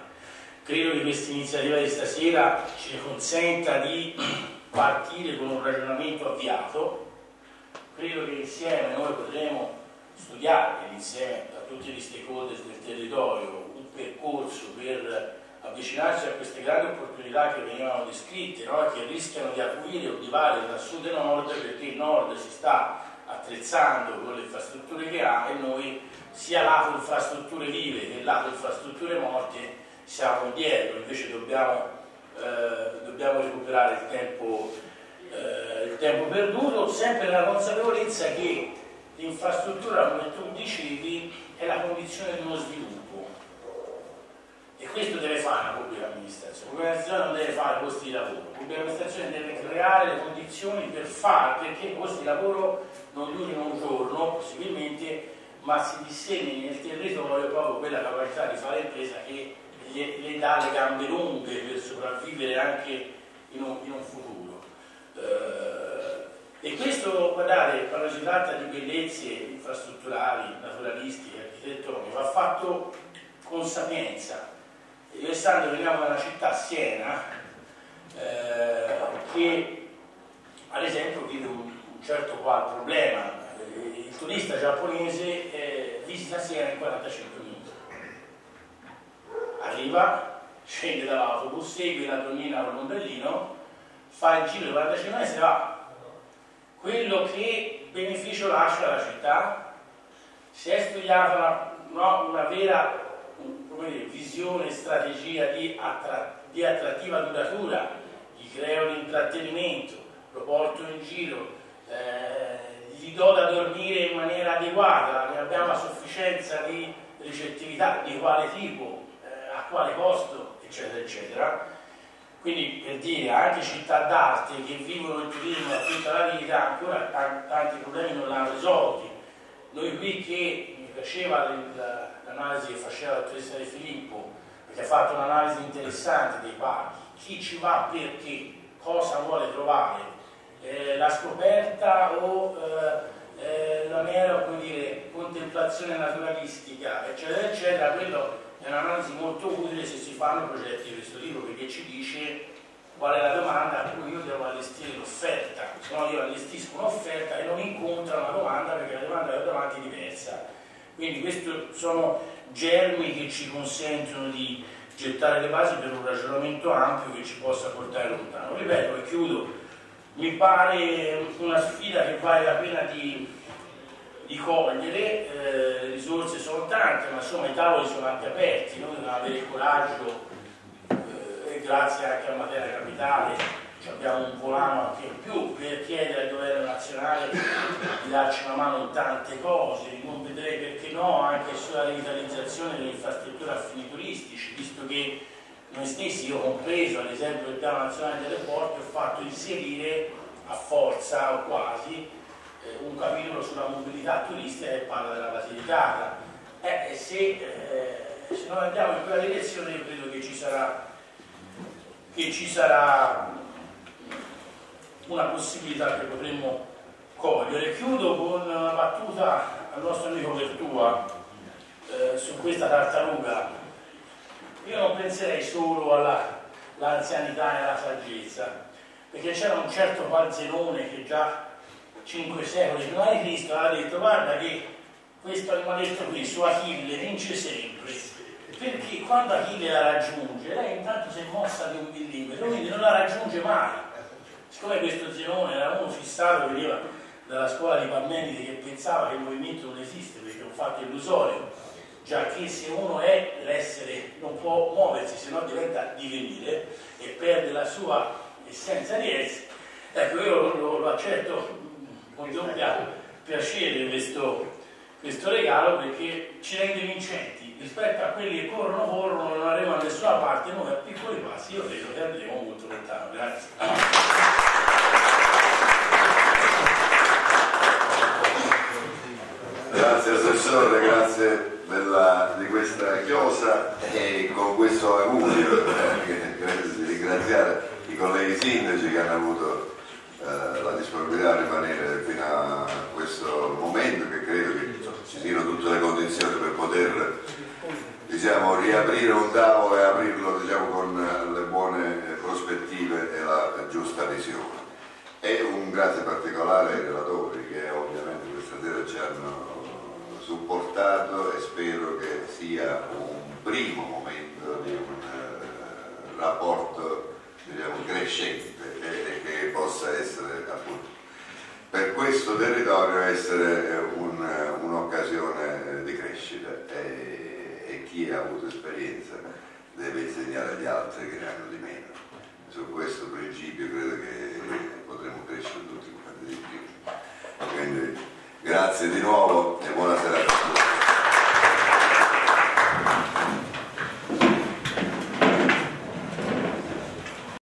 Credo che questa iniziativa di stasera ci consenta di partire con un ragionamento avviato. Credo che insieme noi potremo studiare insieme a tutti gli stakeholder del territorio un percorso per avvicinarsi a queste grandi opportunità che venivano descritte, no? che rischiano di acuire o divare da sud e nord perché il nord si sta attrezzando con le infrastrutture che ha e noi sia lato infrastrutture vive che lato infrastrutture morte siamo indietro, invece dobbiamo, eh, dobbiamo recuperare il tempo, eh, il tempo perduto, sempre nella consapevolezza che l'infrastruttura, come tu dicevi, è la condizione di uno sviluppo. E questo deve fare la pubblica amministrazione. La pubblica amministrazione non deve fare posti di lavoro, la pubblica amministrazione deve creare le condizioni per fare perché i posti di lavoro non durino un giorno, possibilmente, ma si dissemini nel territorio proprio quella capacità di fare impresa che le, le dà le gambe lunghe per sopravvivere anche in un, in un futuro. Eh, e questo, guardate, quando si tratta di bellezze infrastrutturali, naturalistiche, architettoniche, va fatto con sapienza io e Sandro veniamo da una città, Siena, eh, che ad esempio vive un, certo qual problema. Il turista giapponese eh, visita Siena in 45 minuti. Arriva, scende dall'autobus, segue la donnina con l'ombrellino, fa il giro di 45 minuti e se va. Quello che beneficio lascia alla città, si è studiata una, no, una vera dire, visione strategia di, attra di, attrattiva duratura, gli creo l'intrattenimento, lo porto in giro, eh, gli do da dormire in maniera adeguata, ne abbiamo a sufficienza di ricettività, di quale tipo, eh, a quale costo, eccetera, eccetera. Quindi per dire, anche città d'arte che vivono il turismo tutta la vita ancora tanti problemi non l'hanno risolti. Noi qui che mi piaceva l'analisi che faceva la dottoressa De Filippo, perché ha fatto un'analisi interessante dei parchi, chi ci va perché, cosa vuole trovare, eh, la scoperta o eh, eh, la mera dire, contemplazione naturalistica, eccetera, eccetera, quello è un'analisi molto utile se si fanno progetti di questo tipo, perché ci dice qual è la domanda a cui io devo allestire l'offerta, se no io allestisco un'offerta e non incontra una domanda perché la domanda ho davanti è diversa. Quindi questi sono germi che ci consentono di gettare le basi per un ragionamento ampio che ci possa portare lontano. Ripeto e chiudo, mi pare una sfida che vale la pena di, di cogliere, eh, risorse sono tante, ma insomma i tavoli sono anche aperti, noi dobbiamo avere il coraggio, eh, e grazie anche a Matera Capitale, abbiamo un volano anche in più per chiedere al governo nazionale di darci una mano in tante cose, non vedrei perché no anche sulla rivitalizzazione delle infrastrutture a fini turistici, visto che noi stessi, io compreso ad esempio il piano nazionale delle porte, ho fatto inserire a forza o quasi eh, un capitolo sulla mobilità turistica che parla della Basilicata. Eh, se, eh, se non andiamo in quella direzione io credo che ci sarà, che ci sarà una possibilità che potremmo cogliere. Chiudo con una battuta al nostro amico Vertua eh, su questa tartaruga. Io non penserei solo all'anzianità e alla saggezza, perché c'era un certo Panzenone che già cinque secoli prima di Cristo aveva detto guarda che questo animaletto qui su Achille vince sempre. Perché quando Achille la raggiunge lei intanto si è mossa di un millimetro quindi non la raggiunge mai. Siccome questo Zenone era uno fissato, veniva dalla scuola di Parmenide che pensava che il movimento non esiste perché è un fatto illusorio, già che se uno è l'essere non può muoversi, se no diventa divenire e perde la sua essenza di essere. Ecco, io lo, lo accetto con doppia piacere questo, questo regalo perché ci rende vincenti rispetto a quelli che corrono, corrono, non arrivano da nessuna parte, noi a piccoli passi io credo che andremo molto lontano. Grazie. Grazie Assessore, grazie della, di questa chiosa e con questo augurio eh, ringraziare i colleghi sindaci che hanno avuto eh, la disponibilità a rimanere fino a questo momento che credo che ci siano tutte le condizioni per poter diciamo, riaprire un tavolo e aprirlo diciamo, con le buone prospettive e la giusta visione. E un grazie particolare ai relatori che ovviamente questa sera ci hanno supportato e spero che sia un primo momento di un eh, rapporto diciamo, crescente e, che possa essere appunto per questo territorio essere un, un'occasione di crescita e, e chi ha avuto esperienza deve insegnare agli altri che ne hanno di meno. Su questo principio credo che potremo crescere tutti quanti di più. Quindi Grazie di nuovo e buonasera a tutti.